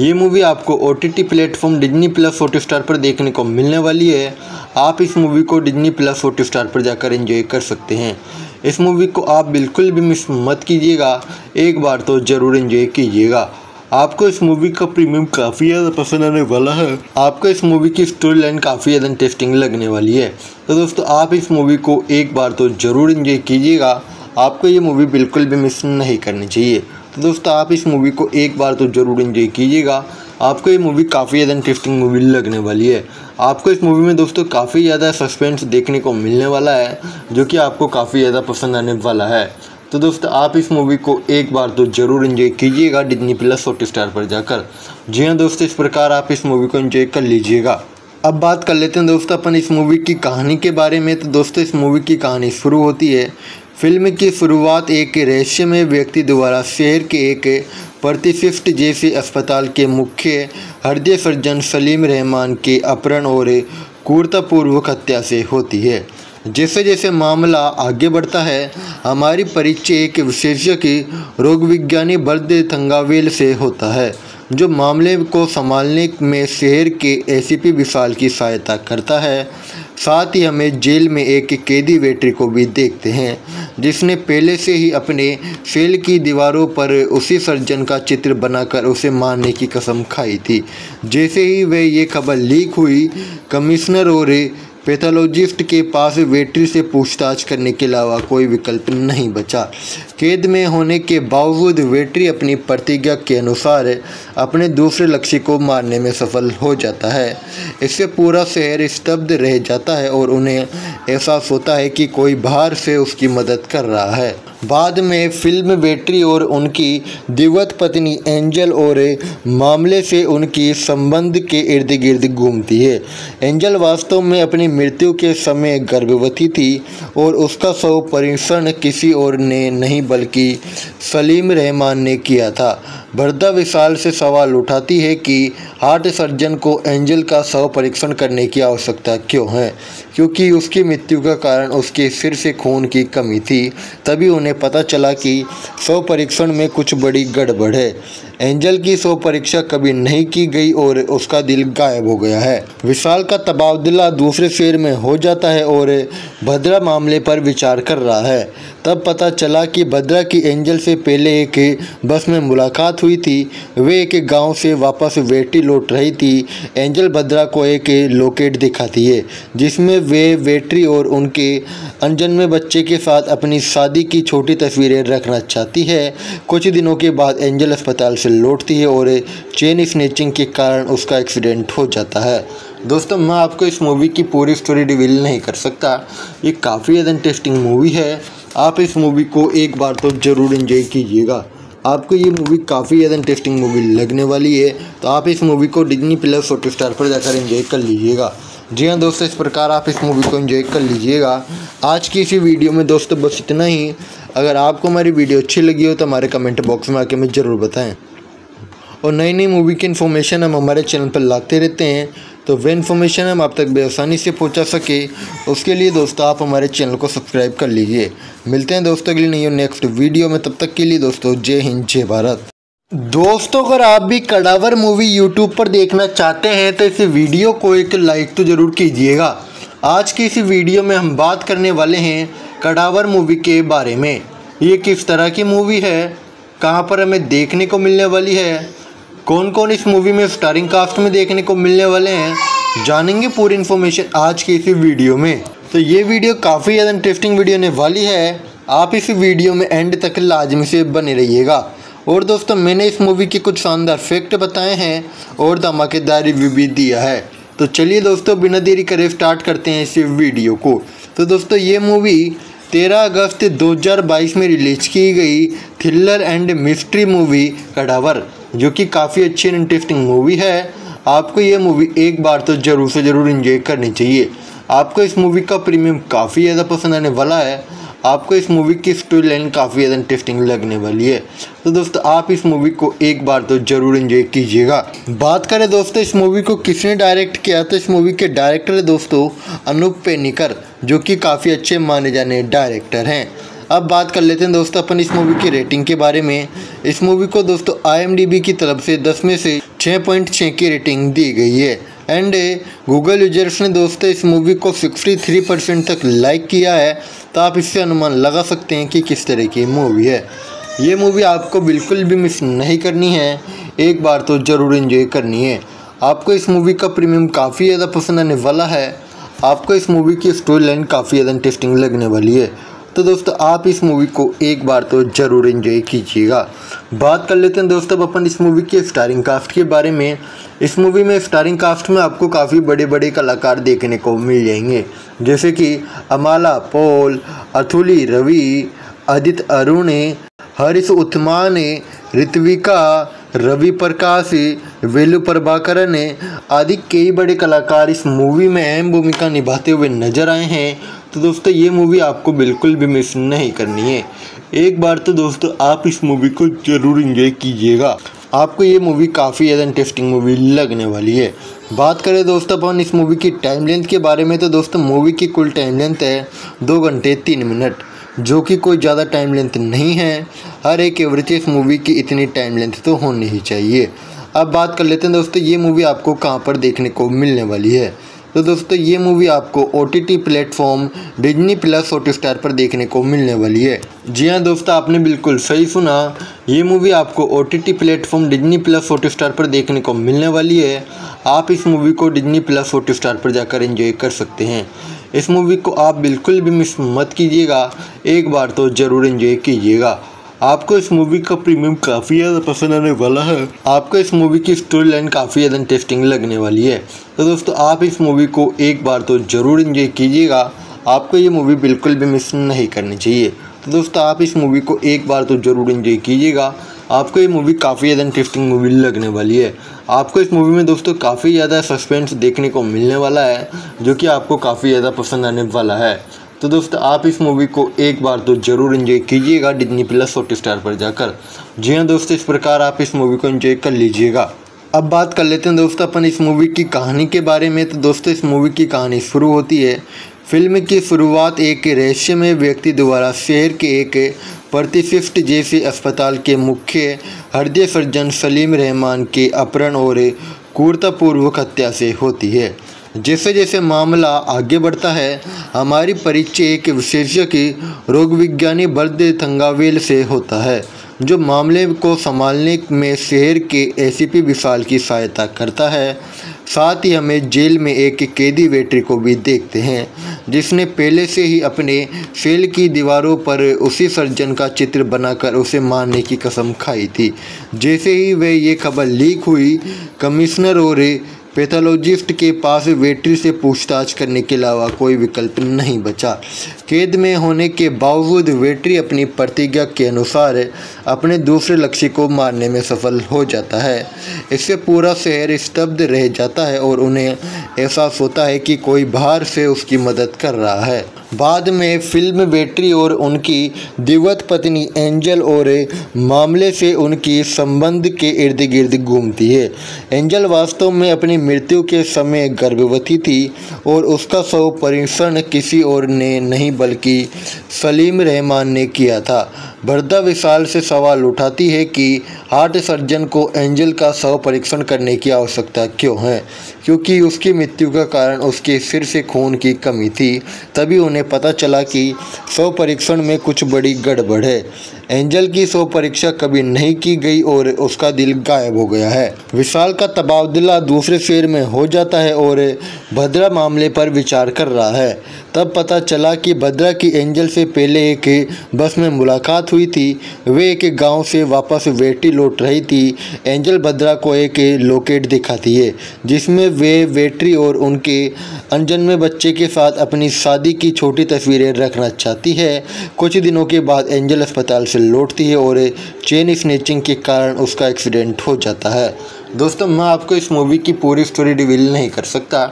ये मूवी आपको O T T platform Disney plus Hotstar पर देखने को मिलने वाली है। आप इस मूवी को डिजनी प्लस हॉट स्टार पर जाकर एंजॉय कर सकते हैं। इस मूवी को आप बिल्कुल भी मिस मत कीजिएगा। एक बार तो ज़रूर एंजॉय कीजिएगा। आपको इस मूवी का प्रीमियम काफ़ी ज़्यादा पसंद आने वाला है। आपको इस मूवी की स्टोरी लाइन काफ़ी ज़्यादा इंटरेस्टिंग लगने वाली है। तो दोस्तों, आप इस मूवी को एक बार तो ज़रूर इंजॉय कीजिएगा। आपको ये मूवी बिल्कुल भी मिस नहीं करनी चाहिए। तो दोस्तों, आप इस मूवी को एक बार तो ज़रूर इंजॉय कीजिएगा। आपको ये मूवी काफ़ी ज़्यादा इंटरेस्टिंग मूवी लगने वाली है। आपको इस मूवी में दोस्तों काफ़ी ज़्यादा सस्पेंस देखने को मिलने वाला है, जो कि आपको काफ़ी ज़्यादा पसंद आने वाला है। तो दोस्तों, आप इस मूवी को एक बार तो ज़रूर इन्जॉय कीजिएगा डिजनी प्लस हॉट स्टार पर जाकर। जी हाँ दोस्तों, इस प्रकार आप इस मूवी को इन्जॉय कर लीजिएगा। अब बात कर लेते हैं दोस्तों, अपन इस मूवी की कहानी के बारे में। तो दोस्तों, इस मूवी की कहानी शुरू होती है। फ़िल्म की शुरुआत एक रहस्यमय व्यक्ति द्वारा शहर के एक प्रतिशिष्ट जैसे अस्पताल के मुख्य हृदय सर्जन सलीम रहमान के अपहरण और क्रूरतापूर्वक हत्या से होती है। जैसे जैसे मामला आगे बढ़ता है, हमारी परिचय एक विशेषज्ञ रोग विज्ञानी बर्द थंगावेल से होता है, जो मामले को संभालने में शहर के एसीपी विशाल की सहायता करता है। साथ ही हमें जेल में एक कैदी वेटरी को भी देखते हैं, जिसने पहले से ही अपने सेल की दीवारों पर उसी सर्जन का चित्र बनाकर उसे मारने की कसम खाई थी। जैसे ही वह ये खबर लीक हुई, कमिश्नर और पैथोलॉजिस्ट के पास वेटरी से पूछताछ करने के अलावा कोई विकल्प नहीं बचा। कैद में होने के बावजूद वेटरी अपनी प्रतिज्ञा के अनुसार अपने दूसरे लक्ष्य को मारने में सफल हो जाता है। इससे पूरा शहर स्तब्ध रह जाता है और उन्हें एहसास होता है कि कोई बाहर से उसकी मदद कर रहा है। बाद में फ़िल्म बेटरी और उनकी दिवत पत्नी एंजल और मामले से उनकी संबंध के इर्द गिर्द घूमती है। एंजल वास्तव में अपनी मृत्यु के समय गर्भवती थी और उसका शव परीक्षण किसी और ने नहीं, बल्कि सलीम रहमान ने किया था। भरदा विशाल से सवाल उठाती है कि हार्ट सर्जन को एंजल का शव परीक्षण करने की आवश्यकता क्यों है? क्योंकि उसकी मृत्यु का कारण उसके सिर से खून की कमी थी, तभी उन्हें पता चला कि शव परीक्षण में कुछ बड़ी गड़बड़ है। एंजल की सो परीक्षा कभी नहीं की गई और उसका दिल गायब हो गया है। विशाल का तबादला दूसरे शेर में हो जाता है और भद्रा मामले पर विचार कर रहा है। तब पता चला कि भद्रा की एंजल से पहले एक बस में मुलाकात हुई थी। वे एक गाँव से वापस वेटी लौट रही थी। एंजल भद्रा को एक लोकेट दिखाती है, जिसमें वे वेटरी और उनके अनजन्मे बच्चे के साथ अपनी शादी की छोटी तस्वीरें रखना चाहती है। कुछ दिनों के बाद एंजल अस्पताल से लौटती है और चेन स्नेचिंग के कारण उसका एक्सीडेंट हो जाता है। दोस्तों, मैं आपको इस मूवी की पूरी स्टोरी रिवील नहीं कर सकता। ये काफ़ी ज़्यादा इंटरेस्टिंग मूवी है। आप इस मूवी को एक बार तो ज़रूर इन्जॉय कीजिएगा। आपको ये मूवी काफ़ी ज़्यादा इंटरेस्टिंग मूवी लगने वाली है तो आप इस मूवी को डिजनी प्लस हॉट स्टार पर जाकर एंजॉय कर लीजिएगा। जी हाँ दोस्तों, इस प्रकार आप इस मूवी को एंजॉय कर लीजिएगा। आज की इसी वीडियो में दोस्तों बस इतना ही। अगर आपको हमारी वीडियो अच्छी लगी हो तो हमारे कमेंट बॉक्स में आके हमें ज़रूर बताएँ। और नई नई मूवी की इन्फॉर्मेशन हम हमारे चैनल पर लाते रहते हैं। तो वह इन्फॉर्मेशन हम आप तक बेआसानी से पहुँचा सके। उसके लिए दोस्तों, आप हमारे चैनल को सब्सक्राइब कर लीजिए। मिलते हैं दोस्तों अगली नई नेक्स्ट वीडियो में। तब तक के लिए दोस्तों, जय हिंद, जय भारत। दोस्तों, अगर आप भी कड़ावर मूवी यूट्यूब पर देखना चाहते हैं तो इस वीडियो को एक लाइक तो ज़रूर कीजिएगा। आज की इस वीडियो में हम बात करने वाले हैं कड़ावर मूवी के बारे में। ये किस तरह की मूवी है? कहाँ पर हमें देखने को मिलने वाली है? कौन कौन इस मूवी में स्टारिंग कास्ट में देखने को मिलने वाले हैं, जानेंगे पूरी इन्फॉर्मेशन आज की इसी वीडियो में। तो ये वीडियो काफ़ी ज़्यादा इंटरेस्टिंग वीडियो होने वाली है। आप इस वीडियो में एंड तक लाजमी से बने रहिएगा। और दोस्तों, मैंने इस मूवी के कुछ शानदार फैक्ट बताए हैं और धमाकेदार रिव्यू भी दिया है। तो चलिए दोस्तों, बिना देरी करे स्टार्ट करते हैं इस वीडियो को। तो दोस्तों, ये मूवी 13 अगस्त 2022 में रिलीज़ की गई thriller and mystery movie Cadaver, जो कि काफ़ी अच्छी एंड इंटरेस्टिंग मूवी है। आपको ये मूवी एक बार तो ज़रूर से ज़रूर इन्जॉय करनी चाहिए। आपको इस मूवी का प्रीमियम काफ़ी ज़्यादा पसंद आने वाला है। आपको इस मूवी की स्टोरी लाइन काफ़ी ज़्यादा इंटरेस्टिंग लगने वाली है। तो दोस्तों, आप इस मूवी को एक बार तो ज़रूर एंजॉय कीजिएगा। बात करें दोस्तों, इस मूवी को किसने डायरेक्ट किया? तो इस मूवी के डायरेक्टर है दोस्तों, अनूप पेनिकर। जो कि काफ़ी अच्छे माने जाने डायरेक्टर हैं। अब बात कर लेते हैं दोस्तों अपन इस मूवी की रेटिंग के बारे में। इस मूवी को दोस्तों आईएमडीबी की तरफ़ से दस में से छः पॉइंट छः की रेटिंग दी गई है। एंड गूगल यूज़र्स ने दोस्तों इस मूवी को 63 परसेंट तक लाइक किया है। तो आप इससे अनुमान लगा सकते हैं कि किस तरह की मूवी है। ये मूवी आपको बिल्कुल भी मिस नहीं करनी है। एक बार तो ज़रूर इन्जॉय करनी है। आपको इस मूवी का प्रीमियम काफ़ी ज़्यादा पसंद आने वाला है। आपको इस मूवी की स्टोरी लाइन काफ़ी ज़्यादा इंटरेस्टिंग लगने वाली है। तो दोस्तों, आप इस मूवी को एक बार तो ज़रूर एंजॉय कीजिएगा। बात कर लेते हैं दोस्तों, अब अपन इस मूवी के स्टारिंग कास्ट के बारे में। इस मूवी में स्टारिंग कास्ट में आपको काफ़ी बड़े बड़े कलाकार देखने को मिल जाएँगे। जैसे कि अमाला, पॉल, अथुली, रवि अदित अरुण, हरीश उत्मान ऋत्विका रवि प्रकाश, वेलु प्रभाकरन आदि कई बड़े कलाकार इस मूवी में अहम भूमिका निभाते हुए नज़र आए हैं। तो दोस्तों, ये मूवी आपको बिल्कुल भी मिस नहीं करनी है। एक बार तो दोस्तों, आप इस मूवी को ज़रूर इंजॉय कीजिएगा। आपको ये मूवी काफ़ी ज़्यादा इंटरेस्टिंग मूवी लगने वाली है। बात करें दोस्तों, अपन इस मूवी की टाइम लेंथ के बारे में तो दोस्तों मूवी की कुल टाइम लेंथ है दो घंटे तीन मिनट। जो कि कोई ज़्यादा टाइम लेंथ नहीं है। हर एक एवरेज मूवी की इतनी टाइम लेंथ तो होनी ही चाहिए। अब बात कर लेते हैं दोस्तों, ये मूवी आपको कहाँ पर देखने को मिलने वाली है? तो दोस्तों, ये मूवी आपको O T T platform Disney plus Hotstar पर देखने को मिलने वाली है। जी हाँ दोस्तों, आपने बिल्कुल सही सुना। ये मूवी आपको O T T platform Disney plus Hotstar पर देखने को मिलने वाली है। आप इस मूवी को डिजनी प्लस हॉट स्टार पर जाकर एंजॉय कर सकते हैं। इस मूवी को आप बिल्कुल भी मिस मत कीजिएगा। एक बार तो ज़रूर एंजॉय कीजिएगा। आपको इस मूवी का प्रीमियम काफ़ी ज़्यादा पसंद आने वाला है। आपको इस मूवी की स्टोरी लाइन काफ़ी ज़्यादा इंटरेस्टिंग लगने वाली है। तो दोस्तों, आप इस मूवी को एक बार तो ज़रूर इन्जॉय कीजिएगा। आपको ये मूवी बिल्कुल भी मिस नहीं करनी चाहिए। तो दोस्तों, आप इस मूवी को एक बार तो ज़रूर इन्जॉय कीजिएगा। आपको ये मूवी काफ़ी ज़्यादा इंटरेस्टिंग मूवी लगने वाली है। आपको इस मूवी में दोस्तों काफ़ी ज़्यादा सस्पेंस देखने को मिलने वाला है, जो कि आपको काफ़ी ज़्यादा पसंद आने वाला है। तो दोस्तों, आप इस मूवी को एक बार तो ज़रूर इन्जॉय कीजिएगा डिजनी प्लस हॉट स्टार पर जाकर। जी हाँ दोस्तों, इस प्रकार आप इस मूवी को इन्जॉय कर लीजिएगा। अब बात कर लेते हैं दोस्तों, अपन इस मूवी की कहानी के बारे में। तो दोस्तों, इस मूवी की कहानी शुरू होती है। फ़िल्म की शुरुआत एक रहस्यमय व्यक्ति द्वारा शहर के एक प्रतिष्ठित जैसे अस्पताल के मुख्य हृदय सर्जन सलीम रहमान के अपहरण और क्रूरतापूर्वक हत्या से होती है। जैसे जैसे मामला आगे बढ़ता है, हमारी परिचय एक विशेषज्ञ रोग विज्ञानी बर्द थंगावेल से होता है, जो मामले को संभालने में शहर के एसीपी विशाल की सहायता करता है। साथ ही हमें जेल में एक कैदी वेटरी को भी देखते हैं, जिसने पहले से ही अपने सेल की दीवारों पर उसी सर्जन का चित्र बनाकर उसे मारने की कसम खाई थी। जैसे ही वह ये खबर लीक हुई, कमिश्नर और पैथोलॉजिस्ट के पास वेटरी से पूछताछ करने के अलावा कोई विकल्प नहीं बचा। कैद में होने के बावजूद वेटरी अपनी प्रतिज्ञा के अनुसार अपने दूसरे लक्ष्य को मारने में सफल हो जाता है। इससे पूरा शहर स्तब्ध रह जाता है और उन्हें एहसास होता है कि कोई बाहर से उसकी मदद कर रहा है। बाद में फ़िल्म बेटरी और उनकी दिवत पत्नी एंजल और मामले से उनकी संबंध के इर्द गिर्द घूमती है। एंजल वास्तव में अपनी मृत्यु के समय गर्भवती थी और उसका शव परीक्षण किसी और ने नहीं, बल्कि सलीम रहमान ने किया था। भरदा विशाल से सवाल उठाती है कि हार्ट सर्जन को एंजल का शव परीक्षण करने की आवश्यकता क्यों है? क्योंकि उसकी मृत्यु का कारण उसके सिर से खून की कमी थी, तभी उन्हें पता चला कि शव परीक्षण में कुछ बड़ी गड़बड़ है। एंजल की सो परीक्षा कभी नहीं की गई और उसका दिल गायब हो गया है। विशाल का तबादला दूसरे शेर में हो जाता है और भद्रा मामले पर विचार कर रहा है। तब पता चला कि भद्रा की एंजल से पहले एक बस में मुलाकात हुई थी। वे एक गाँव से वापस वेटी लौट रही थी। एंजल भद्रा को एक लोकेट दिखाती है, जिसमें वे वेटरी और उनके अनजन्मे बच्चे के साथ अपनी शादी की छोटी तस्वीरें रखना चाहती है। कुछ दिनों के बाद एंजल अस्पताल से लौटती है और चेन स्नेचिंग के कारण उसका एक्सीडेंट हो जाता है। दोस्तों, मैं आपको इस मूवी की पूरी स्टोरी रिवील नहीं कर सकता।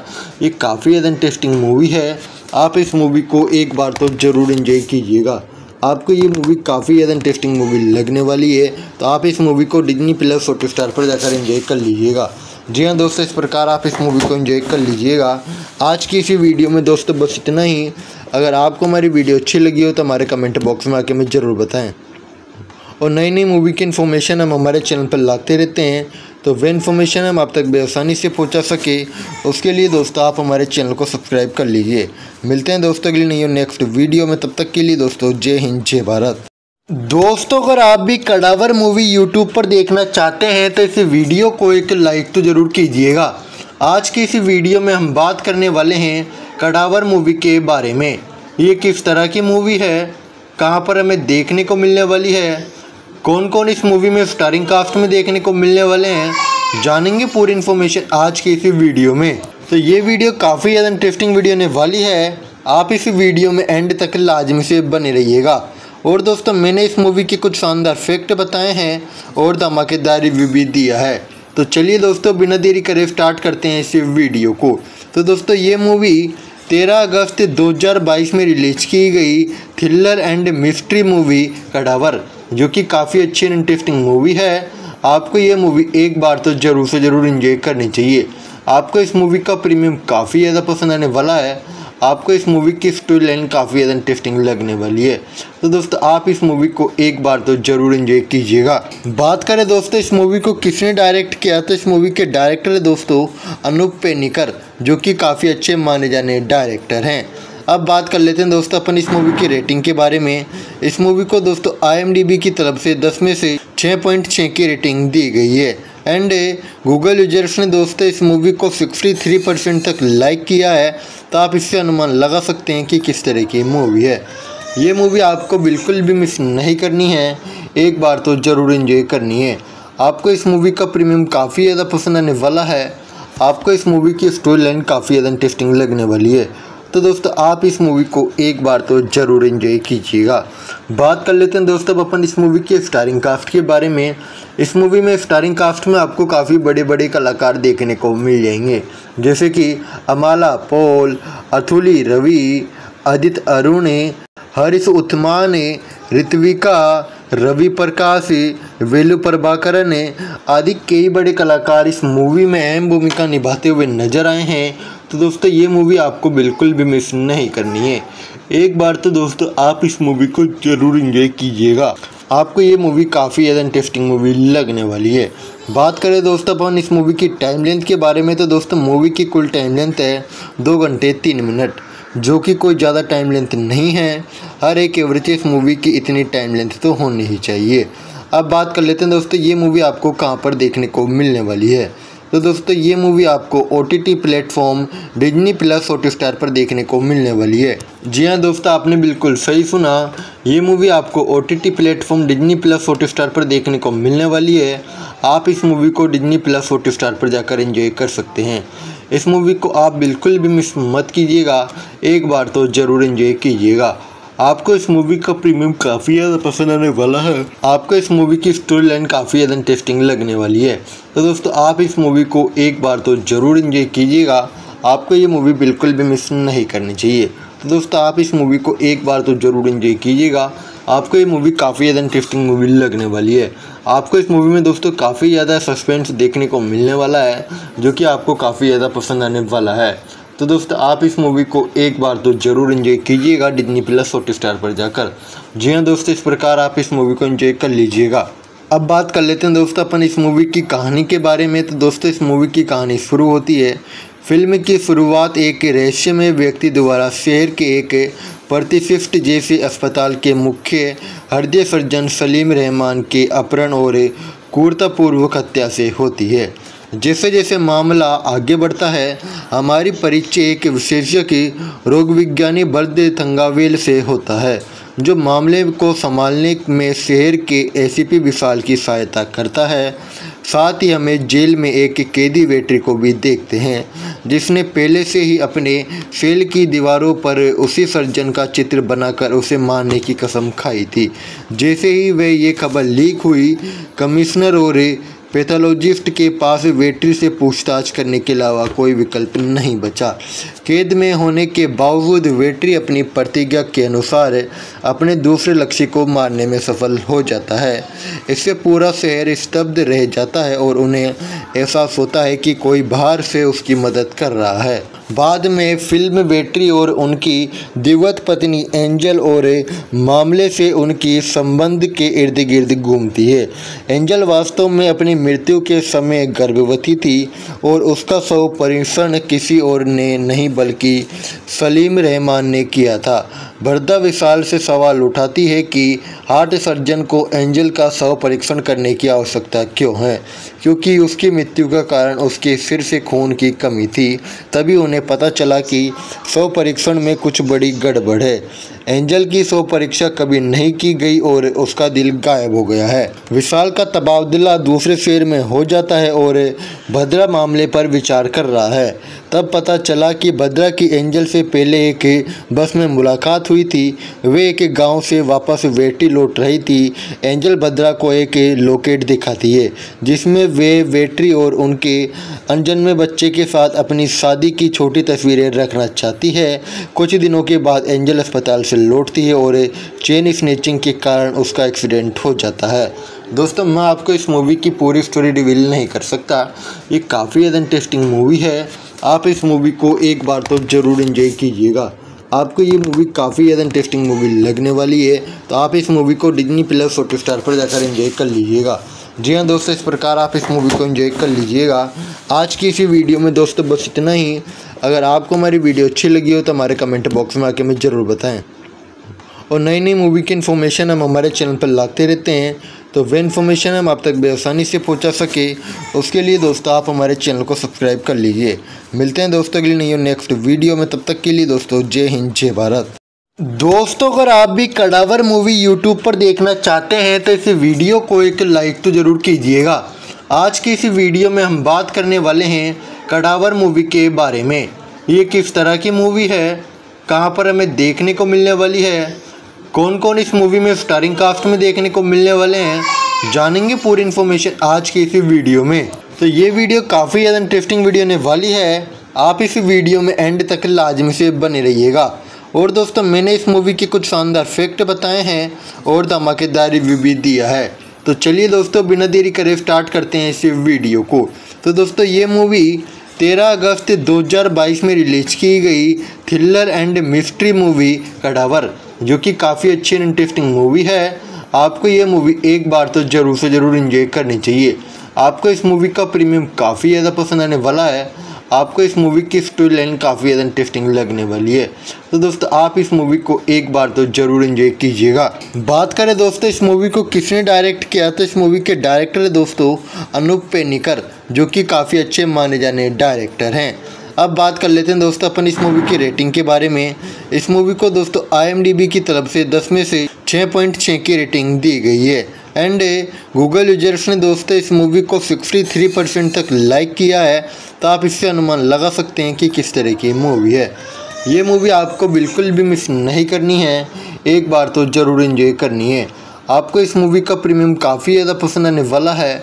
ये काफ़ी ज़्यादा इंटरेस्टिंग मूवी है। आप इस मूवी को एक बार तो ज़रूर इन्जॉय कीजिएगा। आपको ये मूवी काफ़ी ज़्यादा इंटरेस्टिंग मूवी लगने वाली है तो आप इस मूवी को डिजनी प्लस हॉट स्टार पर जाकर एंजॉय कर लीजिएगा। जी हाँ दोस्तों, इस प्रकार आप इस मूवी को एंजॉय कर लीजिएगा। आज की इसी वीडियो में दोस्तों बस इतना ही। अगर आपको हमारी वीडियो अच्छी लगी हो तो हमारे कमेंट बॉक्स में आके हमें ज़रूर बताएँ। और नई नई मूवी की इन्फॉर्मेशन हम हमारे चैनल पर लाते रहते हैं। तो वह इन्फॉर्मेशन हम आप तक बेआसानी से पहुँचा सके। उसके लिए दोस्तों, आप हमारे चैनल को सब्सक्राइब कर लीजिए। मिलते हैं दोस्तों अगली नई नेक्स्ट वीडियो में। तब तक के लिए दोस्तों, जय हिंद, जय भारत। दोस्तों, अगर आप भी कड़ावर मूवी यूट्यूब पर देखना चाहते हैं तो इस वीडियो को एक लाइक तो ज़रूर कीजिएगा। आज की इस वीडियो में हम बात करने वाले हैं कड़ावर मूवी के बारे में। ये किस तरह की मूवी है? कहाँ पर हमें देखने को मिलने वाली है? कौन कौन इस मूवी में स्टारिंग कास्ट में देखने को मिलने वाले हैं, जानेंगे पूरी इन्फॉर्मेशन आज की इसी वीडियो में। तो ये वीडियो काफ़ी ज़्यादा इंटरेस्टिंग वीडियो होने वाली है। आप इस वीडियो में एंड तक लाजमी से बने रहिएगा। और दोस्तों, मैंने इस मूवी के कुछ शानदार फैक्ट बताए हैं और धमाकेदार रिव्यू भी दिया है। तो चलिए दोस्तों, बिना देरी करे स्टार्ट करते हैं इस वीडियो को। तो दोस्तों, ये मूवी 13 अगस्त 2022 में रिलीज़ की गई thriller and mystery movie Cadaver, जो कि काफ़ी अच्छी एंड इंटरेस्टिंग मूवी है। आपको ये मूवी एक बार तो ज़रूर से ज़रूर इंजॉय करनी चाहिए। आपको इस मूवी का प्रीमियम काफ़ी ज़्यादा पसंद आने वाला है। आपको इस मूवी की स्टोरी लाइन काफ़ी ज़्यादा इंटरेस्टिंग लगने वाली है। तो दोस्तों, आप इस मूवी को एक बार तो ज़रूर एंजॉय कीजिएगा। बात करें दोस्तों, इस मूवी को किसने डायरेक्ट किया? तो इस मूवी के डायरेक्टर है दोस्तों, अनूप पेनिकर। जो कि काफ़ी अच्छे माने जाने डायरेक्टर हैं। अब बात कर लेते हैं दोस्तों अपन इस मूवी की रेटिंग के बारे में। इस मूवी को दोस्तों आईएमडीबी की तरफ़ से दस में से छः पॉइंट छः की रेटिंग दी गई है। एंड गूगल यूज़र्स ने दोस्तों इस मूवी को 63 परसेंट तक लाइक किया है। तो आप इससे अनुमान लगा सकते हैं कि किस तरह की मूवी है। ये मूवी आपको बिल्कुल भी मिस नहीं करनी है। एक बार तो ज़रूर इन्जॉय करनी है। आपको इस मूवी का प्रीमियम काफ़ी ज़्यादा पसंद आने वाला है। आपको इस मूवी की स्टोरी लाइन काफ़ी ज़्यादा इंटरेस्टिंग लगने वाली है। तो दोस्तों, आप इस मूवी को एक बार तो ज़रूर एंजॉय कीजिएगा। बात कर लेते हैं दोस्तों, अब अपन इस मूवी के स्टारिंग कास्ट के बारे में। इस मूवी में स्टारिंग कास्ट में आपको काफ़ी बड़े बड़े कलाकार देखने को मिल जाएँगे। जैसे कि अमाला, पोल, अथुली, रवि अदित अरुण, हरीश उत्मान ऋत्विका रवि प्रकाश, वेलु प्रभाकरन आदि कई बड़े कलाकार इस मूवी में अहम भूमिका निभाते हुए नज़र आए हैं। तो दोस्तों, ये मूवी आपको बिल्कुल भी मिस नहीं करनी है। एक बार तो दोस्तों, आप इस मूवी को ज़रूर इंजॉय कीजिएगा। आपको ये मूवी काफ़ी ज़्यादा इंटरेस्टिंग मूवी लगने वाली है। बात करें दोस्तों, अपन इस मूवी की टाइम लेंथ के बारे में तो दोस्तों मूवी की कुल टाइम लेंथ है दो घंटे तीन मिनट। जो कि कोई ज़्यादा टाइम लेंथ नहीं है। हर एक एवरेज इस मूवी की इतनी टाइम लेंथ तो होनी ही चाहिए। अब बात कर लेते हैं दोस्तों, ये मूवी आपको कहाँ पर देखने को मिलने वाली है? तो दोस्तों, ये मूवी आपको O T T platform Disney plus Hotstar पर देखने को मिलने वाली है। जी हाँ दोस्तों, आपने बिल्कुल सही सुना। ये मूवी आपको O T T platform Disney plus Hotstar पर देखने को मिलने वाली है। आप इस मूवी को डिजनी प्लस हॉट स्टार पर जाकर एंजॉय कर सकते हैं। इस मूवी को आप बिल्कुल भी मिस मत कीजिएगा। एक बार तो ज़रूर एंजॉय कीजिएगा। आपको इस मूवी का प्रीमियम काफ़ी ज़्यादा पसंद आने वाला है। आपको इस मूवी की स्टोरी लाइन काफ़ी ज़्यादा इंटरेस्टिंग लगने वाली है। तो दोस्तों, आप इस मूवी को एक बार तो ज़रूर एंजॉय कीजिएगा। आपको ये मूवी बिल्कुल भी मिस नहीं करनी चाहिए। तो दोस्तों, आप इस मूवी को एक बार तो ज़रूर एंजॉय कीजिएगा। आपको ये मूवी काफ़ी ज़्यादा इंटरेस्टिंग मूवी लगने वाली है। आपको इस मूवी में दोस्तों काफ़ी ज़्यादा सस्पेंस देखने को मिलने वाला है, जो कि आपको काफ़ी ज़्यादा पसंद आने वाला है। तो दोस्तों, आप इस मूवी को एक बार तो ज़रूर इन्जॉय कीजिएगा डिजनी प्लस हॉट स्टार पर जाकर। जी हाँ दोस्तों, इस प्रकार आप इस मूवी को इन्जॉय कर लीजिएगा। अब बात कर लेते हैं दोस्तों, अपन इस मूवी की कहानी के बारे में। तो दोस्तों, इस मूवी की कहानी शुरू होती है। फ़िल्म की शुरुआत एक रहस्यमय व्यक्ति द्वारा शहर के एक प्रतिशिष्ट जैसे अस्पताल के मुख्य हृदय सर्जन सलीम रहमान के अपहरण और क्रूरतापूर्वक हत्या से होती है। जैसे जैसे मामला आगे बढ़ता है, हमारी परिचय एक विशेषज्ञ रोग विज्ञानी बर्द थंगावेल से होता है, जो मामले को संभालने में शहर के एसीपी विशाल की सहायता करता है। साथ ही हमें जेल में एक कैदी वेटरी को भी देखते हैं, जिसने पहले से ही अपने सेल की दीवारों पर उसी सर्जन का चित्र बनाकर उसे मारने की कसम खाई थी। जैसे ही वह ये खबर लीक हुई, कमिश्नर और पैथोलॉजिस्ट के पास वेटरी से पूछताछ करने के अलावा कोई विकल्प नहीं बचा। कैद में होने के बावजूद वेटरी अपनी प्रतिज्ञा के अनुसार अपने दूसरे लक्ष्य को मारने में सफल हो जाता है। इससे पूरा शहर स्तब्ध रह जाता है और उन्हें एहसास होता है कि कोई बाहर से उसकी मदद कर रहा है। बाद में फ़िल्म बेटरी और उनकी दिवत पत्नी एंजल और मामले से उनकी संबंध के इर्द गिर्द घूमती है। एंजल वास्तव में अपनी मृत्यु के समय गर्भवती थी और उसका शव परीक्षण किसी और ने नहीं, बल्कि सलीम रहमान ने किया था। भरदा विशाल से सवाल उठाती है कि हार्ट सर्जन को एंजल का शव परीक्षण करने की आवश्यकता क्यों है? क्योंकि उसकी मृत्यु का कारण उसके सिर से खून की कमी थी, तभी उन्हें पता चला कि शव परीक्षण में कुछ बड़ी गड़बड़ है। एंजल की सो परीक्षा कभी नहीं की गई और उसका दिल गायब हो गया है। विशाल का तबादला दूसरे शेर में हो जाता है और भद्रा मामले पर विचार कर रहा है। तब पता चला कि भद्रा की एंजल से पहले एक बस में मुलाकात हुई थी। वे एक गाँव से वापस वेटी लौट रही थी। एंजल भद्रा को एक लोकेट दिखाती है, जिसमें वे वेटरी और उनके अनजन्मे बच्चे के साथ अपनी शादी की छोटी तस्वीरें रखना चाहती है। कुछ दिनों के बाद एंजल अस्पताल से लौटती है और चेन स्नेचिंग के कारण उसका एक्सीडेंट हो जाता है। दोस्तों, मैं आपको इस मूवी की पूरी स्टोरी रिवील नहीं कर सकता। ये काफ़ी ज़्यादा इंटरेस्टिंग मूवी है। आप इस मूवी को एक बार तो ज़रूर इन्जॉय कीजिएगा। आपको ये मूवी काफ़ी ज़्यादा इंटरेस्टिंग मूवी लगने वाली है तो आप इस मूवी को डिजनी प्लस हॉट स्टार पर जाकर एंजॉय कर लीजिएगा। जी हाँ दोस्तों, इस प्रकार आप इस मूवी को एंजॉय कर लीजिएगा। आज की इसी वीडियो में दोस्तों बस इतना ही। अगर आपको हमारी वीडियो अच्छी लगी हो तो हमारे कमेंट बॉक्स में आके हमें ज़रूर बताएँ। और नई नई मूवी की इन्फॉर्मेशन हम हमारे चैनल पर लाते रहते हैं। तो वह इन्फॉर्मेशन हम आप तक बेआसानी से पहुँचा सके। उसके लिए दोस्तों, आप हमारे चैनल को सब्सक्राइब कर लीजिए। मिलते हैं दोस्तों अगली नई नेक्स्ट वीडियो में। तब तक के लिए दोस्तों, जय हिंद, जय भारत। दोस्तों, अगर आप भी कड़ावर मूवी यूट्यूब पर देखना चाहते हैं तो इस वीडियो को एक लाइक तो ज़रूर कीजिएगा। आज की इस वीडियो में हम बात करने वाले हैं कड़ावर मूवी के बारे में। ये किस तरह की मूवी है? कहाँ पर हमें देखने को मिलने वाली है? कौन कौन इस मूवी में स्टारिंग कास्ट में देखने को मिलने वाले हैं, जानेंगे पूरी इन्फॉर्मेशन आज की इसी वीडियो में। तो ये वीडियो काफ़ी ज़्यादा इंटरेस्टिंग वीडियो होने वाली है। आप इस वीडियो में एंड तक लाजमी से बने रहिएगा। और दोस्तों, मैंने इस मूवी के कुछ शानदार फैक्ट बताए हैं और धमाकेदार रिव्यू भी दिया है। तो चलिए दोस्तों, बिना देरी करे स्टार्ट करते हैं इस वीडियो को। तो दोस्तों, ये मूवी 13 अगस्त 2022 में रिलीज़ की गई thriller and mystery movie Cadaver, जो कि काफ़ी अच्छी एंड इंटरेस्टिंग मूवी है। आपको ये मूवी एक बार तो ज़रूर से ज़रूर इन्जॉय करनी चाहिए। आपको इस मूवी का प्रीमियम काफ़ी ज़्यादा पसंद आने वाला है। आपको इस मूवी की स्टोरी लाइन काफ़ी ज़्यादा इंटरेस्टिंग लगने वाली है। तो दोस्तों, आप इस मूवी को एक बार तो ज़रूर इन्जॉय कीजिएगा। बात करें दोस्तों, इस मूवी को किसने डायरेक्ट किया? तो इस मूवी के डायरेक्टर है दोस्तों, अनूप पेनिकर। जो कि काफ़ी अच्छे माने जाने डायरेक्टर हैं। अब बात कर लेते हैं दोस्तों अपन इस मूवी की रेटिंग के बारे में। इस मूवी को दोस्तों आईएमडीबी की तरफ़ से 10 में से 6.6 की रेटिंग दी गई है। एंड गूगल यूज़र्स ने दोस्तों इस मूवी को 63 परसेंट तक लाइक किया है। तो आप इससे अनुमान लगा सकते हैं कि किस तरह की मूवी है। ये मूवी आपको बिल्कुल भी मिस नहीं करनी है। एक बार तो ज़रूर इन्जॉय करनी है। आपको इस मूवी का प्रीमियम काफ़ी ज़्यादा पसंद आने वाला है।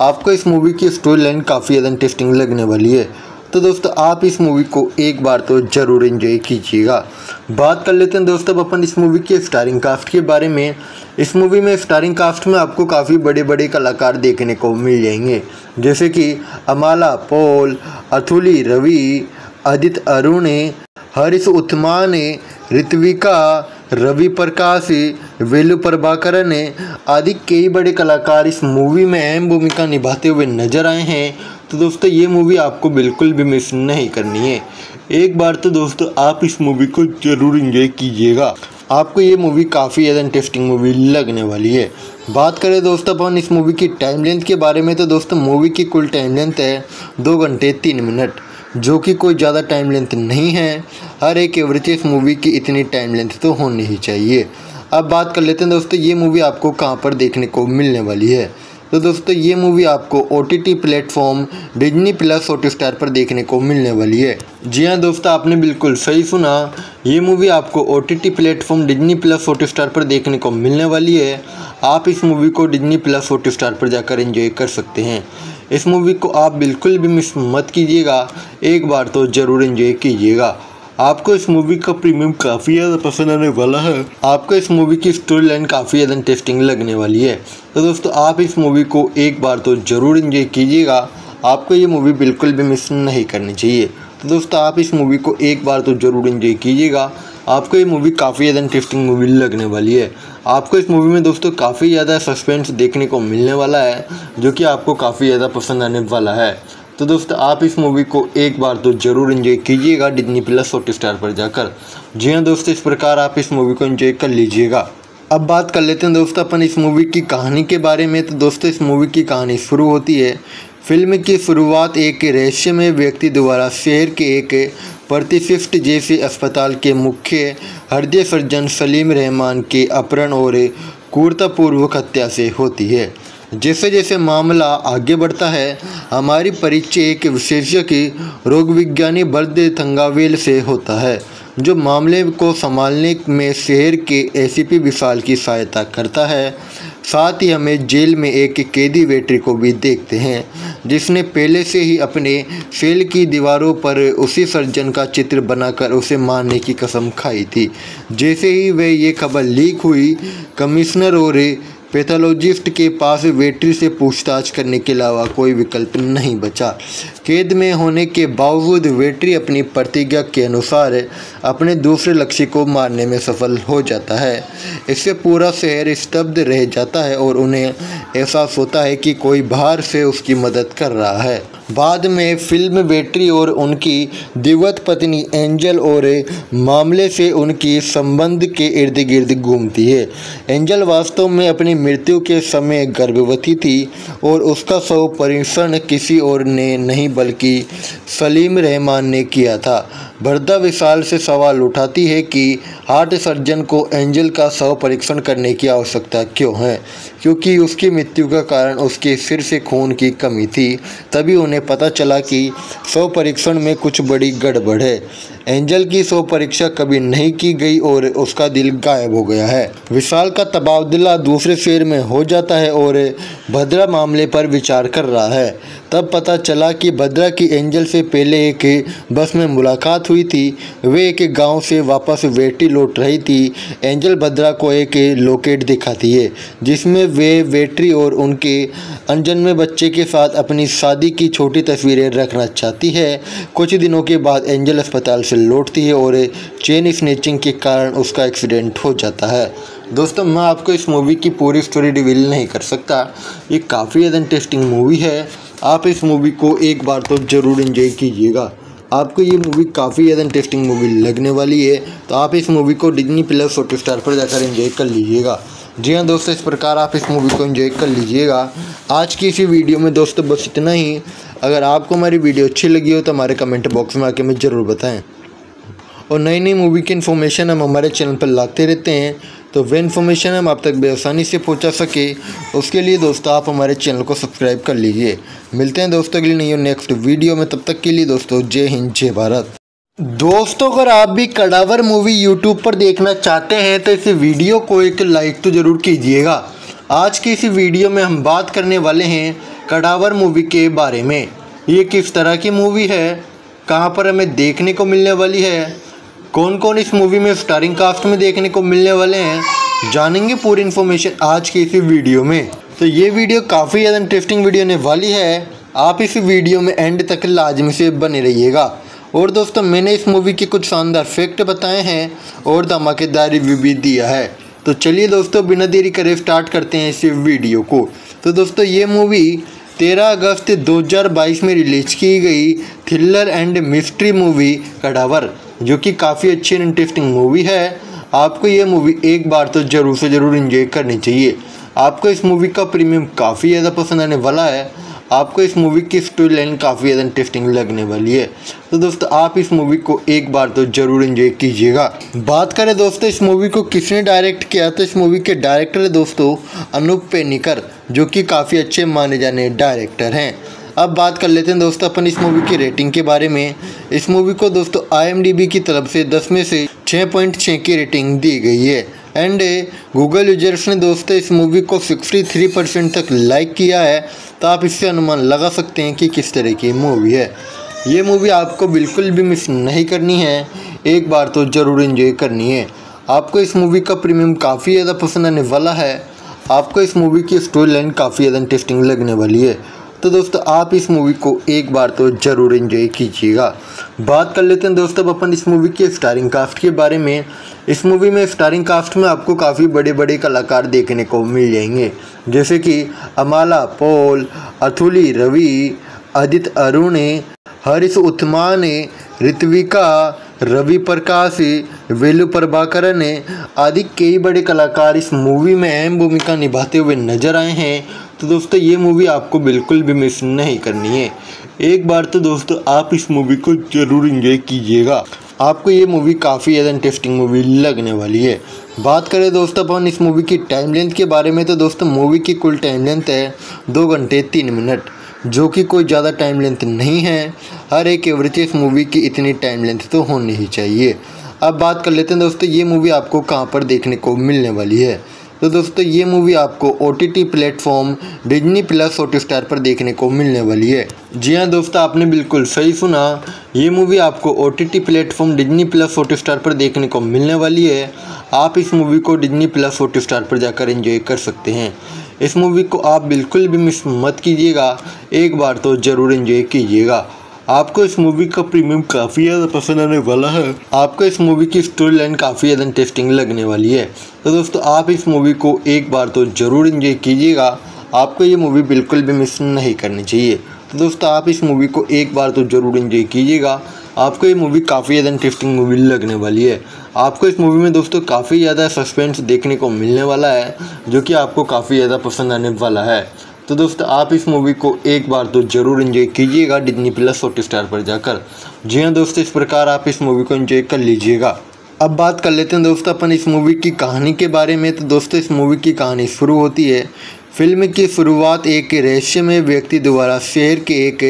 आपको इस मूवी की स्टोरी लाइन काफ़ी ज़्यादा इंटरेस्टिंग लगने वाली है। तो दोस्तों, आप इस मूवी को एक बार तो ज़रूर एंजॉय कीजिएगा। बात कर लेते हैं दोस्तों, अब अपन इस मूवी के स्टारिंग कास्ट के बारे में। इस मूवी में स्टारिंग कास्ट में आपको काफ़ी बड़े बड़े कलाकार देखने को मिल जाएँगे। जैसे कि अमाला, पोल, अथुली, रवि अदित अरुण, हरीश उत्मान ऋत्विका रवि प्रकाश, वेलु प्रभाकरन आदि कई बड़े कलाकार इस मूवी में अहम भूमिका निभाते हुए नज़र आए हैं। तो दोस्तों, ये मूवी आपको बिल्कुल भी मिस नहीं करनी है। एक बार तो दोस्तों, आप इस मूवी को ज़रूर इंजॉय कीजिएगा। आपको ये मूवी काफ़ी ज़्यादा इंटरेस्टिंग मूवी लगने वाली है। बात करें दोस्तों, अपन इस मूवी की टाइम लेंथ के बारे में तो दोस्तों मूवी की कुल टाइम लेंथ है दो घंटे तीन मिनट। जो कि कोई ज़्यादा टाइम लेंथ नहीं है। हर एक एवरेज इस मूवी की इतनी टाइम लेंथ तो होनी ही चाहिए। अब बात कर लेते हैं दोस्तों, ये मूवी आपको कहाँ पर देखने को मिलने वाली है? तो दोस्तों, ये मूवी आपको O T T platform Disney plus Hotstar पर देखने को मिलने वाली है। जी हाँ दोस्तों, आपने बिल्कुल सही सुना। ये मूवी आपको O T T platform Disney plus Hotstar पर देखने को मिलने वाली है। आप इस मूवी को डिजनी प्लस हॉट स्टार पर जाकर एंजॉय कर सकते हैं। इस मूवी को आप बिल्कुल भी मिस मत कीजिएगा। एक बार तो ज़रूर एंजॉय कीजिएगा। आपको इस मूवी का प्रीमियम काफ़ी ज़्यादा पसंद आने वाला है। आपको इस मूवी की स्टोरी लाइन काफ़ी ज़्यादा इंटरेस्टिंग लगने वाली है। तो दोस्तों, आप इस मूवी को एक बार तो ज़रूर इंजॉय कीजिएगा। आपको ये मूवी बिल्कुल भी मिस नहीं करनी चाहिए। तो दोस्तों, आप इस मूवी को एक बार तो ज़रूर इंजॉय कीजिएगा। आपको ये मूवी काफ़ी ज़्यादा इंटरेस्टिंग मूवी लगने वाली है। आपको इस मूवी में दोस्तों काफ़ी ज़्यादा सस्पेंस देखने को मिलने वाला है, जो कि आपको काफ़ी ज़्यादा पसंद आने वाला है। तो दोस्तों, आप इस मूवी को एक बार तो ज़रूर इन्जॉय कीजिएगा डिजनी प्लस हॉट स्टार पर जाकर। जी हाँ दोस्तों, इस प्रकार आप इस मूवी को इन्जॉय कर लीजिएगा। अब बात कर लेते हैं दोस्तों, अपन इस मूवी की कहानी के बारे में। तो दोस्तों, इस मूवी की कहानी शुरू होती है फ़िल्म की शुरुआत एक रहस्यमय व्यक्ति द्वारा शहर के एक प्रतिशिष्ट जैसे अस्पताल के मुख्य हृदय सर्जन सलीम रहमान के अपहरण और क्रूरतापूर्वक हत्या से होती है। जैसे जैसे मामला आगे बढ़ता है, हमारी परिचय एक विशेषज्ञ रोग विज्ञानी बर्द थंगावेल से होता है, जो मामले को संभालने में शहर के एसीपी विशाल की सहायता करता है। साथ ही हमें जेल में एक कैदी वेटरी को भी देखते हैं, जिसने पहले से ही अपने सेल की दीवारों पर उसी सर्जन का चित्र बनाकर उसे मारने की कसम खाई थी। जैसे ही वह ये खबर लीक हुई, कमिश्नर और पैथोलॉजिस्ट के पास वेटरी से पूछताछ करने के अलावा कोई विकल्प नहीं बचा। कैद में होने के बावजूद वेटरी अपनी प्रतिज्ञा के अनुसार अपने दूसरे लक्ष्य को मारने में सफल हो जाता है। इससे पूरा शहर स्तब्ध रह जाता है और उन्हें एहसास होता है कि कोई बाहर से उसकी मदद कर रहा है। बाद में फ़िल्म बेटरी और उनकी दिवत पत्नी एंजल और मामले से उनकी संबंध के इर्द गिर्द घूमती है। एंजल वास्तव में अपनी मृत्यु के समय गर्भवती थी और उसका शव परीक्षण किसी और ने नहीं, बल्कि सलीम रहमान ने किया था। भरदा विशाल से सवाल उठाती है कि हार्ट सर्जन को एंजल का शव परीक्षण करने की आवश्यकता क्यों है? क्योंकि उसकी मृत्यु का कारण उसके सिर से खून की कमी थी, तभी उन्हें पता चला कि शव परीक्षण में कुछ बड़ी गड़बड़ है। एंजल की शव परीक्षा कभी नहीं की गई और उसका दिल गायब हो गया है। विशाल का तबादला दूसरे शेर में हो जाता है और भद्रा मामले पर विचार कर रहा है। तब पता चला कि भद्रा की एंजल से पहले एक बस में मुलाकात हुई थी। वे एक गाँव से वापस वेटी लौट रही थी। एंजल भद्रा को एक लोकेट दिखाती है, जिसमें वे वेटरी और उनके अनजन्मे बच्चे के साथ अपनी शादी की छोटी तस्वीरें रखना चाहती है। कुछ दिनों के बाद एंजल अस्पताल से लौटती है और चेन स्नेचिंग के कारण उसका एक्सीडेंट हो जाता है। दोस्तों, मैं आपको इस मूवी की पूरी स्टोरी रिवील नहीं कर सकता। ये काफ़ी ज़्यादा इंटरेस्टिंग मूवी है। आप इस मूवी को एक बार तो ज़रूर इन्जॉय कीजिएगा। आपको ये मूवी काफ़ी ज़्यादा इंटरेस्टिंग मूवी लगने वाली है तो आप इस मूवी को डिजनी प्लस हॉट स्टार पर जाकर एंजॉय कर लीजिएगा। जी हाँ दोस्तों, इस प्रकार आप इस मूवी को एंजॉय कर लीजिएगा। आज की इसी वीडियो में दोस्तों बस इतना ही। अगर आपको हमारी वीडियो अच्छी लगी हो तो हमारे कमेंट बॉक्स में आके हमें ज़रूर बताएँ। और नई नई मूवी की इन्फॉर्मेशन हम हमारे चैनल पर लाते रहते हैं। तो वह इन्फॉर्मेशन हम आप तक बेआसानी से पहुँचा सके। उसके लिए दोस्तों, आप हमारे चैनल को सब्सक्राइब कर लीजिए। मिलते हैं दोस्तों के लिए नहीं नेक्स्ट वीडियो में। तब तक के लिए दोस्तों, जय हिंद, जय भारत। दोस्तों, अगर आप भी कड़ावर मूवी यूट्यूब पर देखना चाहते हैं तो इस वीडियो को एक लाइक तो ज़रूर कीजिएगा। आज की इस वीडियो में हम बात करने वाले हैं कड़ावर मूवी के बारे में। ये किस तरह की मूवी है? कहाँ पर हमें देखने को मिलने वाली है? कौन कौन इस मूवी में स्टारिंग कास्ट में देखने को मिलने वाले हैं, जानेंगे पूरी इन्फॉर्मेशन आज की इसी वीडियो में। तो ये वीडियो काफ़ी ज़्यादा इंटरेस्टिंग वीडियो होने वाली है। आप इस वीडियो में एंड तक लाजमी से बने रहिएगा। और दोस्तों, मैंने इस मूवी के कुछ शानदार फैक्ट बताए हैं और धमाकेदार रिव्यू भी दिया है। तो चलिए दोस्तों, बिना देरी करे स्टार्ट करते हैं इस वीडियो को। तो दोस्तों, ये मूवी 13 अगस्त 2022 में रिलीज़ की गई thriller and mystery movie Cadaver. जो कि काफ़ी अच्छी एंड इंटरेस्टिंग मूवी है। आपको ये मूवी एक बार तो ज़रूर से ज़रूर इन्जॉय करनी चाहिए। आपको इस मूवी का प्रीमियम काफ़ी ज़्यादा पसंद आने वाला है। आपको इस मूवी की स्टोरी लाइन काफ़ी ज़्यादा इंटरेस्टिंग लगने वाली है। तो दोस्तों, आप इस मूवी को एक बार तो ज़रूर इन्जॉय कीजिएगा। बात करें दोस्तों, इस मूवी को किसने डायरेक्ट किया? तो इस मूवी के डायरेक्टर है दोस्तों, अनूप पेनिकर, जो कि काफ़ी अच्छे माने जाने डायरेक्टर हैं। अब बात कर लेते हैं दोस्तों अपन इस मूवी की रेटिंग के बारे में। इस मूवी को दोस्तों आईएमडीबी की तरफ़ से 10 में से 6.6 की रेटिंग दी गई है। एंड गूगल यूज़र्स ने दोस्तों इस मूवी को 63 परसेंट तक लाइक किया है। तो आप इससे अनुमान लगा सकते हैं कि किस तरह की मूवी है। ये मूवी आपको बिल्कुल भी मिस नहीं करनी है। एक बार तो ज़रूर इन्जॉय करनी है। आपको इस मूवी का प्रीमियम काफ़ी ज़्यादा पसंद आने वाला है। आपको इस मूवी की स्टोरी लाइन काफ़ी ज़्यादा इंटरेस्टिंग लगने वाली है। तो दोस्तों, आप इस मूवी को एक बार तो ज़रूर एंजॉय कीजिएगा। बात कर लेते हैं दोस्तों, अब अपन इस मूवी के स्टारिंग कास्ट के बारे में। इस मूवी में स्टारिंग कास्ट में आपको काफ़ी बड़े बड़े कलाकार देखने को मिल जाएँगे। जैसे कि अमाला, पॉल, अथुली, रवि अदित अरुण, हरीश उत्मान ऋत्विका, रवि प्रकाश, वेलु प्रभाकरन आदि कई बड़े कलाकार इस मूवी में अहम भूमिका निभाते हुए नज़र आए हैं। तो दोस्तों, ये मूवी आपको बिल्कुल भी मिस नहीं करनी है। एक बार तो दोस्तों, आप इस मूवी को ज़रूर इंजॉय कीजिएगा। आपको ये मूवी काफ़ी ज़्यादा इंटरेस्टिंग मूवी लगने वाली है। बात करें दोस्तों, अपन इस मूवी की टाइम लेंथ के बारे में तो दोस्तों मूवी की कुल टाइम लेंथ है दो घंटे तीन मिनट जो कि कोई ज़्यादा टाइम लेंथ नहीं है। हर एक एवरेज इस मूवी की इतनी टाइम लेंथ तो होनी ही चाहिए। अब बात कर लेते हैं दोस्तों, ये मूवी आपको कहाँ पर देखने को मिलने वाली है। तो दोस्तों, ये मूवी आपको O T T platform Disney plus Hotstar पर देखने को मिलने वाली है। जी हाँ दोस्तों, आपने बिल्कुल सही सुना। ये मूवी आपको O T T platform Disney plus Hotstar पर देखने को मिलने वाली है। आप इस मूवी को डिजनी प्लस हॉट स्टार पर जाकर एंजॉय कर सकते हैं। इस मूवी को आप बिल्कुल भी मिस मत कीजिएगा। एक बार तो ज़रूर इन्जॉय कीजिएगा। आपको इस मूवी का प्रीमियम काफ़ी ज़्यादा पसंद आने वाला है। आपको इस मूवी की स्टोरी लाइन काफ़ी ज़्यादा इंटरेस्टिंग लगने वाली है। तो दोस्तों, आप इस मूवी को एक बार तो ज़रूर इंजॉय कीजिएगा। आपको ये मूवी बिल्कुल भी मिस नहीं करनी चाहिए। तो दोस्तों, आप इस मूवी को एक बार तो ज़रूर इंजॉय कीजिएगा। आपको ये मूवी काफ़ी ज़्यादा इंटरेस्टिंग मूवी लगने वाली है। आपको इस मूवी में दोस्तों काफ़ी ज़्यादा सस्पेंस देखने को मिलने वाला है, जो कि आपको काफ़ी ज़्यादा पसंद आने वाला है। तो दोस्तों, आप इस मूवी को एक बार तो ज़रूर इन्जॉय कीजिएगा डिजनी प्लस हॉट स्टार पर जाकर। जी हाँ दोस्तों, इस प्रकार आप इस मूवी को इन्जॉय कर लीजिएगा। अब बात कर लेते हैं दोस्तों, अपन इस मूवी की कहानी के बारे में। तो दोस्तों, इस मूवी की कहानी शुरू होती है। फ़िल्म की शुरुआत एक रहस्यमय व्यक्ति द्वारा शहर के एक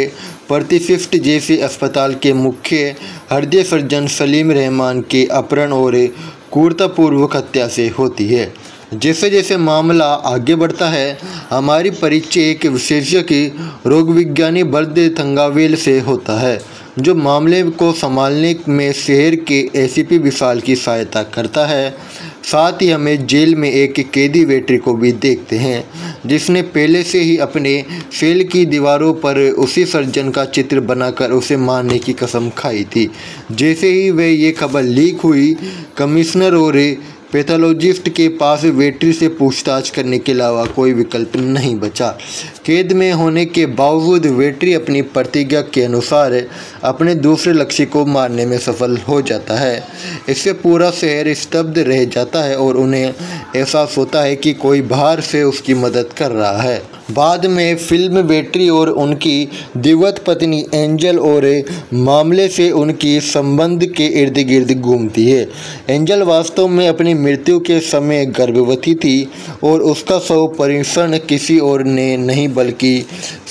प्रतिशिष्ट जैसे अस्पताल के मुख्य हृदय सर्जन सलीम रहमान के अपहरण और क्रूरतापूर्वक हत्या से होती है। जैसे जैसे मामला आगे बढ़ता है, हमारी परिचय एक विशेषज्ञ की रोग विज्ञानी बर्द थंगावेल से होता है, जो मामले को संभालने में शहर के एसीपी विशाल की सहायता करता है। साथ ही हमें जेल में एक कैदी वेटरी को भी देखते हैं, जिसने पहले से ही अपने सेल की दीवारों पर उसी सर्जन का चित्र बनाकर उसे मारने की कसम खाई थी। जैसे ही वह ये खबर लीक हुई, कमिश्नर और पैथोलॉजिस्ट के पास वेटरी से पूछताछ करने के अलावा कोई विकल्प नहीं बचा। कैद में होने के बावजूद वेटरी अपनी प्रतिज्ञा के अनुसार अपने दूसरे लक्ष्य को मारने में सफल हो जाता है। इससे पूरा शहर स्तब्ध रह जाता है और उन्हें एहसास होता है कि कोई बाहर से उसकी मदद कर रहा है। बाद में फ़िल्म बेटरी और उनकी दिवत पत्नी एंजल और मामले से उनकी संबंध के इर्द गिर्द घूमती है। एंजल वास्तव में अपनी मृत्यु के समय गर्भवती थी और उसका शव परीक्षण किसी और ने नहीं, बल्कि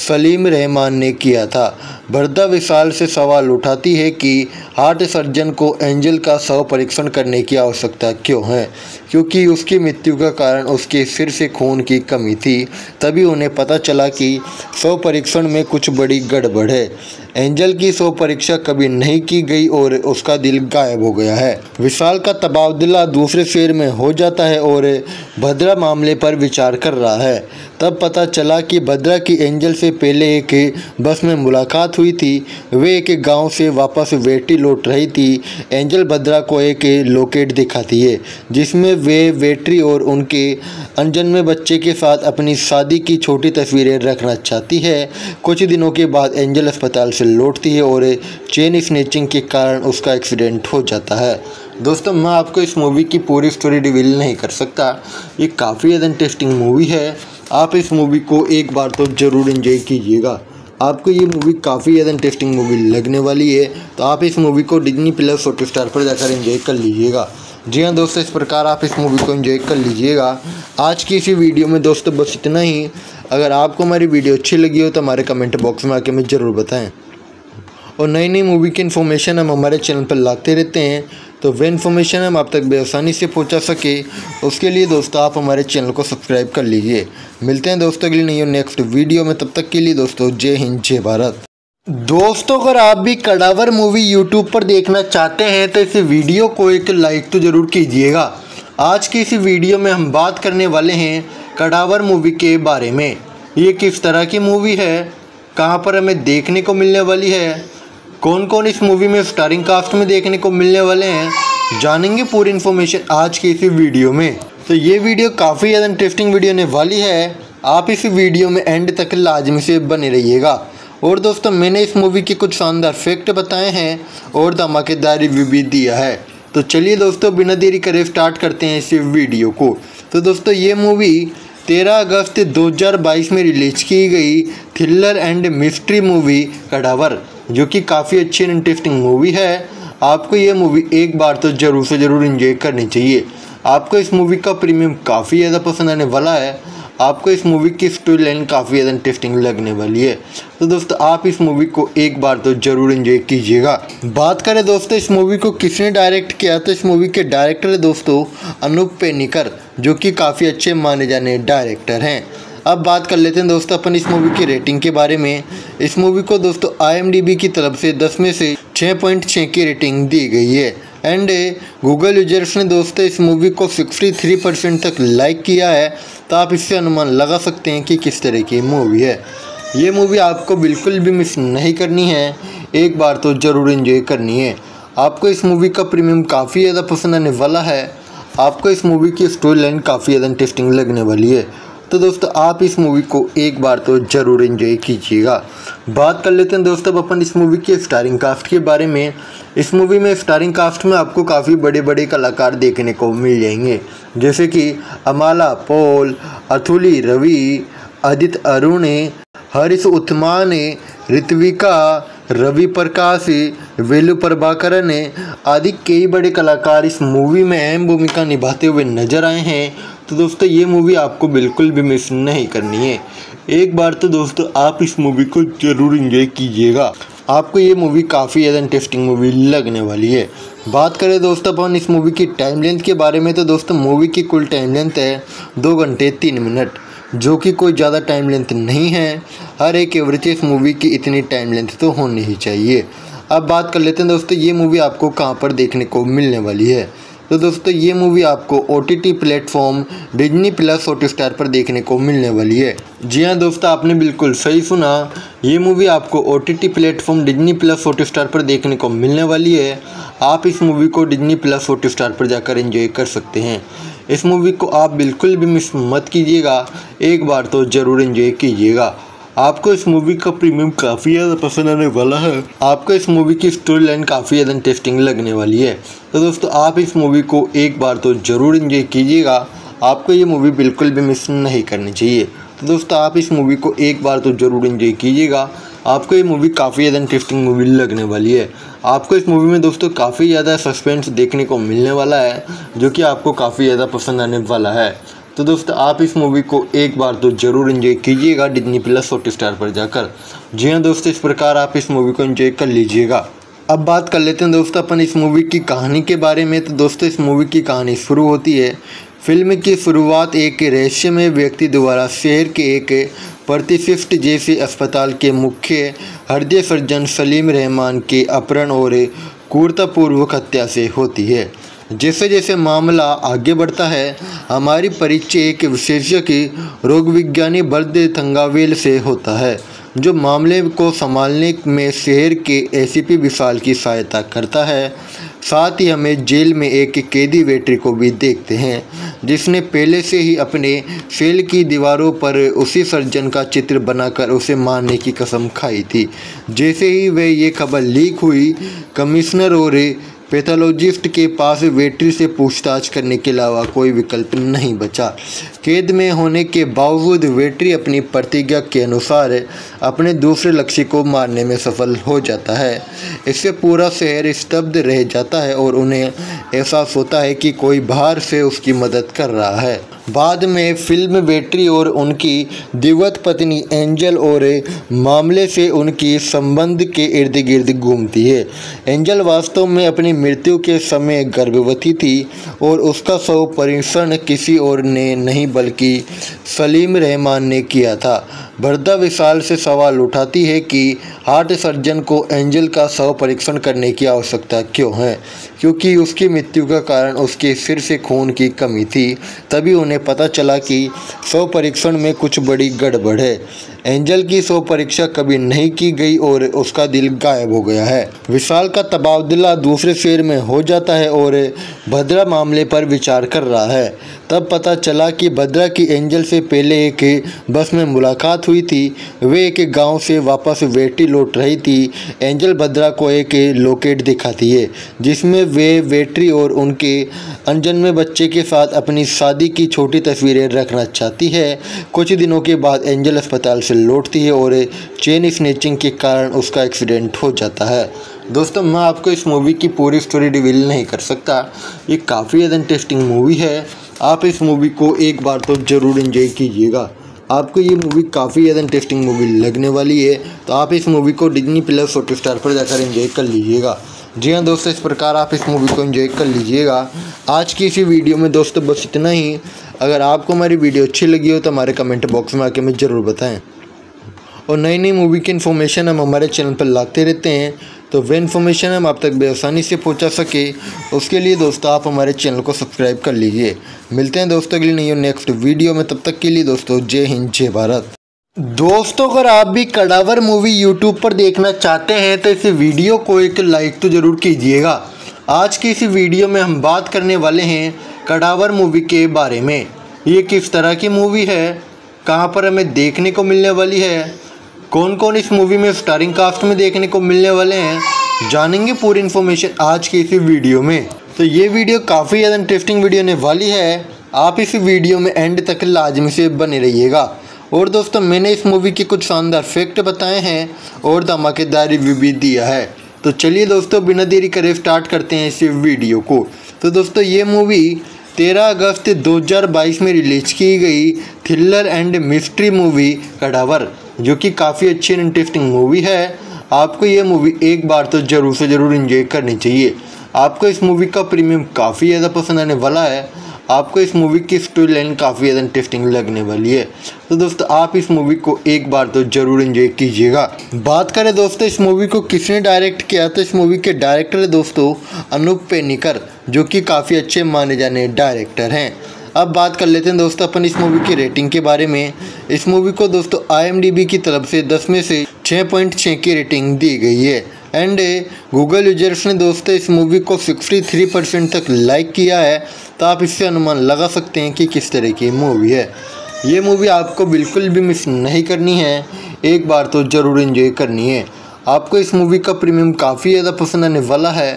सलीम रहमान ने किया था। बरदा विशाल से सवाल उठाती है कि हार्ट सर्जन को एंजल का शव परीक्षण करने की आवश्यकता क्यों है? क्योंकि उसकी मृत्यु का कारण उसके सिर से खून की कमी थी, तभी उन्हें पता चला कि शव परीक्षण में कुछ बड़ी गड़बड़ है। एंजल की सो परीक्षा कभी नहीं की गई और उसका दिल गायब हो गया है। विशाल का तबादला दूसरे शेर में हो जाता है और भद्रा मामले पर विचार कर रहा है। तब पता चला कि भद्रा की एंजल से पहले एक बस में मुलाकात हुई थी। वे एक गाँव से वापस वेटी लौट रही थी। एंजल भद्रा को एक लोकेट दिखाती है, जिसमें वे वेटरी और उनके अनजन्मे बच्चे के साथ अपनी शादी की छोटी तस्वीरें रखना चाहती है। कुछ दिनों के बाद एंजल अस्पताल से लौटती है और चेन स्नेचिंग के कारण उसका एक्सीडेंट हो जाता है। दोस्तों, मैं आपको इस मूवी की पूरी स्टोरी रिवील नहीं कर सकता। ये काफ़ी ज़्यादा इंटरेस्टिंग मूवी है। आप इस मूवी को एक बार तो ज़रूर इन्जॉय कीजिएगा। आपको ये मूवी काफ़ी ज़्यादा इंटरेस्टिंग मूवी लगने वाली है तो आप इस मूवी को डिजनी प्लस फ़ोटो स्टार पर जाकर एंजॉय कर लीजिएगा। जी हाँ दोस्तों, इस प्रकार आप इस मूवी को एंजॉय कर लीजिएगा। आज की इसी वीडियो में दोस्तों बस इतना ही। अगर आपको हमारी वीडियो अच्छी लगी हो तो हमारे कमेंट बॉक्स में आके हमें ज़रूर बताएँ। और नई नई मूवी की इन्फॉर्मेशन हम हमारे चैनल पर लाते रहते हैं। तो वे इन्फॉर्मेशन हम आप तक बेआसानी से पहुँचा सके। उसके लिए दोस्तों, आप हमारे चैनल को सब्सक्राइब कर लीजिए। मिलते हैं दोस्तों के लिए नहीं नेक्स्ट वीडियो में। तब तक के लिए दोस्तों, जय हिंद, जय भारत। दोस्तों, अगर आप भी कड़ावर मूवी यूट्यूब पर देखना चाहते हैं तो इस वीडियो को एक लाइक तो ज़रूर कीजिएगा। आज की इस वीडियो में हम बात करने वाले हैं कड़ावर मूवी के बारे में। ये किस तरह की मूवी है? कहाँ पर हमें देखने को मिलने वाली है? कौन कौन इस मूवी में स्टारिंग कास्ट में देखने को मिलने वाले हैं, जानेंगे पूरी इन्फॉर्मेशन आज की इसी वीडियो में। तो ये वीडियो काफ़ी ज़्यादा इंटरेस्टिंग वीडियो होने वाली है। आप इस वीडियो में एंड तक लाजमी से बने रहिएगा। और दोस्तों, मैंने इस मूवी के कुछ शानदार फैक्ट बताए हैं और धमाकेदार रिव्यू भी दिया है। तो चलिए दोस्तों, बिना देरी करे स्टार्ट करते हैं इस वीडियो को। तो दोस्तों, ये मूवी तेरह अगस्त 2022 में रिलीज़ की गई thriller and mystery movie Cadaver. जो कि काफ़ी अच्छी एंड इंटरेस्टिंग मूवी है। आपको ये मूवी एक बार तो ज़रूर से ज़रूर इंजॉय करनी चाहिए। आपको इस मूवी का प्रीमियम काफ़ी ज़्यादा पसंद आने वाला है। आपको इस मूवी की स्टोरी लाइन काफ़ी ज़्यादा इंटरेस्टिंग लगने वाली है। तो दोस्तों, आप इस मूवी को एक बार तो ज़रूर एंजॉय कीजिएगा। बात करें दोस्तों, इस मूवी को किसने डायरेक्ट किया? तो इस मूवी के डायरेक्टर है दोस्तों, अनूप पेनिकर, जो कि काफ़ी अच्छे माने जाने डायरेक्टर हैं। अब बात कर लेते हैं दोस्तों अपन इस मूवी की रेटिंग के बारे में। इस मूवी को दोस्तों आईएमडीबी की तरफ़ से दस में से छः पॉइंट छः की रेटिंग दी गई है। एंड गूगल यूज़र्स ने दोस्तों इस मूवी को 63 परसेंट तक लाइक किया है तो आप इससे अनुमान लगा सकते हैं कि किस तरह की मूवी है। ये मूवी आपको बिल्कुल भी मिस नहीं करनी है। एक बार तो ज़रूर इन्जॉय करनी है। आपको इस मूवी का प्रीमियम काफ़ी ज़्यादा पसंद आने वाला है। आपको इस मूवी की स्टोरी लाइन काफ़ी ज़्यादा इंटरेस्टिंग लगने वाली है। तो दोस्तों, आप इस मूवी को एक बार तो ज़रूर एंजॉय कीजिएगा। बात कर लेते हैं दोस्तों, अब अपन इस मूवी के स्टारिंग कास्ट के बारे में। इस मूवी में स्टारिंग कास्ट में आपको काफ़ी बड़े बड़े कलाकार देखने को मिल जाएँगे। जैसे कि अमाला, पोल, अथुली, रवि अदित अरुण, हरीश उत्मान ऋत्विका, रवि प्रकाश, वेलु प्रभाकरन आदि कई बड़े कलाकार इस मूवी में अहम भूमिका निभाते हुए नज़र आए हैं। तो दोस्तों, ये मूवी आपको बिल्कुल भी मिस नहीं करनी है। एक बार तो दोस्तों, आप इस मूवी को ज़रूर इंजॉय कीजिएगा। आपको ये मूवी काफ़ी ज़्यादा इंटरेस्टिंग मूवी लगने वाली है। बात करें दोस्तों, अपन इस मूवी की टाइम लेंथ के बारे में तो दोस्तों मूवी की कुल टाइम लेंथ है दो घंटे तीन मिनट जो कि कोई ज़्यादा टाइम लेंथ नहीं है। हर एक एवरेज इस मूवी की इतनी टाइम लेंथ तो होनी ही चाहिए। अब बात कर लेते हैं दोस्तों, ये मूवी आपको कहाँ पर देखने को मिलने वाली है। तो दोस्तों, ये मूवी आपको O T T platform Disney plus Hotstar पर देखने को मिलने वाली है। जी हाँ दोस्तों, आपने बिल्कुल सही सुना। ये मूवी आपको O T T platform Disney plus Hotstar पर देखने को मिलने वाली है। आप इस मूवी को डिजनी प्लस हॉट स्टार पर जाकर एंजॉय कर सकते हैं। इस मूवी को आप बिल्कुल भी मिस मत कीजिएगा। एक बार तो ज़रूर एंजॉय कीजिएगा। आपको इस मूवी का प्रीमियम काफ़ी ज़्यादा पसंद आने वाला है। आपको इस मूवी की स्टोरी लाइन काफ़ी ज़्यादा इंटरेस्टिंग लगने वाली है। तो दोस्तों, आप इस मूवी को एक बार तो ज़रूर इंजॉय कीजिएगा। आपको ये मूवी बिल्कुल भी मिस नहीं करनी चाहिए। तो दोस्तों, आप इस मूवी को एक बार तो ज़रूर इंजॉय कीजिएगा। आपको ये मूवी काफ़ी ज़्यादा इंटरेस्टिंग मूवी लगने वाली है। आपको इस मूवी में दोस्तों काफ़ी ज़्यादा सस्पेंस देखने को मिलने वाला है, जो कि आपको काफ़ी ज़्यादा पसंद आने वाला है। तो दोस्तों, आप इस मूवी को एक बार तो ज़रूर इन्जॉय कीजिएगा डिजनी प्लस हॉट स्टार पर जाकर। जी हाँ दोस्तों, इस प्रकार आप इस मूवी को इन्जॉय कर लीजिएगा। अब बात कर लेते हैं दोस्तों, अपन इस मूवी की कहानी के बारे में। तो दोस्तों, इस मूवी की कहानी शुरू होती है। फ़िल्म की शुरुआत एक रहस्यमय व्यक्ति द्वारा शहर के एक प्रतिशिष्ट जैसे अस्पताल के मुख्य हृदय सर्जन सलीम रहमान के अपहरण और क्रूरतापूर्वक हत्या से होती है। जैसे जैसे मामला आगे बढ़ता है, हमारी परिचय एक विशेषज्ञ की रोग विज्ञानी बर्द थंगावेल से होता है, जो मामले को संभालने में शहर के एसीपी विशाल की सहायता करता है। साथ ही हमें जेल में एक कैदी वेटरी को भी देखते हैं, जिसने पहले से ही अपने सेल की दीवारों पर उसी सर्जन का चित्र बनाकर उसे मारने की कसम खाई थी। जैसे ही वह ये खबर लीक हुई, कमिश्नर और पैथोलॉजिस्ट के पास वेटरी से पूछताछ करने के अलावा कोई विकल्प नहीं बचा। कैद में होने के बावजूद वेटरी अपनी प्रतिज्ञा के अनुसार अपने दूसरे लक्ष्य को मारने में सफल हो जाता है। इससे पूरा शहर स्तब्ध रह जाता है और उन्हें एहसास होता है कि कोई बाहर से उसकी मदद कर रहा है। बाद में फ़िल्म बेटरी और उनकी दिवत पत्नी एंजल और मामले से उनकी संबंध के इर्द गिर्द घूमती है। एंजल वास्तव में अपनी मृत्यु के समय गर्भवती थी और उसका शव परीक्षण किसी और ने नहीं, बल्कि सलीम रहमान ने किया था। बरदा विशाल से सवाल उठाती है कि हार्ट सर्जन को एंजल का शव परीक्षण करने की आवश्यकता क्यों है? क्योंकि उसकी मृत्यु का कारण उसके सिर से खून की कमी थी, तभी उन्हें पता चला कि शव परीक्षण में कुछ बड़ी गड़बड़ है। एंजल की शव परीक्षा कभी नहीं की गई और उसका दिल गायब हो गया है। विशाल का तबादला दूसरे शेर में हो जाता है और भद्रा मामले पर विचार कर रहा है। तब पता चला कि भद्रा की एंजल से पहले एक बस में मुलाकात हुई थी। वे एक गाँव से वापस वेटी लौट रही थी। एंजल भद्रा को एक लोकेट दिखाती है, जिसमें वे वेटरी और उनके अनजन्मे बच्चे के साथ अपनी शादी की छोटी तस्वीरें रखना चाहती है। कुछ दिनों के बाद एंजल अस्पताल से लौटती है और चेन स्नेचिंग के कारण उसका एक्सीडेंट हो जाता है। दोस्तों, मैं आपको इस मूवी की पूरी स्टोरी रिवील नहीं कर सकता। ये काफ़ी ज़्यादा इंटरेस्टिंग मूवी है। आप इस मूवी को एक बार तो ज़रूर इन्जॉय कीजिएगा। आपको ये मूवी काफ़ी ज़्यादा इंटरेस्टिंग मूवी लगने वाली है तो आप इस मूवी को डिजनी प्लस फ़ोटो स्टार पर जाकर एंजॉय कर लीजिएगा। जी हाँ दोस्तों, इस प्रकार आप इस मूवी को एंजॉय कर लीजिएगा। आज की इसी वीडियो में दोस्तों बस इतना ही। अगर आपको हमारी वीडियो अच्छी लगी हो तो हमारे कमेंट बॉक्स में आके हमें ज़रूर बताएँ। और नई नई मूवी की इन्फॉर्मेशन हम हमारे चैनल पर लाते रहते हैं। तो वे इन्फॉर्मेशन हम आप तक बेआसानी से पहुँचा सके। उसके लिए दोस्तों, आप हमारे चैनल को सब्सक्राइब कर लीजिए। मिलते हैं दोस्तों अगली नई नेक्स्ट वीडियो में। तब तक के लिए दोस्तों, जय हिंद, जय भारत। दोस्तों, अगर आप भी कड़ावर मूवी यूट्यूब पर देखना चाहते हैं तो इस वीडियो को एक लाइक तो ज़रूर कीजिएगा। आज की इस वीडियो में हम बात करने वाले हैं कड़ावर मूवी के बारे में। ये किस तरह की मूवी है? कहाँ पर हमें देखने को मिलने वाली है? कौन कौन इस मूवी में स्टारिंग कास्ट में देखने को मिलने वाले हैं, जानेंगे पूरी इन्फॉर्मेशन आज की इसी वीडियो में। तो ये वीडियो काफ़ी ज़्यादा इंटरेस्टिंग वीडियो होने वाली है। आप इस वीडियो में एंड तक लाजमी से बने रहिएगा। और दोस्तों, मैंने इस मूवी के कुछ शानदार फैक्ट बताए हैं और धमाकेदार रिव्यू भी दिया है। तो चलिए दोस्तों, बिना देरी करे स्टार्ट करते हैं इस वीडियो को। तो दोस्तों, ये मूवी 13 अगस्त 2022 में रिलीज़ की गई thriller and mystery movie Cadaver. जो कि काफ़ी अच्छी एंड इंटरेस्टिंग मूवी है। आपको ये मूवी एक बार तो ज़रूर से ज़रूर इन्जॉय करनी चाहिए। आपको इस मूवी का प्रीमियम काफ़ी ज़्यादा पसंद आने वाला है। आपको इस मूवी की स्टोरी लाइन काफ़ी ज़्यादा इंटरेस्टिंग लगने वाली है। तो दोस्तों, आप इस मूवी को एक बार तो ज़रूर इन्जॉय कीजिएगा। बात करें दोस्तों, इस मूवी को किसने डायरेक्ट किया? तो इस मूवी के डायरेक्टर है दोस्तों, अनूप पेनिकर, जो कि काफ़ी अच्छे माने जाने डायरेक्टर हैं। अब बात कर लेते हैं दोस्तों अपन इस मूवी की रेटिंग के बारे में। इस मूवी को दोस्तों आईएमडीबी की तरफ़ से 10 में से 6.6 की रेटिंग दी गई है। एंड गूगल यूज़र्स ने दोस्तों इस मूवी को 63 परसेंट तक लाइक किया है। तो आप इससे अनुमान लगा सकते हैं कि किस तरह की मूवी है। ये मूवी आपको बिल्कुल भी मिस नहीं करनी है। एक बार तो ज़रूर इन्जॉय करनी है। आपको इस मूवी का प्रीमियम काफ़ी ज़्यादा पसंद आने वाला है।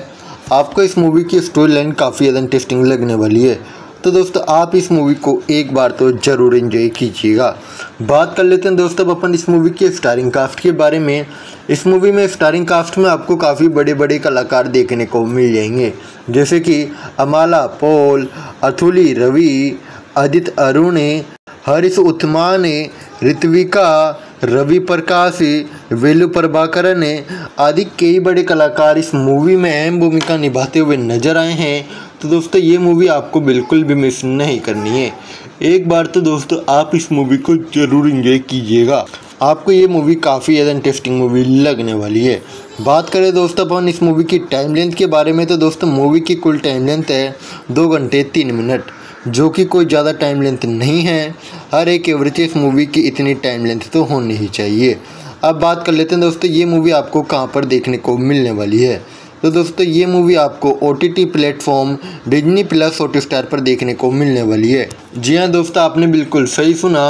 आपको इस मूवी की स्टोरी लाइन काफ़ी ज़्यादा इंटरेस्टिंग लगने वाली है। तो दोस्तों, आप इस मूवी को एक बार तो ज़रूर एंजॉय कीजिएगा। बात कर लेते हैं दोस्तों अपन इस मूवी के स्टारिंग कास्ट के बारे में। इस मूवी में स्टारिंग कास्ट में आपको काफ़ी बड़े बड़े कलाकार देखने को मिल जाएँगे। जैसे कि अमाला, पोल, अथुली, रवि अदित अरुण, हरीश उत्मान ऋत्विका, रवि प्रकाश, वेलु प्रभाकरन आदि कई बड़े कलाकार इस मूवी में अहम भूमिका निभाते हुए नज़र आए हैं। तो दोस्तों, ये मूवी आपको बिल्कुल भी मिस नहीं करनी है। एक बार तो दोस्तों, आप इस मूवी को ज़रूर इंजॉय कीजिएगा। आपको ये मूवी काफ़ी ज़्यादा इंटरेस्टिंग मूवी लगने वाली है। बात करें दोस्तों, अपन इस मूवी की टाइम लेंथ के बारे में तो दोस्तों मूवी की कुल टाइम लेंथ है दो घंटे तीन मिनट जो कि कोई ज़्यादा टाइम लेंथ नहीं है। हर एक एवरेज इस मूवी की इतनी टाइम लेंथ तो होनी ही चाहिए। अब बात कर लेते हैं दोस्तों, ये मूवी आपको कहाँ पर देखने को मिलने वाली है। तो दोस्तों, ये मूवी आपको O T T platform Disney plus Hotstar पर देखने को मिलने वाली है। जी हाँ दोस्तों, आपने बिल्कुल सही सुना।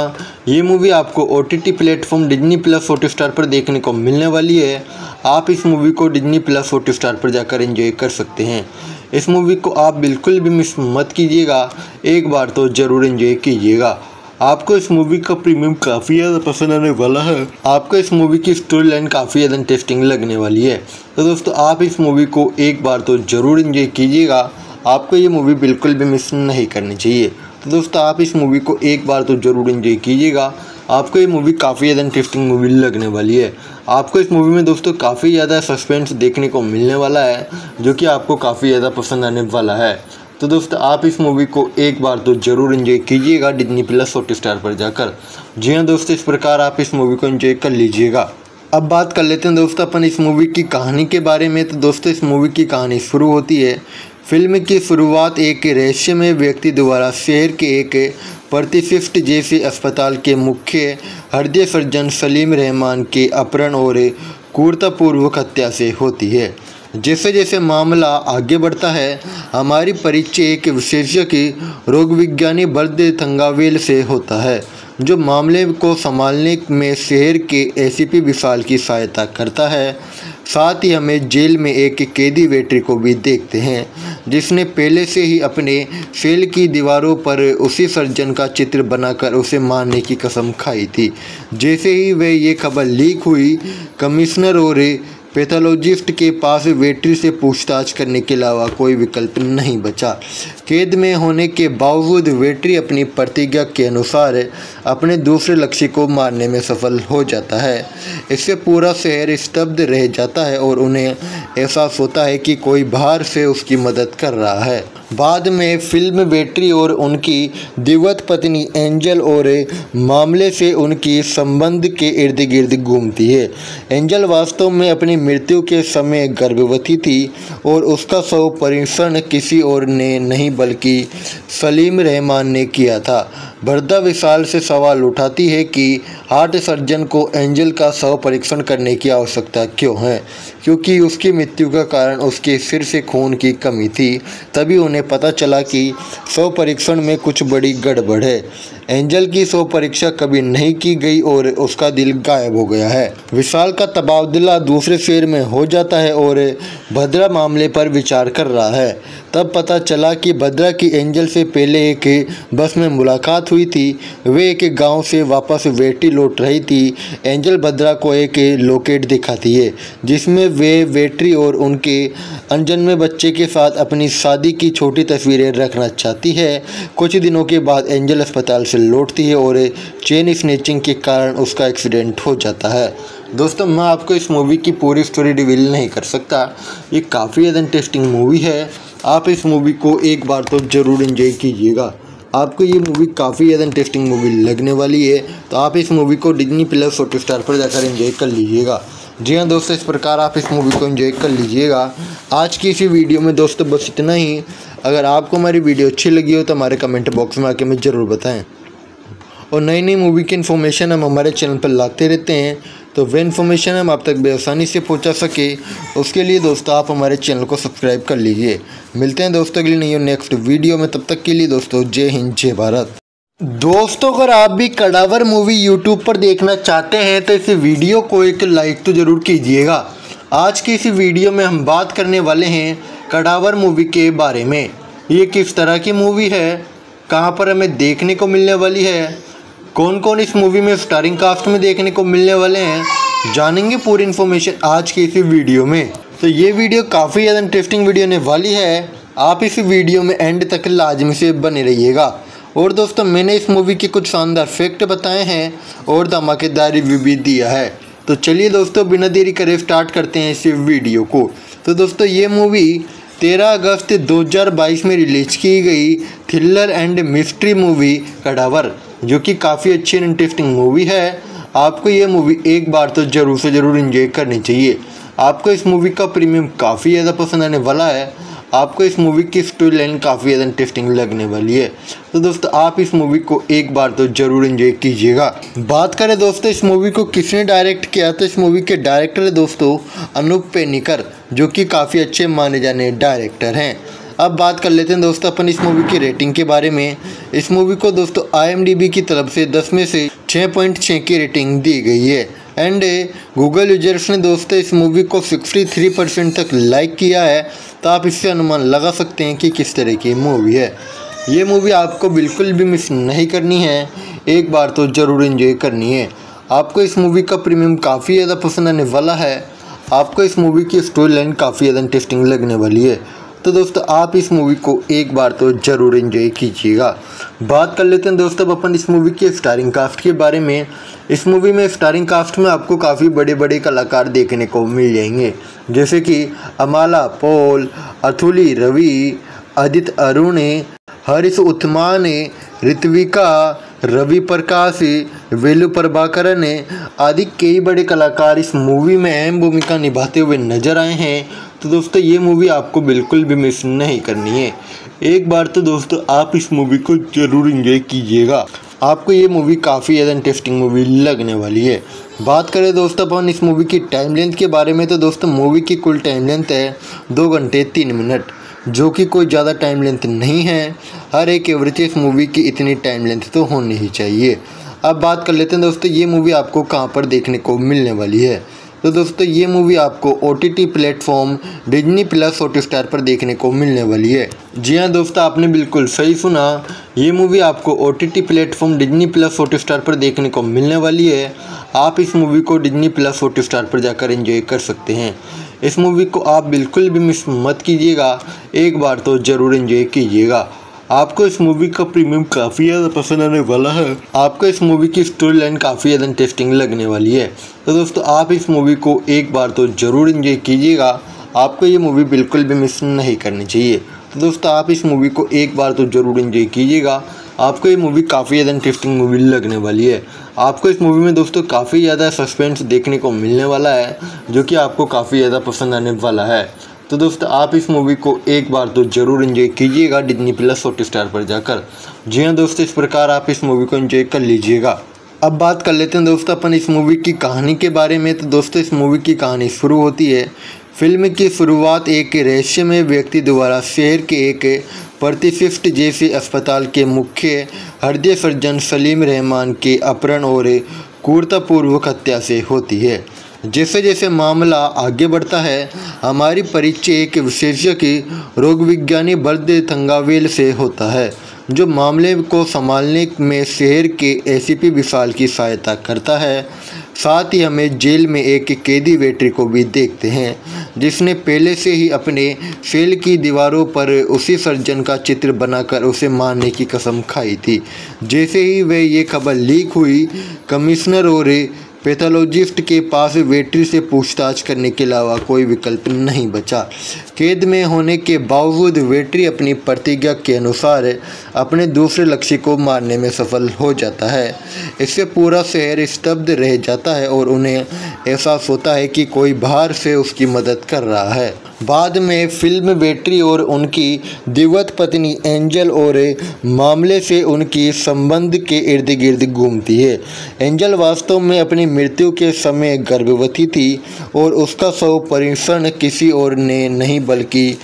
ये मूवी आपको O T T platform Disney plus Hotstar पर देखने को मिलने वाली है। आप इस मूवी को डिजनी प्लस हॉट स्टार पर जाकर एंजॉय कर सकते हैं। इस मूवी को आप बिल्कुल भी मिस मत कीजिएगा। एक बार तो ज़रूर एंजॉय कीजिएगा। आपको इस मूवी का प्रीमियम काफ़ी ज़्यादा पसंद आने वाला है। आपको इस मूवी की स्टोरी लाइन काफ़ी ज़्यादा इंटरेस्टिंग लगने वाली है। तो दोस्तों, आप इस मूवी को एक बार तो ज़रूर इंजॉय कीजिएगा। आपको ये मूवी बिल्कुल भी मिस नहीं करनी चाहिए। तो दोस्तों, आप इस मूवी को एक बार तो ज़रूर इंजॉय कीजिएगा। आपको ये मूवी काफ़ी ज़्यादा इंटरेस्टिंग मूवी लगने वाली है। आपको इस मूवी में दोस्तों काफ़ी ज़्यादा सस्पेंस देखने को मिलने वाला है, जो कि आपको काफ़ी ज़्यादा पसंद आने वाला है। तो दोस्तों, आप इस मूवी को एक बार तो ज़रूर इन्जॉय कीजिएगा डिजनी प्लस हॉट स्टार पर जाकर। जी हाँ दोस्तों, इस प्रकार आप इस मूवी को इन्जॉय कर लीजिएगा। अब बात कर लेते हैं दोस्तों, अपन इस मूवी की कहानी के बारे में। तो दोस्तों, इस मूवी की कहानी शुरू होती है। फ़िल्म की शुरुआत एक रहस्यमय व्यक्ति द्वारा शहर के एक प्रतिष्ठित जैसे अस्पताल के मुख्य हृदय सर्जन सलीम रहमान के अपहरण और क्रूरतापूर्वक हत्या से होती है। जैसे जैसे मामला आगे बढ़ता है, हमारी परिचय एक विशेषज्ञ की रोग विज्ञानी बर्द थंगावेल से होता है, जो मामले को संभालने में शहर के एसीपी विशाल की सहायता करता है। साथ ही हमें जेल में एक कैदी वेटरी को भी देखते हैं, जिसने पहले से ही अपने सेल की दीवारों पर उसी सर्जन का चित्र बनाकर उसे मारने की कसम खाई थी। जैसे ही वह ये खबर लीक हुई, कमिश्नर और पैथोलॉजिस्ट के पास वेटरी से पूछताछ करने के अलावा कोई विकल्प नहीं बचा। कैद में होने के बावजूद वेटरी अपनी प्रतिज्ञा के अनुसार अपने दूसरे लक्ष्य को मारने में सफल हो जाता है। इससे पूरा शहर स्तब्ध रह जाता है और उन्हें एहसास होता है कि कोई बाहर से उसकी मदद कर रहा है। बाद में फ़िल्म बेटरी और उनकी दिवत पत्नी एंजल और मामले से उनकी संबंध के इर्द गिर्द घूमती है। एंजल वास्तव में अपनी मृत्यु के समय गर्भवती थी और उसका शव परीक्षण किसी और ने नहीं, बल्कि सलीम रहमान ने किया था। बरदा विशाल से सवाल उठाती है कि हार्ट सर्जन को एंजल का शव परीक्षण करने की आवश्यकता क्यों है? क्योंकि उसकी मृत्यु का कारण उसके सिर से खून की कमी थी, तभी उन्हें पता चला कि शव परीक्षण में कुछ बड़ी गड़बड़ है। एंजल की शव परीक्षा कभी नहीं की गई और उसका दिल गायब हो गया है। विशाल का तबादला दूसरे शेर में हो जाता है और भद्रा मामले पर विचार कर रहा है। तब पता चला कि भद्रा की एंजल से पहले एक बस में मुलाकात हुई थी। वे एक गाँव से वापस वेटी लौट रही थी। एंजल भद्रा को एक लोकेट दिखाती है, जिसमें वे वेटरी और उनके अनजन्मे बच्चे के साथ अपनी शादी की छोटी तस्वीरें रखना चाहती है। कुछ दिनों के बाद एंजल अस्पताल से लौटती है और चेन स्नेचिंग के कारण उसका एक्सीडेंट हो जाता है। दोस्तों, मैं आपको इस मूवी की पूरी स्टोरी रिवील नहीं कर सकता। ये काफ़ी ज़्यादा इंटरेस्टिंग मूवी है। आप इस मूवी को एक बार तो ज़रूर इन्जॉय कीजिएगा। आपको ये मूवी काफ़ी ज़्यादा इंटरेस्टिंग मूवी लगने वाली है तो आप इस मूवी को डिजनी प्लस फ़ोटो स्टार पर जाकर इन्जॉय कर लीजिएगा। जी हाँ दोस्तों, इस प्रकार आप इस मूवी को एंजॉय कर लीजिएगा। आज की इसी वीडियो में दोस्तों बस इतना ही। अगर आपको हमारी वीडियो अच्छी लगी हो तो हमारे कमेंट बॉक्स में आके हमें ज़रूर बताएँ। और नई नई मूवी की इन्फॉर्मेशन हम हमारे चैनल पर लाते रहते हैं। तो वह इन्फॉर्मेशन हम आप तक बेआसानी से पहुँचा सके, उसके लिए दोस्तों आप हमारे चैनल को सब्सक्राइब कर लीजिए। मिलते हैं दोस्तों के लिए नहीं नेक्स्ट वीडियो में, तब तक के लिए दोस्तों जय हिंद, जय भारत। दोस्तों, अगर आप भी कड़ावर मूवी यूट्यूब पर देखना चाहते हैं तो इस वीडियो को एक लाइक तो ज़रूर कीजिएगा। आज की इस वीडियो में हम बात करने वाले हैं कड़ावर मूवी के बारे में। ये किस तरह की मूवी है? कहाँ पर हमें देखने को मिलने वाली है? कौन कौन इस मूवी में स्टारिंग कास्ट में देखने को मिलने वाले हैं, जानेंगे पूरी इन्फॉर्मेशन आज की इसी वीडियो में। तो ये वीडियो काफ़ी ज़्यादा इंटरेस्टिंग वीडियो होने वाली है। आप इस वीडियो में एंड तक लाजमी से बने रहिएगा। और दोस्तों, मैंने इस मूवी के कुछ शानदार फैक्ट बताए हैं और धमाकेदार रिव्यू भी दिया है। तो चलिए दोस्तों, बिना देरी करे स्टार्ट करते हैं इस वीडियो को। तो दोस्तों, ये मूवी 13 अगस्त 2022 में रिलीज़ की गई thriller and mystery movie Cadaver. जो कि काफ़ी अच्छी एंड इंटरेस्टिंग मूवी है। आपको ये मूवी एक बार तो ज़रूर से ज़रूर इन्जॉय करनी चाहिए। आपको इस मूवी का प्रीमियम काफ़ी ज़्यादा पसंद आने वाला है। आपको इस मूवी की स्टोरी लाइन काफ़ी ज़्यादा इंटरेस्टिंग लगने वाली है। तो दोस्तों, आप इस मूवी को एक बार तो ज़रूर इन्जॉय कीजिएगा। बात करें दोस्तों, इस मूवी को किसने डायरेक्ट किया? तो इस मूवी के डायरेक्टर है दोस्तों, अनूप पेनिकर, जो कि काफ़ी अच्छे माने जाने डायरेक्टर हैं। अब बात कर लेते हैं दोस्तों अपन इस मूवी की रेटिंग के बारे में। इस मूवी को दोस्तों आईएमडीबी की तरफ़ से 10 में से 6.6 की रेटिंग दी गई है। एंड गूगल यूज़र्स ने दोस्तों इस मूवी को 63 परसेंट तक लाइक किया है। तो आप इससे अनुमान लगा सकते हैं कि किस तरह की मूवी है। ये मूवी आपको बिल्कुल भी मिस नहीं करनी है। एक बार तो ज़रूर इन्जॉय करनी है। आपको इस मूवी का प्रीमियम काफ़ी ज़्यादा पसंद आने वाला है। आपको इस मूवी की स्टोरी लाइन काफ़ी ज़्यादा इंटरेस्टिंग लगने वाली है। तो दोस्तों, आप इस मूवी को एक बार तो ज़रूर एंजॉय कीजिएगा। बात कर लेते हैं दोस्तों अपन इस मूवी के स्टारिंग कास्ट के बारे में। इस मूवी में स्टारिंग कास्ट में आपको काफ़ी बड़े बड़े कलाकार देखने को मिल जाएँगे। जैसे कि अमाला, पॉल, अथुली, रवि अदित अरुण, हरीश उत्मान ऋत्विका, रवि प्रकाश, वेलु प्रभाकरन आदि कई बड़े कलाकार इस मूवी में अहम भूमिका निभाते हुए नज़र आए हैं। तो दोस्तों, ये मूवी आपको बिल्कुल भी मिस नहीं करनी है। एक बार तो दोस्तों, आप इस मूवी को ज़रूर इंजॉय कीजिएगा। आपको ये मूवी काफ़ी ज़्यादा इंटरेस्टिंग मूवी लगने वाली है। बात करें दोस्तों, अपन इस मूवी की टाइम लेंथ के बारे में तो दोस्तों मूवी की कुल टाइम लेंथ है दो घंटे तीन मिनट जो कि कोई ज़्यादा टाइम लेंथ नहीं है। हर एक एवरेज इस मूवी की इतनी टाइम लेंथ तो होनी ही चाहिए। अब बात कर लेते हैं दोस्तों, ये मूवी आपको कहाँ पर देखने को मिलने वाली है। तो दोस्तों, ये मूवी आपको O T T platform Disney plus Hotstar पर देखने को मिलने वाली है। जी हाँ दोस्तों, आपने बिल्कुल सही सुना। ये मूवी आपको O T T platform Disney plus Hotstar पर देखने को मिलने वाली है। आप इस मूवी को डिजनी प्लस हॉट स्टार पर जाकर एंजॉय कर सकते हैं। इस मूवी को आप बिल्कुल भी मिस मत कीजिएगा। एक बार तो ज़रूर एंजॉय कीजिएगा। आपको इस मूवी का प्रीमियम काफ़ी ज़्यादा पसंद आने वाला है। आपको इस मूवी की स्टोरी लाइन काफ़ी ज़्यादा इंटरेस्टिंग लगने वाली है। तो दोस्तों, आप इस मूवी को एक बार तो ज़रूर इंजॉय कीजिएगा। आपको ये मूवी बिल्कुल भी मिस नहीं करनी चाहिए। तो दोस्तों, आप इस मूवी को एक बार तो ज़रूर इंजॉय कीजिएगा। आपको ये मूवी काफ़ी ज़्यादा इंटरेस्टिंग मूवी लगने वाली है। आपको इस मूवी में दोस्तों काफ़ी ज़्यादा सस्पेंस देखने को मिलने वाला है, जो कि आपको काफ़ी ज़्यादा पसंद आने वाला है। तो दोस्तों, आप इस मूवी को एक बार तो ज़रूर इन्जॉय कीजिएगा डिजनी प्लस हॉट स्टार पर जाकर। जी हाँ दोस्तों, इस प्रकार आप इस मूवी को इन्जॉय कर लीजिएगा। अब बात कर लेते हैं दोस्तों, अपन इस मूवी की कहानी के बारे में। तो दोस्तों, इस मूवी की कहानी शुरू होती है। फ़िल्म की शुरुआत एक रहस्यमय व्यक्ति द्वारा शहर के एक प्रतिष्ठित जैसे अस्पताल के मुख्य हृदय सर्जन सलीम रहमान के अपहरण और क्रूरतापूर्वक हत्या से होती है। जैसे जैसे मामला आगे बढ़ता है, हमारी परिचय एक विशेषज्ञ की रोग विज्ञानी बर्द थंगावेल से होता है, जो मामले को संभालने में शहर के एसीपी विशाल की सहायता करता है। साथ ही हमें जेल में एक कैदी वेटरी को भी देखते हैं, जिसने पहले से ही अपने सेल की दीवारों पर उसी सर्जन का चित्र बनाकर उसे मारने की कसम खाई थी। जैसे ही वह ये खबर लीक हुई, कमिश्नर और पैथोलॉजिस्ट के पास वेटरी से पूछताछ करने के अलावा कोई विकल्प नहीं बचा। कैद में होने के बावजूद वेटरी अपनी प्रतिज्ञा के अनुसार अपने दूसरे लक्ष्य को मारने में सफल हो जाता है। इससे पूरा शहर स्तब्ध रह जाता है और उन्हें एहसास होता है कि कोई बाहर से उसकी मदद कर रहा है। बाद में फ़िल्म बेटरी और उनकी दिवत पत्नी एंजल और मामले से उनकी संबंध के इर्द गिर्द घूमती है। एंजल वास्तव में अपनी मृत्यु के समय गर्भवती थी और उसका शव परीक्षण किसी और ने नहीं, बल्कि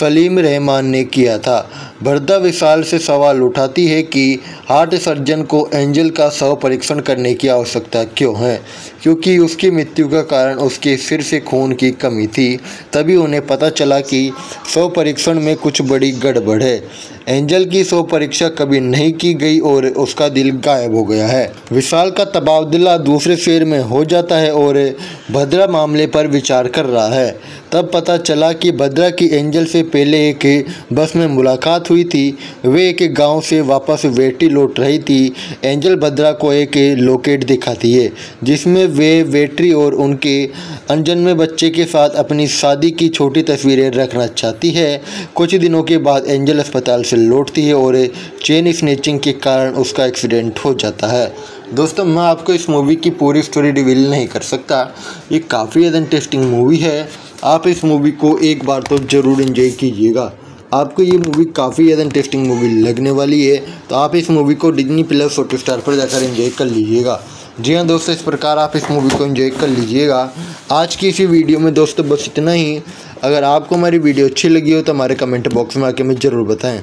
सलीम रहमान ने किया था। भरदा विशाल से सवाल उठाती है कि हार्ट सर्जन को एंजल का शव परीक्षण करने की आवश्यकता क्यों है? क्योंकि उसकी मृत्यु का कारण उसके सिर से खून की कमी थी, तभी उन्हें पता चला कि शव परीक्षण में कुछ बड़ी गड़बड़ है। एंजल की शव परीक्षा कभी नहीं की गई और उसका दिल गायब हो गया है। विशाल का तबादला दूसरे शेर में हो जाता है और भद्रा मामले पर विचार कर रहा है। तब पता चला कि भद्रा की एंजल से पहले एक बस में मुलाकात हुई थी। वे एक गाँव से वापस वेटी लौट रही थी। एंजल भद्रा को एक लोकेट दिखाती है, जिसमें वे वेटरी और उनके अनजन्मे बच्चे के साथ अपनी शादी की छोटी तस्वीरें रखना चाहती है। कुछ दिनों के बाद एंजल अस्पताल से लौटती है और चेन स्नेचिंग के कारण उसका एक्सीडेंट हो जाता है। दोस्तों, मैं आपको इस मूवी की पूरी स्टोरी रिवील नहीं कर सकता। ये काफ़ी इंटरेस्टिंग मूवी है। आप इस मूवी को एक बार तो ज़रूर इन्जॉय कीजिएगा। आपको ये मूवी काफ़ी ज़्यादा इंटरेस्टिंग मूवी लगने वाली है तो आप इस मूवी को डिजनी प्लस फ़ोटो स्टार पर जाकर एंजॉय कर लीजिएगा। जी हाँ दोस्तों, इस प्रकार आप इस मूवी को एंजॉय कर लीजिएगा। आज की इसी वीडियो में दोस्तों बस इतना ही। अगर आपको हमारी वीडियो अच्छी लगी हो तो हमारे कमेंट बॉक्स में आके हमें ज़रूर बताएँ।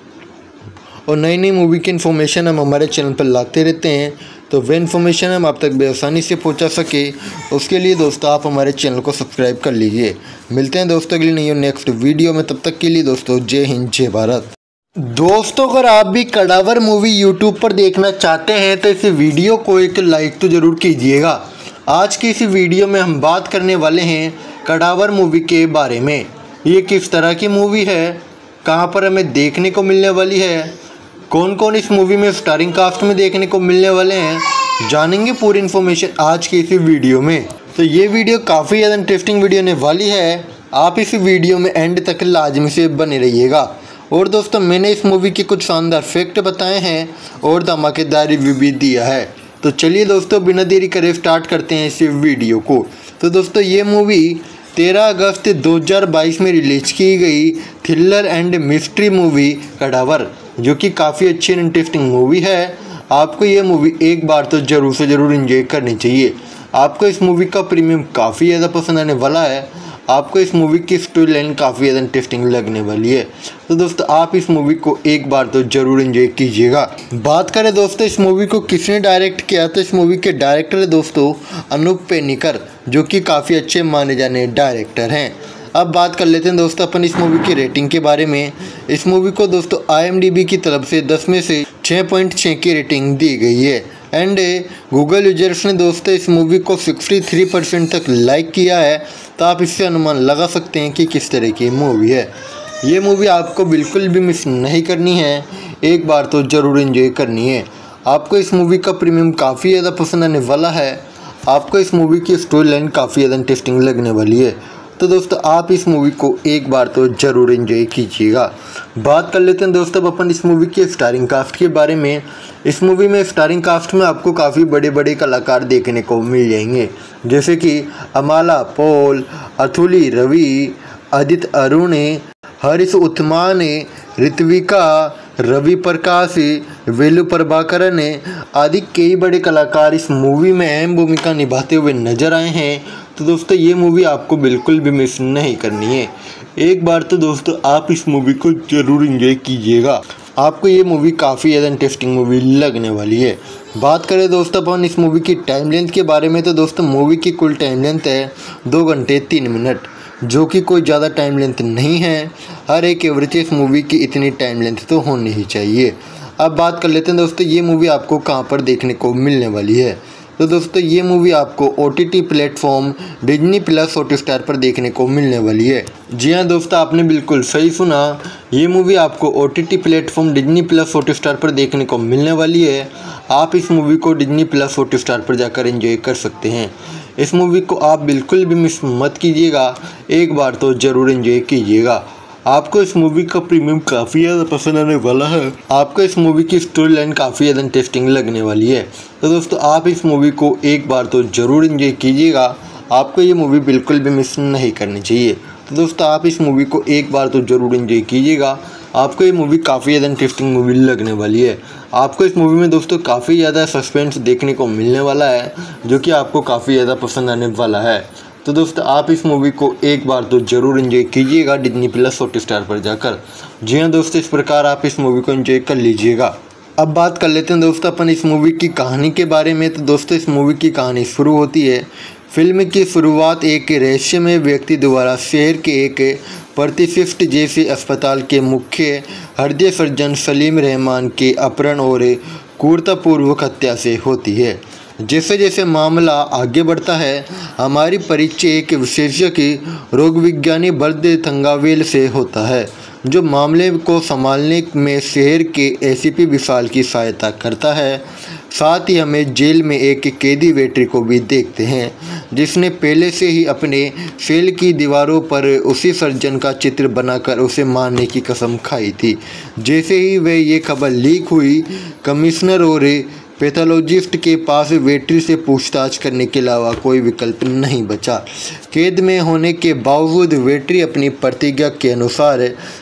और नई नई मूवी की इन्फॉर्मेशन हम हमारे चैनल पर लाते रहते हैं। तो वह इन्फॉर्मेशन हम आप तक बेआसानी से पहुँचा सके, उसके लिए दोस्तों आप हमारे चैनल को सब्सक्राइब कर लीजिए। मिलते हैं दोस्तों के अगली नई नेक्स्ट वीडियो में, तब तक के लिए दोस्तों जय हिंद, जय भारत। दोस्तों, अगर आप भी कड़ावर मूवी यूट्यूब पर देखना चाहते हैं तो इस वीडियो को एक लाइक तो ज़रूर कीजिएगा। आज की इस वीडियो में हम बात करने वाले हैं कड़ावर मूवी के बारे में। ये किस तरह की मूवी है? कहाँ पर हमें देखने को मिलने वाली है? कौन कौन इस मूवी में स्टारिंग कास्ट में देखने को मिलने वाले हैं, जानेंगे पूरी इन्फॉर्मेशन आज की इसी वीडियो में। तो ये वीडियो काफ़ी ज़्यादा इंटरेस्टिंग वीडियो होने वाली है। आप इस वीडियो में एंड तक लाजमी से बने रहिएगा। और दोस्तों, मैंने इस मूवी के कुछ शानदार फैक्ट बताए हैं और धमाकेदार रिव्यू भी दिया है। तो चलिए दोस्तों, बिना देरी करे स्टार्ट करते हैं इस वीडियो को। तो दोस्तों, ये मूवी 13 अगस्त 2022 में रिलीज़ की गई thriller and mystery movie Cadaver. जो कि काफ़ी अच्छी एंड इंटरेस्टिंग मूवी है। आपको ये मूवी एक बार तो ज़रूर से ज़रूर इंजॉय करनी चाहिए। आपको इस मूवी का प्रीमियम काफ़ी ज़्यादा पसंद आने वाला है। आपको इस मूवी की स्टोरी लाइन काफ़ी ज़्यादा इंटरेस्टिंग लगने वाली है। तो दोस्तों, आप इस मूवी को एक बार तो ज़रूर एंजॉय कीजिएगा। बात करें दोस्तों, इस मूवी को किसने डायरेक्ट किया? तो इस मूवी के डायरेक्टर है दोस्तों, अनूप पेनिकर, जो कि काफ़ी अच्छे माने जाने डायरेक्टर हैं। अब बात कर लेते हैं दोस्तों अपन इस मूवी की रेटिंग के बारे में। इस मूवी को दोस्तों आईएमडीबी की तरफ़ से दस में से छः पॉइंट छः की रेटिंग दी गई है। एंड गूगल यूज़र्स ने दोस्तों इस मूवी को 63 परसेंट तक लाइक किया है। तो आप इससे अनुमान लगा सकते हैं कि किस तरह की मूवी है। ये मूवी आपको बिल्कुल भी मिस नहीं करनी है। एक बार तो ज़रूर इन्जॉय करनी है। आपको इस मूवी का प्रीमियम काफ़ी ज़्यादा पसंद आने वाला है। आपको इस मूवी की स्टोरी लाइन काफ़ी ज़्यादा इंटरेस्टिंग लगने वाली है। तो दोस्तों, आप इस मूवी को एक बार तो ज़रूर एंजॉय कीजिएगा। बात कर लेते हैं दोस्तों, अब अपन इस मूवी के स्टारिंग कास्ट के बारे में। इस मूवी में स्टारिंग कास्ट में आपको काफ़ी बड़े बड़े कलाकार देखने को मिल जाएँगे। जैसे कि अमाला, पोल, अथुली, रवि अदित अरुण, हरीश उत्मान ऋत्विका, रवि प्रकाश, वेलु प्रभाकरन आदि कई बड़े कलाकार इस मूवी में अहम भूमिका निभाते हुए नज़र आए हैं। तो दोस्तों, ये मूवी आपको बिल्कुल भी मिस नहीं करनी है। एक बार तो दोस्तों, आप इस मूवी को ज़रूर इंजॉय कीजिएगा। आपको ये मूवी काफ़ी ज़्यादा इंटरेस्टिंग मूवी लगने वाली है। बात करें दोस्तों, अपन इस मूवी की टाइम लेंथ के बारे में तो दोस्तों मूवी की कुल टाइम लेंथ है दो घंटे तीन मिनट जो कि कोई ज़्यादा टाइम लेंथ नहीं है। हर एक एवरेज इस मूवी की इतनी टाइम लेंथ तो होनी ही चाहिए। अब बात कर लेते हैं दोस्तों, ये मूवी आपको कहाँ पर देखने को मिलने वाली है। तो दोस्तों, ये मूवी आपको O T T platform Disney plus Hotstar पर देखने को मिलने वाली है। जी हाँ दोस्तों, आपने बिल्कुल सही सुना। ये मूवी आपको O T T platform Disney plus Hotstar पर देखने को मिलने वाली है। आप इस मूवी को डिजनी प्लस हॉट स्टार पर जाकर एंजॉय कर सकते हैं। इस मूवी को आप बिल्कुल भी मिस मत कीजिएगा। एक बार तो ज़रूर एंजॉय कीजिएगा। आपको इस मूवी का प्रीमियम काफ़ी ज़्यादा पसंद आने वाला है। आपको इस मूवी की स्टोरी लाइन काफ़ी ज़्यादा इंटरेस्टिंग लगने वाली है। तो दोस्तों, आप इस मूवी को एक बार तो ज़रूर इंजॉय कीजिएगा। आपको ये मूवी बिल्कुल भी मिस नहीं करनी चाहिए। तो दोस्तों, आप इस मूवी को एक बार तो ज़रूर इंजॉय कीजिएगा। आपको ये मूवी काफ़ी ज़्यादा इंटरेस्टिंग मूवी लगने वाली है। आपको इस मूवी में दोस्तों काफ़ी ज़्यादा सस्पेंस देखने को मिलने वाला है, जो कि आपको काफ़ी ज़्यादा पसंद आने वाला है। तो दोस्तों, आप इस मूवी को एक बार तो ज़रूर इन्जॉय कीजिएगा डिजनी प्लस हॉट स्टार पर जाकर। जी हाँ दोस्तों, इस प्रकार आप इस मूवी को इन्जॉय कर लीजिएगा। अब बात कर लेते हैं दोस्तों, अपन इस मूवी की कहानी के बारे में। तो दोस्तों, इस मूवी की कहानी शुरू होती है। फ़िल्म की शुरुआत एक रहस्यमय व्यक्ति द्वारा शहर के एक प्रतिशिष्ट जैसे अस्पताल के मुख्य हृदय सर्जन सलीम रहमान के अपहरण और क्रूरतापूर्वक हत्या से होती है। जैसे जैसे मामला आगे बढ़ता है, हमारी परिचय एक विशेषज्ञ रोग विज्ञानी बर्द थंगावेल से होता है, जो मामले को संभालने में शहर के एसीपी विशाल की सहायता करता है। साथ ही हमें जेल में एक कैदी वेटरी को भी देखते हैं, जिसने पहले से ही अपने सेल की दीवारों पर उसी सर्जन का चित्र बनाकर उसे मारने की कसम खाई थी। जैसे ही वह ये खबर लीक हुई, कमिश्नर और पैथोलॉजिस्ट के पास वेटरी से पूछताछ करने के अलावा कोई विकल्प नहीं बचा। कैद में होने के बावजूद वेटरी अपनी प्रतिज्ञा के अनुसार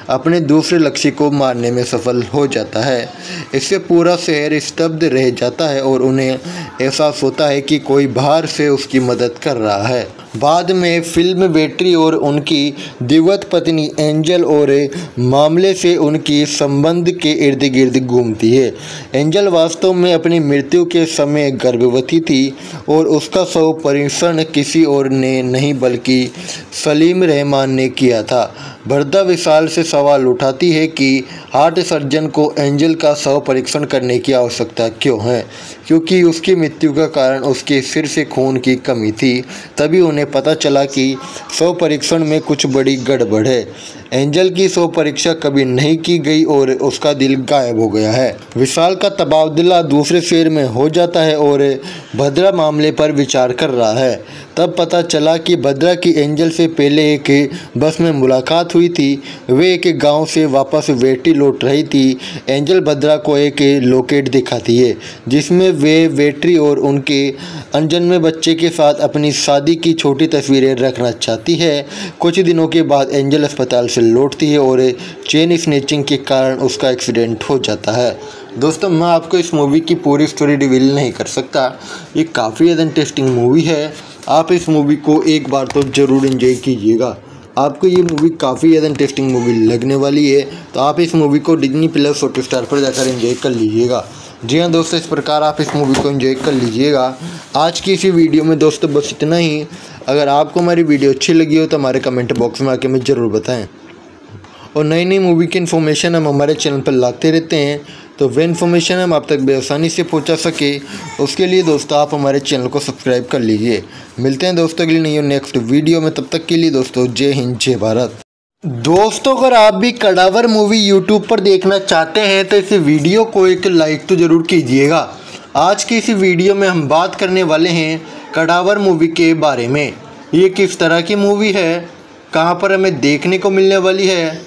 अपने दूसरे लक्ष्य को मारने में सफल हो जाता है। इससे पूरा शहर स्तब्ध रह जाता है और उन्हें एहसास होता है कि कोई बाहर से उसकी मदद कर रहा है। बाद में फ़िल्म बेटरी और उनकी दिवत पत्नी एंजल और मामले से उनकी संबंध के इर्द गिर्द घूमती है। एंजल वास्तव में अपनी मृत्यु के समय गर्भवती थी और उसका शव परीक्षण किसी और ने नहीं, बल्कि सलीम रहमान ने किया था। भरदा विशाल से सवाल उठाती है कि हार्ट सर्जन को एंजल का शव परीक्षण करने की आवश्यकता क्यों है? क्योंकि उसकी मृत्यु का कारण उसके सिर से खून की कमी थी, तभी उन्हें पता चला कि शव परीक्षण में कुछ बड़ी गड़बड़ है। एंजल की सो परीक्षा कभी नहीं की गई और उसका दिल गायब हो गया है। विशाल का तबादला दूसरे शेर में हो जाता है और भद्रा मामले पर विचार कर रहा है। तब पता चला कि भद्रा की एंजल से पहले एक बस में मुलाकात हुई थी। वे एक गाँव से वापस वेटी लौट रही थी। एंजल भद्रा को एक लोकेट दिखाती है, जिसमें वे वेटरी और उनके अनजन्मे बच्चे के साथ अपनी शादी की छोटी तस्वीरें रखना चाहती है। कुछ दिनों के बाद एंजल अस्पताल से लौटती है और चेन स्नेचिंग के कारण उसका एक्सीडेंट हो जाता है। दोस्तों, मैं आपको इस मूवी की पूरी स्टोरी रिवील नहीं कर सकता। ये काफ़ी ज़्यादा इंटरेस्टिंग मूवी है। आप इस मूवी को एक बार तो ज़रूर इन्जॉय कीजिएगा। आपको ये मूवी काफ़ी ज़्यादा इंटरेस्टिंग मूवी लगने वाली है। तो आप इस मूवी को डिजनी प्लस हॉट स्टार पर जाकर एंजॉय कर लीजिएगा। जी हाँ दोस्तों, इस प्रकार आप इस मूवी को एंजॉय कर लीजिएगा। आज की इसी वीडियो में दोस्तों बस इतना ही। अगर आपको हमारी वीडियो अच्छी लगी हो तो हमारे कमेंट बॉक्स में आके हमें ज़रूर बताएँ। और नई नई मूवी की इन्फॉर्मेशन हम हमारे चैनल पर लाते रहते हैं। तो वह इन्फॉर्मेशन हम आप तक बेआसानी से पहुँचा सके। उसके लिए दोस्तों, आप हमारे चैनल को सब्सक्राइब कर लीजिए। मिलते हैं दोस्तों के अगली नई नेक्स्ट वीडियो में। तब तक के लिए दोस्तों, जय हिंद, जय भारत। दोस्तों, अगर आप भी कड़ावर मूवी यूट्यूब पर देखना चाहते हैं तो इस वीडियो को एक लाइक तो ज़रूर कीजिएगा। आज की इस वीडियो में हम बात करने वाले हैं कड़ावर मूवी के बारे में। ये किस तरह की मूवी है? कहाँ पर हमें देखने को मिलने वाली है?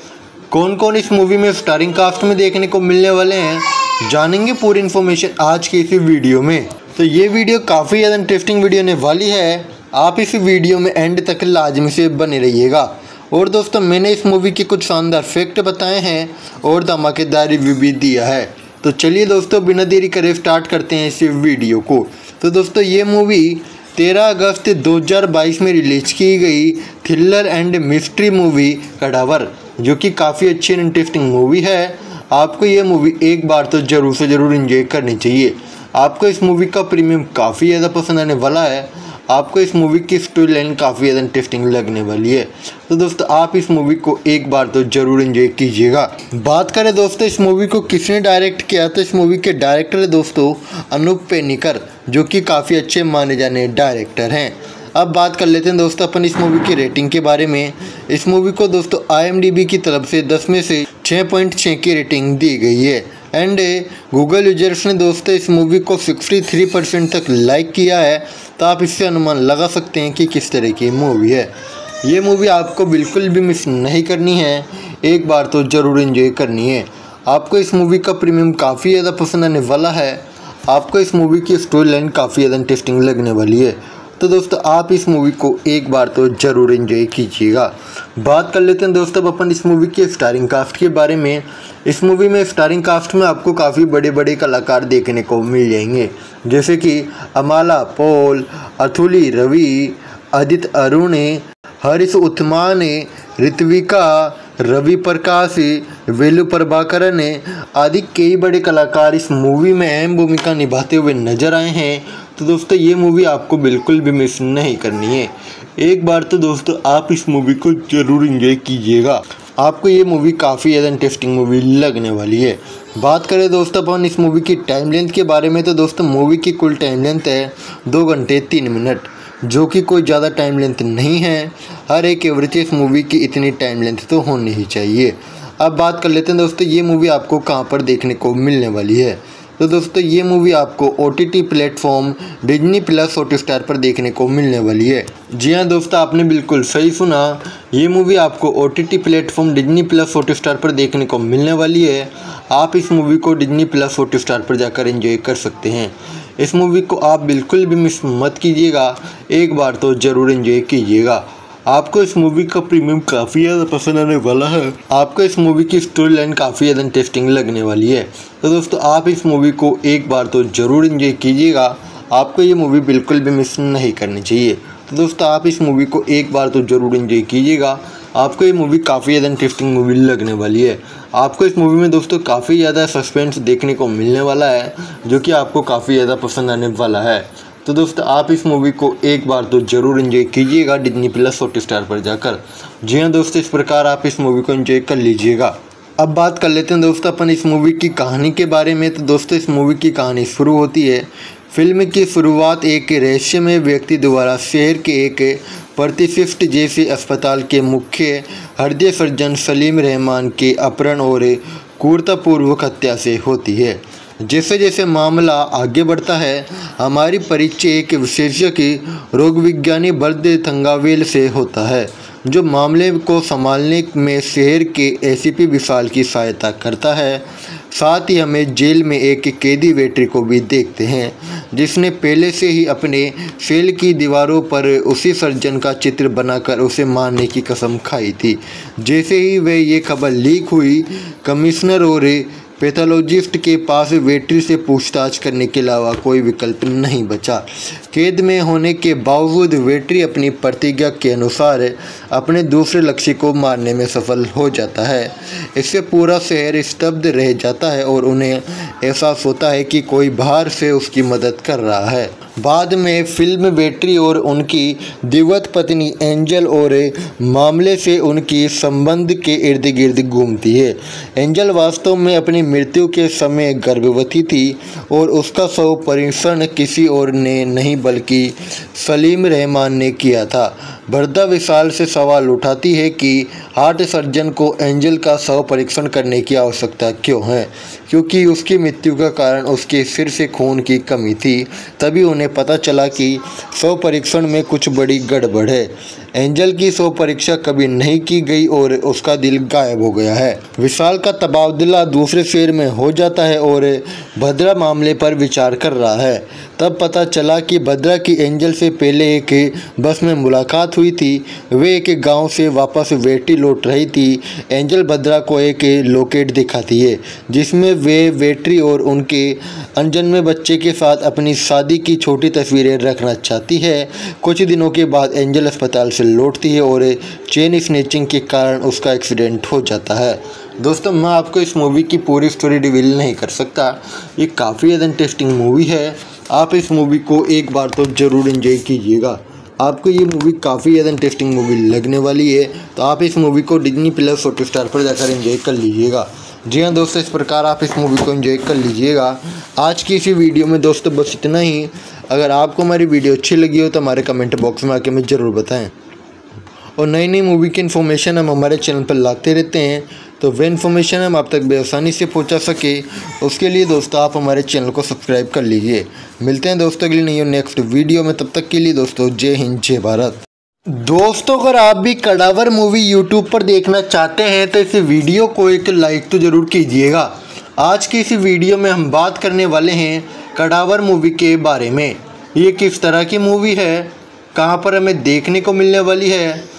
कौन कौन इस मूवी में स्टारिंग कास्ट में देखने को मिलने वाले हैं, जानेंगे पूरी इन्फॉर्मेशन आज की इसी वीडियो में। तो ये वीडियो काफ़ी ज़्यादा इंटरेस्टिंग वीडियो होने वाली है। आप इस वीडियो में एंड तक लाजमी से बने रहिएगा। और दोस्तों, मैंने इस मूवी के कुछ शानदार फैक्ट बताए हैं और धमाकेदार रिव्यू भी दिया है। तो चलिए दोस्तों, बिना देरी करे स्टार्ट करते हैं इस वीडियो को। तो दोस्तों, ये मूवी 13 अगस्त 2022 में रिलीज़ की गई thriller and mystery movie Cadaver. जो कि काफ़ी अच्छी एंड इंटरेस्टिंग मूवी है। आपको ये मूवी एक बार तो ज़रूर से ज़रूर इन्जॉय करनी चाहिए। आपको इस मूवी का प्रीमियम काफ़ी ज़्यादा पसंद आने वाला है। आपको इस मूवी की स्टोरी लाइन काफ़ी ज़्यादा इंटरेस्टिंग लगने वाली है। तो दोस्तों, आप इस मूवी को एक बार तो ज़रूर इन्जॉय कीजिएगा। बात करें दोस्तों, इस मूवी को किसने डायरेक्ट किया? तो इस मूवी के डायरेक्टर है दोस्तों, अनूप पेनिकर, जो कि काफ़ी अच्छे माने जाने डायरेक्टर हैं। अब बात कर लेते हैं दोस्तों अपन इस मूवी की रेटिंग के बारे में। इस मूवी को दोस्तों आईएमडीबी की तरफ़ से दस में से छः पॉइंट छः की रेटिंग दी गई है। एंड गूगल यूज़र्स ने दोस्तों इस मूवी को 63 परसेंट तक लाइक किया है। तो आप इससे अनुमान लगा सकते हैं कि किस तरह की मूवी है। ये मूवी आपको बिल्कुल भी मिस नहीं करनी है। एक बार तो ज़रूर इन्जॉय करनी है। आपको इस मूवी का प्रीमियम काफ़ी ज़्यादा पसंद आने वाला है। आपको इस मूवी की स्टोरी लाइन काफ़ी ज़्यादा इंटरेस्टिंग लगने वाली है। तो दोस्तों, आप इस मूवी को एक बार तो ज़रूर एंजॉय कीजिएगा। बात कर लेते हैं दोस्तों अपन इस मूवी के स्टारिंग कास्ट के बारे में। इस मूवी में स्टारिंग कास्ट में आपको काफ़ी बड़े बड़े कलाकार देखने को मिल जाएँगे। जैसे कि अमाला, पोल, अथुली, रवि अदित अरुण, हरीश उत्मान ऋत्विका, रवि प्रकाश, वेलु प्रभाकरन आदि कई बड़े कलाकार इस मूवी में अहम भूमिका निभाते हुए नज़र आए हैं। तो दोस्तों, ये मूवी आपको बिल्कुल भी मिस नहीं करनी है। एक बार तो दोस्तों, आप इस मूवी को ज़रूर इंजॉय कीजिएगा। आपको ये मूवी काफ़ी ज़्यादा इंटरेस्टिंग मूवी लगने वाली है। बात करें दोस्तों, अपन इस मूवी की टाइम लेंथ के बारे में तो दोस्तों मूवी की कुल टाइम लेंथ है दो घंटे तीन मिनट जो कि कोई ज़्यादा टाइम लेंथ नहीं है। हर एक एवरेज इस मूवी की इतनी टाइम लेंथ तो होनी ही चाहिए। अब बात कर लेते हैं दोस्तों, ये मूवी आपको कहाँ पर देखने को मिलने वाली है। तो दोस्तों, ये मूवी आपको O T T platform Disney plus Hotstar पर देखने को मिलने वाली है। जी हाँ दोस्तों, आपने बिल्कुल सही सुना। ये मूवी आपको O T T platform Disney plus Hotstar पर देखने को मिलने वाली है। आप इस मूवी को डिजनी प्लस हॉट स्टार पर जाकर एंजॉय कर सकते हैं। इस मूवी को आप बिल्कुल भी मिस मत कीजिएगा। एक बार तो ज़रूर एंजॉय कीजिएगा। आपको इस मूवी का प्रीमियम काफ़ी ज़्यादा पसंद आने वाला है। आपको इस मूवी की स्टोरी लाइन काफ़ी ज़्यादा इंटरेस्टिंग लगने वाली है। तो दोस्तों, आप इस मूवी को एक बार तो ज़रूर इंजॉय कीजिएगा। आपको ये मूवी बिल्कुल भी मिस नहीं करनी चाहिए। तो दोस्तों, आप इस मूवी को एक बार तो ज़रूर इंजॉय कीजिएगा। आपको ये मूवी काफ़ी ज़्यादा इंटरेस्टिंग मूवी लगने वाली है। आपको इस मूवी में दोस्तों काफ़ी ज़्यादा सस्पेंस देखने को मिलने वाला है, जो कि आपको काफ़ी ज़्यादा पसंद आने वाला है। तो दोस्तों, आप इस मूवी को एक बार तो ज़रूर इन्जॉय कीजिएगा डिजनी प्लस हॉट स्टार पर जाकर। जी हाँ दोस्तों, इस प्रकार आप इस मूवी को इन्जॉय कर लीजिएगा। अब बात कर लेते हैं दोस्तों, अपन इस मूवी की कहानी के बारे में। तो दोस्तों, इस मूवी की कहानी शुरू होती है। फ़िल्म की शुरुआत एक रहस्यमय व्यक्ति द्वारा शहर के एक प्रतिशिष्ट जैसे अस्पताल के मुख्य हृदय सर्जन सलीम रहमान के अपहरण और क्रूरतापूर्वक हत्या से होती है। जैसे जैसे मामला आगे बढ़ता है, हमारी परिचय एक विशेषज्ञ रोग विज्ञानी बर्द थंगावेल से होता है, जो मामले को संभालने में शहर के एसीपी विशाल की सहायता करता है। साथ ही हमें जेल में एक कैदी वेटरी को भी देखते हैं, जिसने पहले से ही अपने सेल की दीवारों पर उसी सर्जन का चित्र बनाकर उसे मारने की कसम खाई थी। जैसे ही वह ये खबर लीक हुई, कमिश्नर और पैथोलॉजिस्ट के पास वेटरी से पूछताछ करने के अलावा कोई विकल्प नहीं बचा। कैद में होने के बावजूद वेटरी अपनी प्रतिज्ञा के अनुसार अपने दूसरे लक्ष्य को मारने में सफल हो जाता है। इससे पूरा शहर स्तब्ध रह जाता है और उन्हें एहसास होता है कि कोई बाहर से उसकी मदद कर रहा है। बाद में फ़िल्म बेटरी और उनकी दिवत पत्नी एंजल और मामले से उनकी संबंध के इर्द गिर्द घूमती है। एंजल वास्तव में अपनी मृत्यु के समय गर्भवती थी और उसका शव परीक्षण किसी और ने नहीं, बल्कि सलीम रहमान ने किया था। बरदा विशाल से सवाल उठाती है कि हार्ट सर्जन को एंजल का शव परीक्षण करने की आवश्यकता क्यों है? क्योंकि उसकी मृत्यु का कारण उसके सिर से खून की कमी थी, तभी उन्हें पता चला कि शव परीक्षण में कुछ बड़ी गड़बड़ है। एंजल की शव परीक्षा कभी नहीं की गई और उसका दिल गायब हो गया है। विशाल का तबादला दूसरे शेर में हो जाता है और भद्रा मामले पर विचार कर रहा है। तब पता चला कि भद्रा की एंजल से पहले एक बस में मुलाकात हुई थी। वे एक गाँव से वापस वेटी लौट रही थी। एंजल भद्रा को एक लोकेट दिखाती है, जिसमें वे वेटरी और उनके अनजन्मे बच्चे के साथ अपनी शादी की छोटी तस्वीरें रखना चाहती है। कुछ दिनों के बाद एंजल अस्पताल से लौटती है और चेन स्नेचिंग के कारण उसका एक्सीडेंट हो जाता है। दोस्तों, मैं आपको इस मूवी की पूरी स्टोरी रिवील नहीं कर सकता। ये काफ़ी ज़्यादा इंटरेस्टिंग मूवी है। आप इस मूवी को एक बार तो ज़रूर इन्जॉय कीजिएगा। आपको ये मूवी काफ़ी ज़्यादा इंटरेस्टिंग मूवी लगने वाली है तो आप इस मूवी को डिजनी प्लस फ़ोटो स्टार पर जाकर इन्जॉय कर लीजिएगा। जी हाँ दोस्तों, इस प्रकार आप इस मूवी को इन्जॉय कर लीजिएगा। आज की इसी वीडियो में दोस्तों बस इतना ही। अगर आपको हमारी वीडियो अच्छी लगी हो तो हमारे कमेंट बॉक्स में आके हमें ज़रूर बताएँ। और नई नई मूवी की इन्फॉर्मेशन हम हमारे चैनल पर लाते रहते हैं। तो वह इन्फॉर्मेशन हम आप तक बेआसानी से पहुँचा सके, उसके लिए दोस्तों आप हमारे चैनल को सब्सक्राइब कर लीजिए। मिलते हैं दोस्तों के लिए नहीं नेक्स्ट वीडियो में, तब तक के लिए दोस्तों जय हिंद, जय भारत। दोस्तों, अगर आप भी कड़ावर मूवी यूट्यूब पर देखना चाहते हैं तो इस वीडियो को एक लाइक तो ज़रूर कीजिएगा। आज की इस वीडियो में हम बात करने वाले हैं कड़ावर मूवी के बारे में। ये किस तरह की मूवी है? कहाँ पर हमें देखने को मिलने वाली है?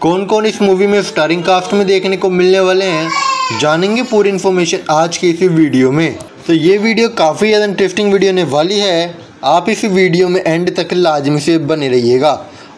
कौन कौन इस मूवी में स्टारिंग कास्ट में देखने को मिलने वाले हैं, जानेंगे पूरी इन्फॉर्मेशन आज की इसी वीडियो में। तो ये वीडियो काफ़ी ज़्यादा इंटरेस्टिंग वीडियो होने वाली है। आप इस वीडियो में एंड तक लाजमी से बने रहिएगा।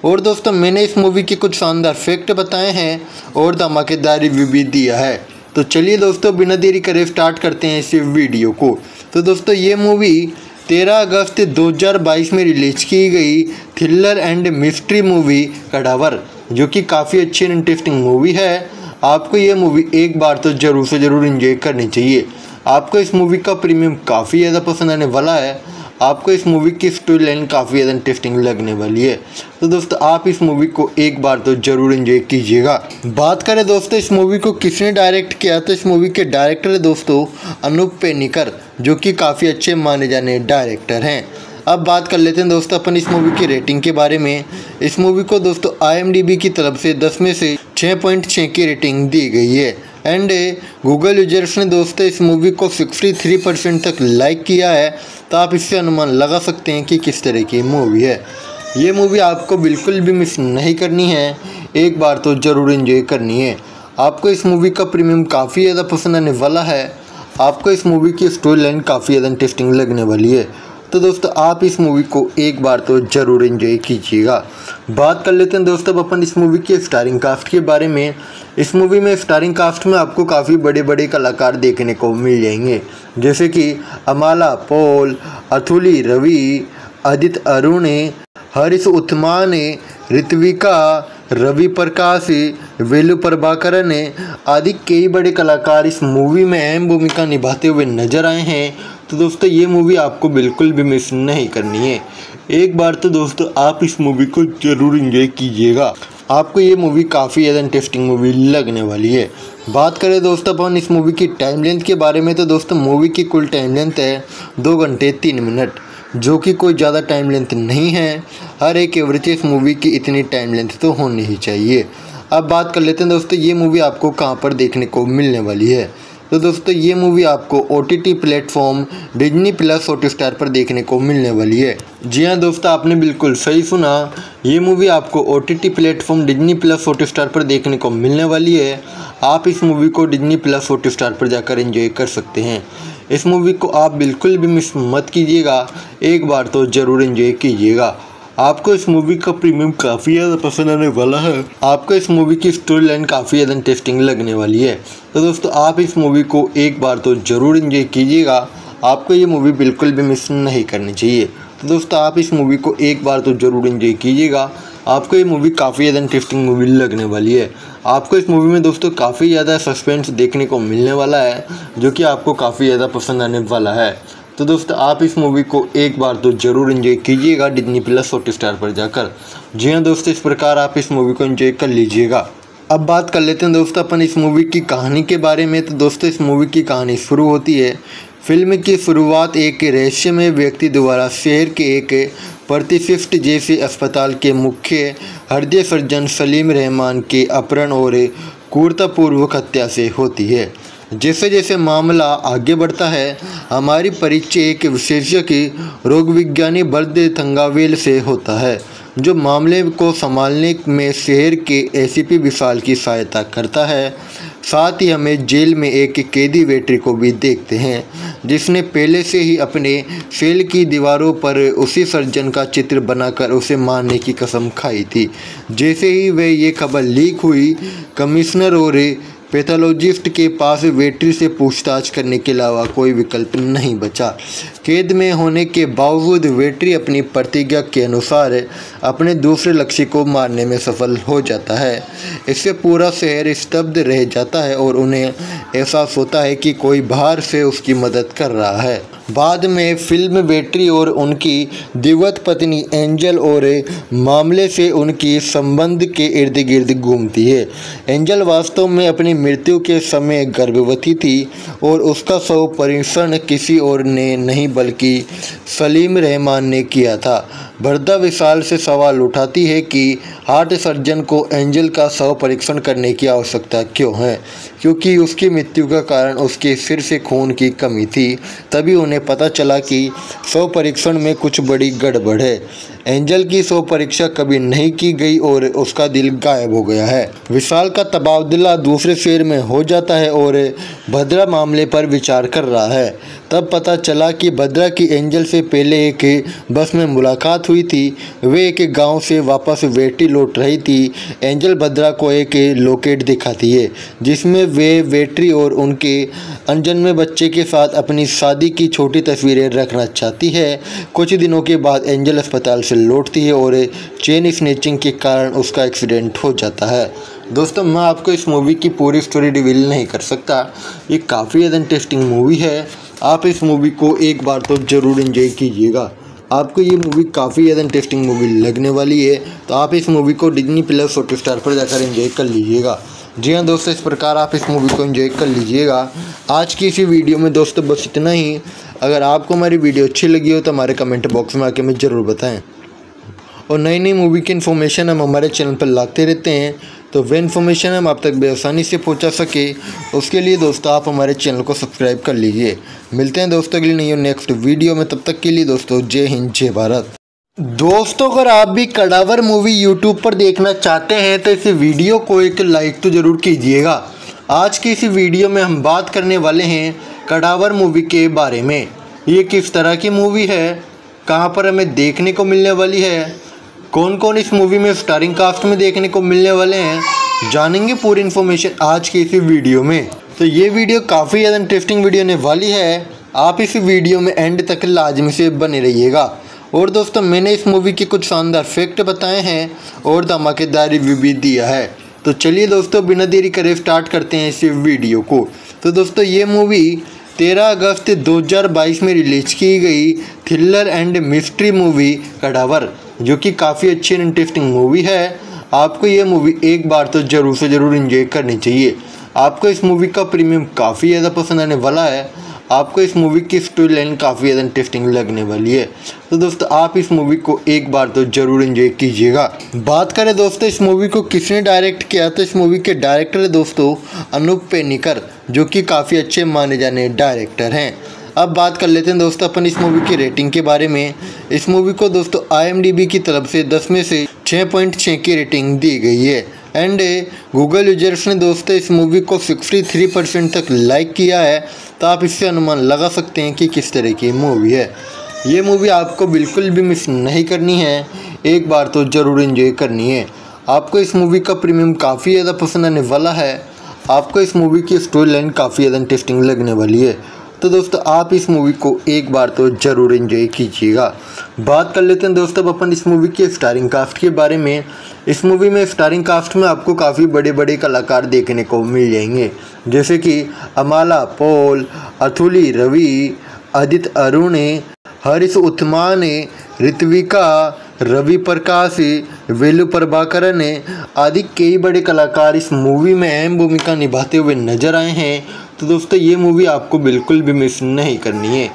और दोस्तों, मैंने इस मूवी के कुछ शानदार फैक्ट बताए हैं और धमाकेदार रिव्यू भी दिया है। तो चलिए दोस्तों, बिना देरी करे स्टार्ट करते हैं इस वीडियो को। तो दोस्तों, ये मूवी 13 अगस्त 2022 में रिलीज़ की गई thriller and mystery movie Cadaver. जो कि काफ़ी अच्छी एंड इंटरेस्टिंग मूवी है। आपको ये मूवी एक बार तो ज़रूर से ज़रूर इन्जॉय करनी चाहिए। आपको इस मूवी का प्रीमियम काफ़ी ज़्यादा पसंद आने वाला है। आपको इस मूवी की स्टोरी लाइन काफ़ी ज़्यादा इंटरेस्टिंग लगने वाली है। तो दोस्तों, आप इस मूवी को एक बार तो ज़रूर इन्जॉय कीजिएगा। बात करें दोस्तों, इस मूवी को किसने डायरेक्ट किया? तो इस मूवी के डायरेक्टर है दोस्तों, अनूप पेनिकर, जो कि काफ़ी अच्छे माने जाने डायरेक्टर हैं। अब बात कर लेते हैं दोस्तों अपन इस मूवी की रेटिंग के बारे में। इस मूवी को दोस्तों आईएमडीबी की तरफ़ से 10 में से 6.6 की रेटिंग दी गई है। एंड गूगल यूज़र्स ने दोस्तों इस मूवी को 63 परसेंट तक लाइक किया है। तो आप इससे अनुमान लगा सकते हैं कि किस तरह की मूवी है। ये मूवी आपको बिल्कुल भी मिस नहीं करनी है। एक बार तो ज़रूर इन्जॉय करनी है। आपको इस मूवी का प्रीमियम काफ़ी ज़्यादा पसंद आने वाला है। आपको इस मूवी की स्टोरी लाइन काफ़ी ज़्यादा इंटरेस्टिंग लगने वाली है। तो दोस्तों, आप इस मूवी को एक बार तो ज़रूर एंजॉय कीजिएगा। बात कर लेते हैं दोस्तों अपन इस मूवी के स्टारिंग कास्ट के बारे में। इस मूवी में स्टारिंग कास्ट में आपको काफ़ी बड़े बड़े कलाकार देखने को मिल जाएँगे। जैसे कि अमाला, पॉल, अथुली, रवि अदित अरुण, हरीश उत्मान ऋत्विका, रवि प्रकाश, वेलु प्रभाकरन आदि कई बड़े कलाकार इस मूवी में अहम भूमिका निभाते हुए नज़र आए हैं। तो दोस्तों, ये मूवी आपको बिल्कुल भी मिस नहीं करनी है। एक बार तो दोस्तों, आप इस मूवी को ज़रूर इंजॉय कीजिएगा। आपको ये मूवी काफ़ी ज़्यादा इंटरेस्टिंग मूवी लगने वाली है। बात करें दोस्तों, अपन इस मूवी की टाइम लेंथ के बारे में तो दोस्तों मूवी की कुल टाइम लेंथ है दो घंटे तीन मिनट जो कि कोई ज़्यादा टाइम लेंथ नहीं है। हर एक एवरेज इस मूवी की इतनी टाइम लेंथ तो होनी ही चाहिए। अब बात कर लेते हैं दोस्तों, ये मूवी आपको कहाँ पर देखने को मिलने वाली है। तो दोस्तों, ये मूवी आपको O T T platform Disney plus Hotstar पर देखने को मिलने वाली है। जी हाँ दोस्तों, आपने बिल्कुल सही सुना। ये मूवी आपको O T T platform Disney plus Hotstar पर देखने को मिलने वाली है। आप इस मूवी को डिजनी प्लस हॉटस्टार पर जाकर एंजॉय कर सकते हैं। इस मूवी को आप बिल्कुल भी मिस मत कीजिएगा। एक बार तो ज़रूर एंजॉय कीजिएगा। आपको इस मूवी का प्रीमियम काफ़ी ज़्यादा पसंद आने वाला है। आपको इस मूवी की स्टोरी लाइन काफ़ी ज़्यादा इंटरेस्टिंग लगने वाली है। तो दोस्तों, आप इस मूवी को एक बार तो ज़रूर इंजॉय कीजिएगा। आपको ये मूवी बिल्कुल भी मिस नहीं करनी चाहिए। तो दोस्तों, आप इस मूवी को एक बार तो ज़रूर इंजॉय कीजिएगा। आपको ये मूवी काफ़ी ज़्यादा इंटरेस्टिंग मूवी लगने वाली है। आपको इस मूवी में दोस्तों काफ़ी ज़्यादा सस्पेंस देखने को मिलने वाला है, जो कि आपको काफ़ी ज़्यादा पसंद आने वाला है। तो दोस्तों, आप इस मूवी को एक बार तो ज़रूर इन्जॉय कीजिएगा डिजनी प्लस हॉट स्टार पर जाकर। जी हाँ दोस्तों, इस प्रकार आप इस मूवी को इन्जॉय कर लीजिएगा। अब बात कर लेते हैं दोस्तों, अपन इस मूवी की कहानी के बारे में। तो दोस्तों, इस मूवी की कहानी शुरू होती है। फ़िल्म की शुरुआत एक रहस्यमय व्यक्ति द्वारा शहर के एक प्रतिशिष्ट जैसे अस्पताल के मुख्य हृदय सर्जन सलीम रहमान के अपहरण और क्रूरतापूर्वक हत्या से होती है। जैसे जैसे मामला आगे बढ़ता है, हमारी परिचय एक विशेषज्ञ रोग विज्ञानी बर्द थंगावेल से होता है, जो मामले को संभालने में शहर के एसीपी विशाल की सहायता करता है। साथ ही हमें जेल में एक कैदी वेटरी को भी देखते हैं, जिसने पहले से ही अपने सेल की दीवारों पर उसी सर्जन का चित्र बनाकर उसे मारने की कसम खाई थी। जैसे ही वह ये खबर लीक हुई, कमिश्नर और पैथोलॉजिस्ट के पास वेटरी से पूछताछ करने के अलावा कोई विकल्प नहीं बचा। कैद में होने के बावजूद वेटरी अपनी प्रतिज्ञा के अनुसार अपने दूसरे लक्ष्य को मारने में सफल हो जाता है। इससे पूरा शहर स्तब्ध रह जाता है और उन्हें एहसास होता है कि कोई बाहर से उसकी मदद कर रहा है। बाद में फ़िल्म बेटरी और उनकी दिवत पत्नी एंजल और मामले से उनकी संबंध के इर्द गिर्द घूमती है। एंजल वास्तव में अपनी मृत्यु के समय गर्भवती थी और उसका शव परीक्षण किसी और ने नहीं, बल्कि सलीम रहमान ने किया था। भरदा विशाल से सवाल उठाती है कि हार्ट सर्जन को एंजल का शव परीक्षण करने की आवश्यकता क्यों है? क्योंकि उसकी मृत्यु का कारण उसके सिर से खून की कमी थी, तभी उन्हें पता चला कि शव परीक्षण में कुछ बड़ी गड़बड़ है। एंजल की शव परीक्षा कभी नहीं की गई और उसका दिल गायब हो गया है। विशाल का तबादला दूसरे शेर में हो जाता है और भद्रा मामले पर विचार कर रहा है। तब पता चला कि भद्रा की एंजल से पहले एक बस में मुलाकात हुई थी। वे एक गाँव से वापस वेटी लौट रही थी। एंजल भद्रा को एक लोकेट दिखाती है, जिसमें वे वेटरी और उनके अनजन्मे बच्चे के साथ अपनी शादी की छोटी तस्वीरें रखना चाहती है। कुछ दिनों के बाद एंजल अस्पताल से लौटती है और चेन स्नेचिंग के कारण उसका एक्सीडेंट हो जाता है। दोस्तों, मैं आपको इस मूवी की पूरी स्टोरी रिवील नहीं कर सकता। ये काफ़ी इंटरेस्टिंग मूवी है। आप इस मूवी को एक बार तो ज़रूर इन्जॉय कीजिएगा। आपको ये मूवी काफ़ी ज़्यादा इंटरेस्टिंग मूवी लगने वाली है तो आप इस मूवी को डिजनी प्लस हॉट स्टार पर जाकर एंजॉय कर लीजिएगा। जी हाँ दोस्तों, इस प्रकार आप इस मूवी को एंजॉय कर लीजिएगा। आज की इसी वीडियो में दोस्तों बस इतना ही। अगर आपको हमारी वीडियो अच्छी लगी हो तो हमारे कमेंट बॉक्स में आके हमें ज़रूर बताएँ। और नई नई मूवी की इन्फॉर्मेशन हम हमारे चैनल पर लाते रहते हैं। तो वह इन्फॉर्मेशन हम आप तक बेआसानी से पहुँचा सके, उसके लिए दोस्तों आप हमारे चैनल को सब्सक्राइब कर लीजिए। मिलते हैं दोस्तों के अगली नई नेक्स्ट वीडियो में, तब तक के लिए दोस्तों जय हिंद, जय भारत। दोस्तों, अगर आप भी कड़ावर मूवी यूट्यूब पर देखना चाहते हैं तो इस वीडियो को एक लाइक तो ज़रूर कीजिएगा। आज की इस वीडियो में हम बात करने वाले हैं कड़ावर मूवी के बारे में। ये किस तरह की मूवी है? कहाँ पर हमें देखने को मिलने वाली है? कौन कौन इस मूवी में स्टारिंग कास्ट में देखने को मिलने वाले हैं, जानेंगे पूरी इन्फॉर्मेशन आज की इसी वीडियो में। तो ये वीडियो काफ़ी ज़्यादा इंटरेस्टिंग वीडियो होने वाली है। आप इस वीडियो में एंड तक लाजमी से बने रहिएगा। और दोस्तों, मैंने इस मूवी के कुछ शानदार फैक्ट बताए हैं और धमाकेदार रिव्यू भी दिया है। तो चलिए दोस्तों, बिना देरी करे स्टार्ट करते हैं इस वीडियो को। तो दोस्तों, ये मूवी 13 अगस्त 2022 में रिलीज़ की गई thriller and mystery movie Cadaver. जो कि काफ़ी अच्छी एंड इंटरेस्टिंग मूवी है। आपको ये मूवी एक बार तो ज़रूर से ज़रूर इंजॉय करनी चाहिए। आपको इस मूवी का प्रीमियम काफ़ी ज़्यादा पसंद आने वाला है। आपको इस मूवी की स्टोरी लाइन काफ़ी ज़्यादा इंटरेस्टिंग लगने वाली है। तो दोस्तों, आप इस मूवी को एक बार तो ज़रूर एंजॉय कीजिएगा। बात करें दोस्तों, इस मूवी को किसने डायरेक्ट किया? तो इस मूवी के डायरेक्टर है दोस्तों, अनूप पेनिकर, जो कि काफ़ी अच्छे माने जाने डायरेक्टर हैं। अब बात कर लेते हैं दोस्तों अपन इस मूवी की रेटिंग के बारे में। इस मूवी को दोस्तों आईएमडीबी की तरफ़ से दस में से छः पॉइंट छः की रेटिंग दी गई है। एंड गूगल यूज़र्स ने दोस्तों इस मूवी को 63 परसेंट तक लाइक किया है। तो आप इससे अनुमान लगा सकते हैं कि किस तरह की मूवी है। ये मूवी आपको बिल्कुल भी मिस नहीं करनी है। एक बार तो ज़रूर इन्जॉय करनी है। आपको इस मूवी का प्रीमियम काफ़ी ज़्यादा पसंद आने वाला है। आपको इस मूवी की स्टोरी लाइन काफ़ी ज़्यादा इंटरेस्टिंग लगने वाली है। तो दोस्तों, आप इस मूवी को एक बार तो ज़रूर एंजॉय कीजिएगा। बात कर लेते हैं दोस्तों अपन इस मूवी के स्टारिंग कास्ट के बारे में। इस मूवी में स्टारिंग कास्ट में आपको काफ़ी बड़े बड़े कलाकार देखने को मिल जाएँगे। जैसे कि अमाला, पोल, अथुली, रवि अदित अरुण, हरीश उत्मान ऋत्विका, रवि प्रकाश, वेलु प्रभाकरन आदि कई बड़े कलाकार इस मूवी में अहम भूमिका निभाते हुए नज़र आए हैं। तो दोस्तों, ये मूवी आपको बिल्कुल भी मिस नहीं करनी है।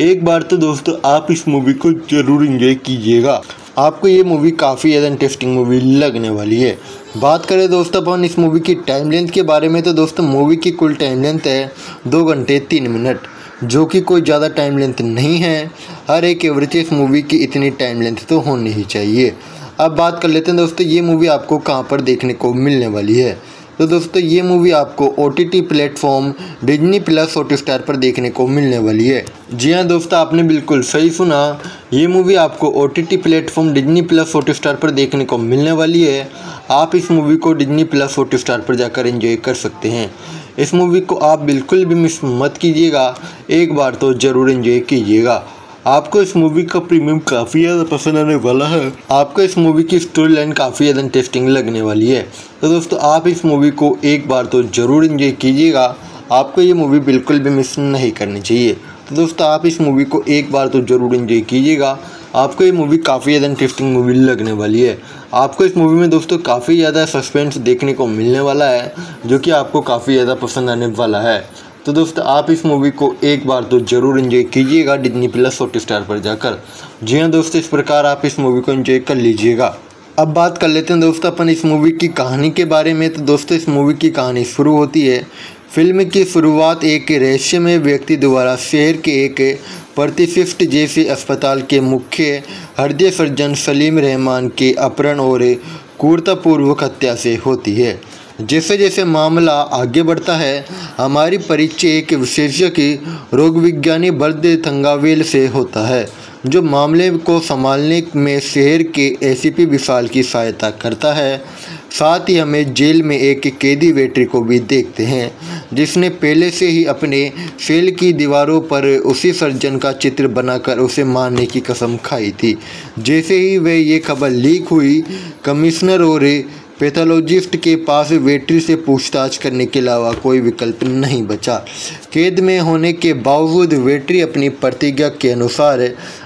एक बार तो दोस्तों, आप इस मूवी को ज़रूर इंजॉय कीजिएगा। आपको ये मूवी काफ़ी ज़्यादा इंटरेस्टिंग मूवी लगने वाली है। बात करें दोस्तों, अपन इस मूवी की टाइम लेंथ के बारे में तो दोस्तों मूवी की कुल टाइम लेंथ है दो घंटे तीन मिनट जो कि कोई ज़्यादा टाइम लेंथ नहीं है। हर एक एवरेज इस मूवी की इतनी टाइम लेंथ तो होनी ही चाहिए। अब बात कर लेते हैं दोस्तों, ये मूवी आपको कहाँ पर देखने को मिलने वाली है। तो दोस्तों, ये मूवी आपको O T T platform Disney plus Hotstar पर देखने को मिलने वाली है। जी हाँ दोस्तों, आपने बिल्कुल सही सुना। ये मूवी आपको O T T platform Disney plus Hotstar पर देखने को मिलने वाली है। आप इस मूवी को डिजनी प्लस हॉट स्टार पर जाकर एंजॉय कर सकते हैं। इस मूवी को आप बिल्कुल भी मिस मत कीजिएगा। एक बार तो ज़रूर एंजॉय कीजिएगा। आपको इस मूवी का प्रीमियम काफ़ी ज़्यादा पसंद आने वाला है। आपको इस मूवी की स्टोरी लाइन काफ़ी ज़्यादा इंटरेस्टिंग लगने वाली है। तो दोस्तों, आप इस मूवी को एक बार तो ज़रूर इंजॉय कीजिएगा। आपको ये मूवी बिल्कुल भी मिस नहीं करनी चाहिए। तो दोस्तों, आप इस मूवी को एक बार तो ज़रूर इंजॉय कीजिएगा। आपको ये मूवी काफ़ी ज़्यादा इंटरेस्टिंग मूवी लगने वाली है। आपको इस मूवी में दोस्तों काफ़ी ज़्यादा सस्पेंस देखने को मिलने वाला है, जो कि आपको काफ़ी ज़्यादा पसंद आने वाला है। तो दोस्तों, आप इस मूवी को एक बार तो ज़रूर इन्जॉय कीजिएगा डिजनी प्लस हॉट स्टार पर जाकर। जी हाँ दोस्तों, इस प्रकार आप इस मूवी को इन्जॉय कर लीजिएगा। अब बात कर लेते हैं दोस्तों, अपन इस मूवी की कहानी के बारे में। तो दोस्तों, इस मूवी की कहानी शुरू होती है। फ़िल्म की शुरुआत एक रहस्यमय व्यक्ति द्वारा शहर के एक प्रतिशिष्ट जैसे अस्पताल के मुख्य हृदय सर्जन सलीम रहमान के अपहरण और क्रूरतापूर्वक हत्या से होती है। जैसे जैसे मामला आगे बढ़ता है, हमारी परिचय एक विशेषज्ञ रोग विज्ञानी बर्द थंगावेल से होता है, जो मामले को संभालने में शहर के एसीपी विशाल की सहायता करता है। साथ ही हमें जेल में एक कैदी वेटरी को भी देखते हैं, जिसने पहले से ही अपने सेल की दीवारों पर उसी सर्जन का चित्र बनाकर उसे मारने की कसम खाई थी। जैसे ही वह ये खबर लीक हुई, कमिश्नर और पैथोलॉजिस्ट के पास वेटरी से पूछताछ करने के अलावा कोई विकल्प नहीं बचा। कैद में होने के बावजूद वेटरी अपनी प्रतिज्ञा के अनुसार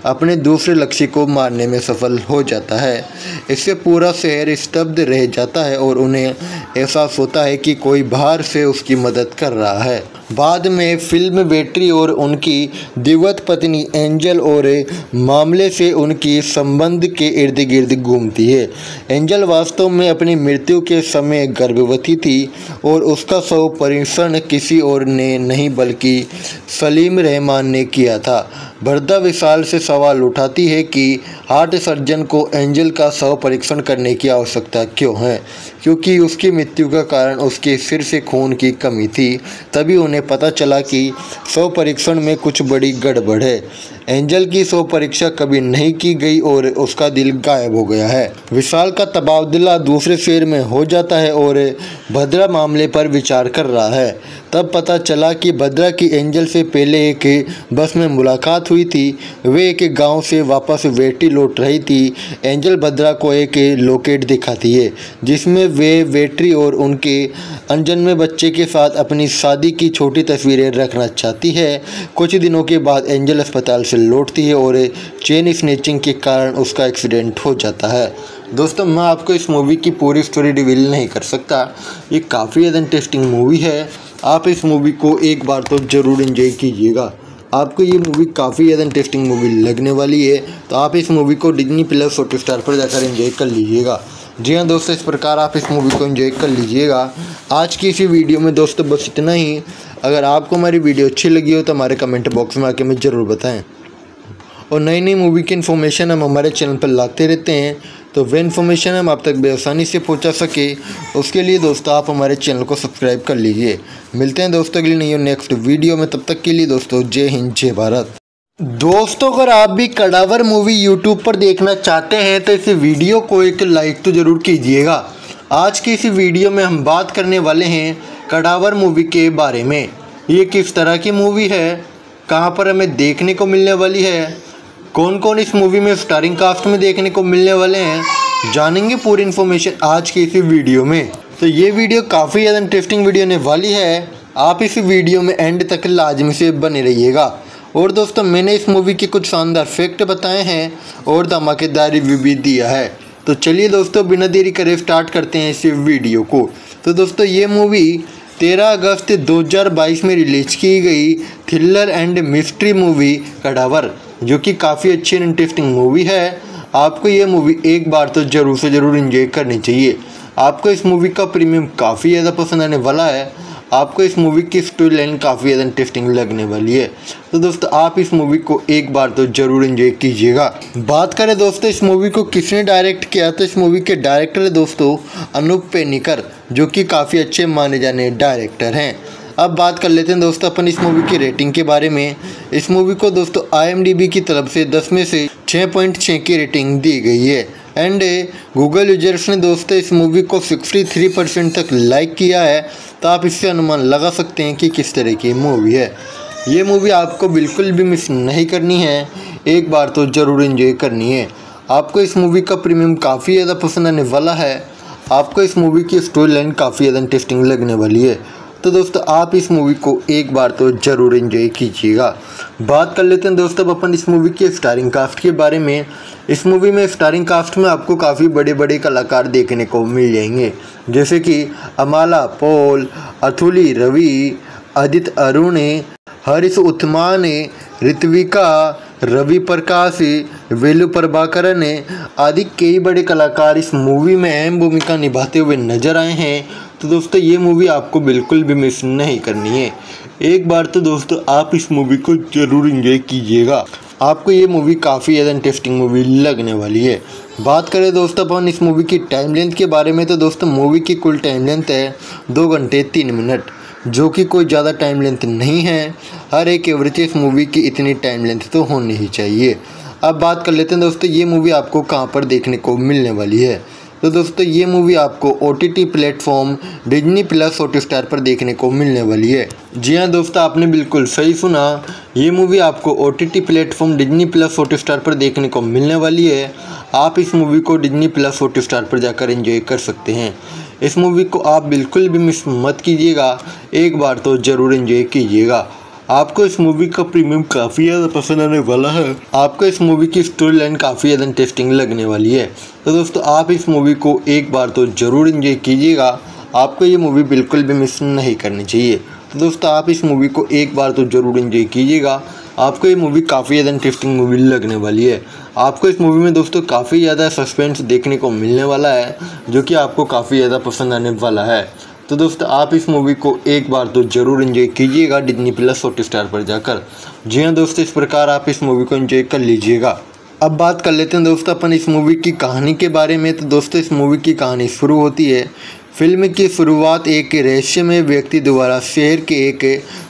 अपने दूसरे लक्ष्य को मारने में सफल हो जाता है। इससे पूरा शहर स्तब्ध रह जाता है और उन्हें एहसास होता है कि कोई बाहर से उसकी मदद कर रहा है। बाद में फ़िल्म बेटरी और उनकी दिवत पत्नी एंजल और मामले से उनकी संबंध के इर्द गिर्द घूमती है। एंजल वास्तव में अपनी मृत्यु के समय गर्भवती थी और उसका शव परीक्षण किसी और ने नहीं, बल्कि सलीम रहमान ने किया था। बरदा विशाल से सवाल उठाती है कि हार्ट सर्जन को एंजल का शव परीक्षण करने की आवश्यकता क्यों है? क्योंकि उसकी मृत्यु का कारण उसके सिर से खून की कमी थी, तभी उन्हें पता चला कि शव परीक्षण में कुछ बड़ी गड़बड़ है। एंजल की शव परीक्षा कभी नहीं की गई और उसका दिल गायब हो गया है। विशाल का तबादला दूसरे शेर में हो जाता है और भद्रा मामले पर विचार कर रहा है। तब पता चला कि भद्रा की एंजल से पहले एक बस में मुलाकात हुई थी। वे एक गाँव से वापस वेटी लौट रही थी। एंजल भद्रा को एक लोकेट दिखाती है, जिसमें वे वेटरी और उनके अनजन्मे बच्चे के साथ अपनी शादी की छोटी तस्वीरें रखना चाहती है। कुछ दिनों के बाद एंजल अस्पताल से लौटती है और चेन स्नेचिंग के कारण उसका एक्सीडेंट हो जाता है। दोस्तों, मैं आपको इस मूवी की पूरी स्टोरी रिवील नहीं कर सकता। ये काफ़ी ज़्यादा इंटरेस्टिंग मूवी है। आप इस मूवी को एक बार तो ज़रूर इन्जॉय कीजिएगा। आपको ये मूवी काफ़ी ज़्यादा इंटरेस्टिंग मूवी लगने वाली है तो आप इस मूवी को डिजनी प्लस हॉट स्टार पर जाकर एंजॉय कर लीजिएगा। जी हाँ दोस्तों, इस प्रकार आप इस मूवी को एंजॉय कर लीजिएगा। आज की इसी वीडियो में दोस्तों बस इतना ही। अगर आपको हमारी वीडियो अच्छी लगी हो तो हमारे कमेंट बॉक्स में आके हमें ज़रूर बताएँ। और नई नई मूवी की इन्फॉर्मेशन हम हमारे चैनल पर लाते रहते हैं। तो वह इन्फॉर्मेशन हम आप तक बेआसानी से पहुँचा सके, उसके लिए दोस्तों आप हमारे चैनल को सब्सक्राइब कर लीजिए। मिलते हैं दोस्तों अगली नई नेक्स्ट वीडियो में, तब तक के लिए दोस्तों जय हिंद, जय भारत। दोस्तों, अगर आप भी कड़ावर मूवी यूट्यूब पर देखना चाहते हैं तो इस वीडियो को एक लाइक तो ज़रूर कीजिएगा। आज की इस वीडियो में हम बात करने वाले हैं कड़ावर मूवी के बारे में। ये किस तरह की मूवी है? कहाँ पर हमें देखने को मिलने वाली है? कौन कौन इस मूवी में स्टारिंग कास्ट में देखने को मिलने वाले हैं, जानेंगे पूरी इन्फॉर्मेशन आज की इसी वीडियो में। तो ये वीडियो काफ़ी ज़्यादा इंटरेस्टिंग वीडियो होने वाली है। आप इस वीडियो में एंड तक लाजमी से बने रहिएगा। और दोस्तों, मैंने इस मूवी के कुछ शानदार फैक्ट बताए हैं और धमाकेदार रिव्यू भी दिया है। तो चलिए दोस्तों, बिना देरी करे स्टार्ट करते हैं इस वीडियो को। तो दोस्तों, ये मूवी 13 अगस्त 2022 में रिलीज़ की गई thriller and mystery movie Cadaver. जो कि काफ़ी अच्छी एंड इंटरेस्टिंग मूवी है। आपको ये मूवी एक बार तो ज़रूर से ज़रूर इंजॉय करनी चाहिए। आपको इस मूवी का प्रीमियम काफ़ी ज़्यादा पसंद आने वाला है। आपको इस मूवी की स्टोरी लाइन काफ़ी ज़्यादा इंटरेस्टिंग लगने वाली है। तो दोस्तों, आप इस मूवी को एक बार तो ज़रूर एंजॉय कीजिएगा। बात करें दोस्तों, इस मूवी को किसने डायरेक्ट किया? तो इस मूवी के डायरेक्टर है दोस्तों, अनूप पेनिकर, जो कि काफ़ी अच्छे माने जाने डायरेक्टर हैं। अब बात कर लेते हैं दोस्तों अपन इस मूवी की रेटिंग के बारे में। इस मूवी को दोस्तों आईएमडीबी की तरफ़ से दस में से छः पॉइंट छः की रेटिंग दी गई है। एंड गूगल यूज़र्स ने दोस्तों इस मूवी को 63 परसेंट तक लाइक किया है। तो आप इससे अनुमान लगा सकते हैं कि किस तरह की मूवी है। ये मूवी आपको बिल्कुल भी मिस नहीं करनी है। एक बार तो ज़रूर इन्जॉय करनी है। आपको इस मूवी का प्रीमियम काफ़ी ज़्यादा पसंद आने वाला है। आपको इस मूवी की स्टोरी लाइन काफ़ी ज़्यादा इंटरेस्टिंग लगने वाली है। तो दोस्तों, आप इस मूवी को एक बार तो ज़रूर एंजॉय कीजिएगा। बात कर लेते हैं दोस्तों अपन इस मूवी के स्टारिंग कास्ट के बारे में। इस मूवी में स्टारिंग कास्ट में आपको काफ़ी बड़े बड़े कलाकार देखने को मिल जाएँगे। जैसे कि अमाला, पोल, अथुली, रवि अदित अरुण, हरीश उत्मान ऋत्विका, रवि प्रकाश, वेलु प्रभाकरन आदि कई बड़े कलाकार इस मूवी में अहम भूमिका निभाते हुए नज़र आए हैं। तो दोस्तों, ये मूवी आपको बिल्कुल भी मिस नहीं करनी है। एक बार तो दोस्तों, आप इस मूवी को ज़रूर इंजॉय कीजिएगा। आपको ये मूवी काफ़ी ज़्यादा इंटरेस्टिंग मूवी लगने वाली है। बात करें दोस्तों, अपन इस मूवी की टाइम लेंथ के बारे में तो दोस्तों मूवी की कुल टाइम लेंथ है दो घंटे तीन मिनट जो कि कोई ज़्यादा टाइम लेंथ नहीं है। हर एक एवरेज इस मूवी की इतनी टाइम लेंथ तो होनी ही चाहिए। अब बात कर लेते हैं दोस्तों, ये मूवी आपको कहाँ पर देखने को मिलने वाली है। तो दोस्तों, ये मूवी आपको O T T platform Disney plus Hotstar पर देखने को मिलने वाली है। जी हाँ दोस्तों, आपने बिल्कुल सही सुना। ये मूवी आपको O T T platform Disney plus Hotstar पर देखने को मिलने वाली है। आप इस मूवी को डिजनी प्लस हॉट स्टार पर जाकर एंजॉय कर सकते हैं। इस मूवी को आप बिल्कुल भी मिस मत कीजिएगा। एक बार तो ज़रूर एंजॉय कीजिएगा। आपको इस मूवी का प्रीमियम काफ़ी ज़्यादा पसंद आने वाला है। आपको इस मूवी की स्टोरी लाइन काफ़ी ज़्यादा इंटरेस्टिंग लगने वाली है। तो दोस्तों, आप इस मूवी को एक बार तो ज़रूर इंजॉय कीजिएगा। आपको ये मूवी बिल्कुल भी मिस नहीं करनी चाहिए। तो दोस्तों, आप इस मूवी को एक बार तो ज़रूर इंजॉय कीजिएगा। आपको ये मूवी काफ़ी ज़्यादा इंटरेस्टिंग मूवी लगने वाली है। आपको इस मूवी में दोस्तों काफ़ी ज़्यादा सस्पेंस देखने को मिलने वाला है, जो कि आपको काफ़ी ज़्यादा पसंद आने वाला है। तो दोस्तों, आप इस मूवी को एक बार तो ज़रूर इन्जॉय कीजिएगा डिजनी प्लस हॉट स्टार पर जाकर। जी हाँ दोस्तों, इस प्रकार आप इस मूवी को इन्जॉय कर लीजिएगा। अब बात कर लेते हैं दोस्तों, अपन इस मूवी की कहानी के बारे में। तो दोस्तों, इस मूवी की कहानी शुरू होती है। फ़िल्म की शुरुआत एक रहस्यमय व्यक्ति द्वारा शहर के एक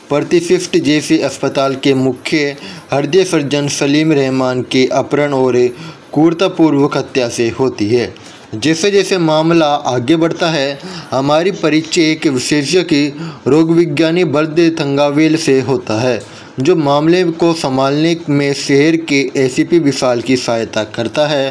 प्रतिशिष्ट जैसे अस्पताल के मुख्य हृदय सर्जन सलीम रहमान के अपहरण और क्रूरतापूर्वक हत्या से होती है। जैसे जैसे मामला आगे बढ़ता है, हमारी परिचय एक विशेषज्ञ की रोग विज्ञानी बर्द थंगावेल से होता है, जो मामले को संभालने में शहर के एसीपी विशाल की सहायता करता है।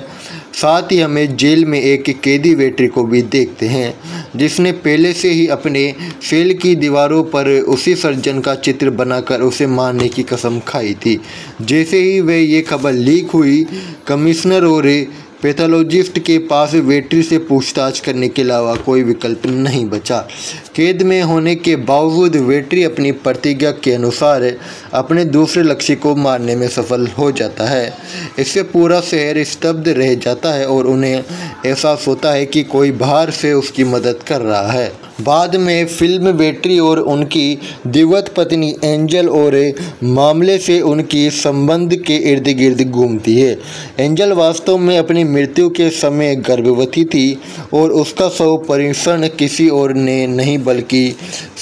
साथ ही हमें जेल में एक कैदी वेटरी को भी देखते हैं, जिसने पहले से ही अपने सेल की दीवारों पर उसी सर्जन का चित्र बनाकर उसे मारने की कसम खाई थी। जैसे ही वह ये खबर लीक हुई, कमिश्नर और पैथोलॉजिस्ट के पास वेटरी से पूछताछ करने के अलावा कोई विकल्प नहीं बचा। कैद में होने के बावजूद वेटरी अपनी प्रतिज्ञा के अनुसार अपने दूसरे लक्ष्य को मारने में सफल हो जाता है। इससे पूरा शहर स्तब्ध रह जाता है और उन्हें एहसास होता है कि कोई बाहर से उसकी मदद कर रहा है। बाद में फ़िल्म बेटरी और उनकी दिवत पत्नी एंजल और मामले से उनकी संबंध के इर्द गिर्द घूमती है। एंजल वास्तव में अपनी मृत्यु के समय गर्भवती थी और उसका शव परीक्षण किसी और ने नहीं, बल्कि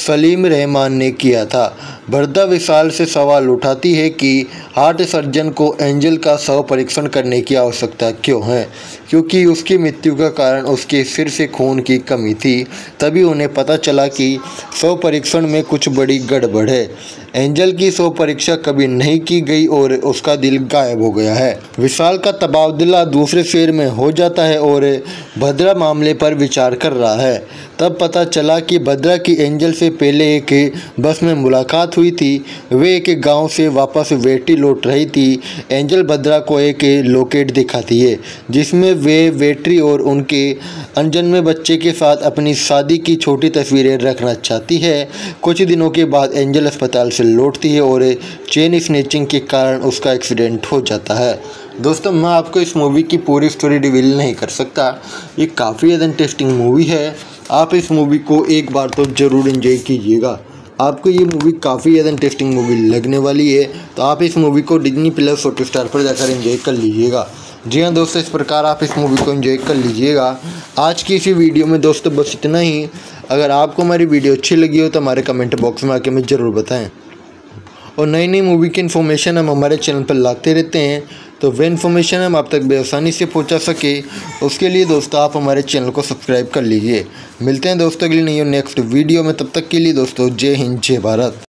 सलीम रहमान ने किया था। बरदा विशाल से सवाल उठाती है कि हार्ट सर्जन को एंजल का शव परीक्षण करने की आवश्यकता क्यों है? क्योंकि उसकी मृत्यु का कारण उसके सिर से खून की कमी थी, तभी उन्हें पता चला कि शव परीक्षण में कुछ बड़ी गड़बड़ है। एंजल की शव परीक्षा कभी नहीं की गई और उसका दिल गायब हो गया है। विशाल का तबादला दूसरे शेर में हो जाता है और भद्रा मामले पर विचार कर रहा है। तब पता चला कि भद्रा की एंजल से पहले एक बस में मुलाकात हुई थी। वे एक गाँव से वापस वेटी लौट रही थी। एंजल भद्रा को एक लोकेट दिखाती है, जिसमें वे वेटरी और उनके अनजन्मे बच्चे के साथ अपनी शादी की छोटी तस्वीरें रखना चाहती है। कुछ दिनों के बाद एंजल अस्पताल से लौटती है और चेन स्नेचिंग के कारण उसका एक्सीडेंट हो जाता है। दोस्तों, मैं आपको इस मूवी की पूरी स्टोरी रिवील नहीं कर सकता। ये काफ़ी ज़्यादा इंटरेस्टिंग मूवी है। आप इस मूवी को एक बार तो ज़रूर इन्जॉय कीजिएगा। आपको ये मूवी काफ़ी ज़्यादा इंटरेस्टिंग मूवी लगने वाली है तो आप इस मूवी को डिजनी प्लस हॉट स्टार पर जाकर इन्जॉय कर लीजिएगा। जी हाँ दोस्तों, इस प्रकार आप इस मूवी को एंजॉय कर लीजिएगा। आज की इसी वीडियो में दोस्तों बस इतना ही। अगर आपको हमारी वीडियो अच्छी लगी हो तो हमारे कमेंट बॉक्स में आके हमें ज़रूर बताएँ। और नई नई मूवी की इन्फॉर्मेशन हम हमारे चैनल पर लाते रहते हैं। तो वे इन्फॉर्मेशन हम आप तक बेआसानी से पहुँचा सके। उसके लिए दोस्तों, आप हमारे चैनल को सब्सक्राइब कर लीजिए। मिलते हैं दोस्तों अगली नहीं नेक्स्ट वीडियो में। तब तक के लिए दोस्तों, जय हिंद, जय भारत।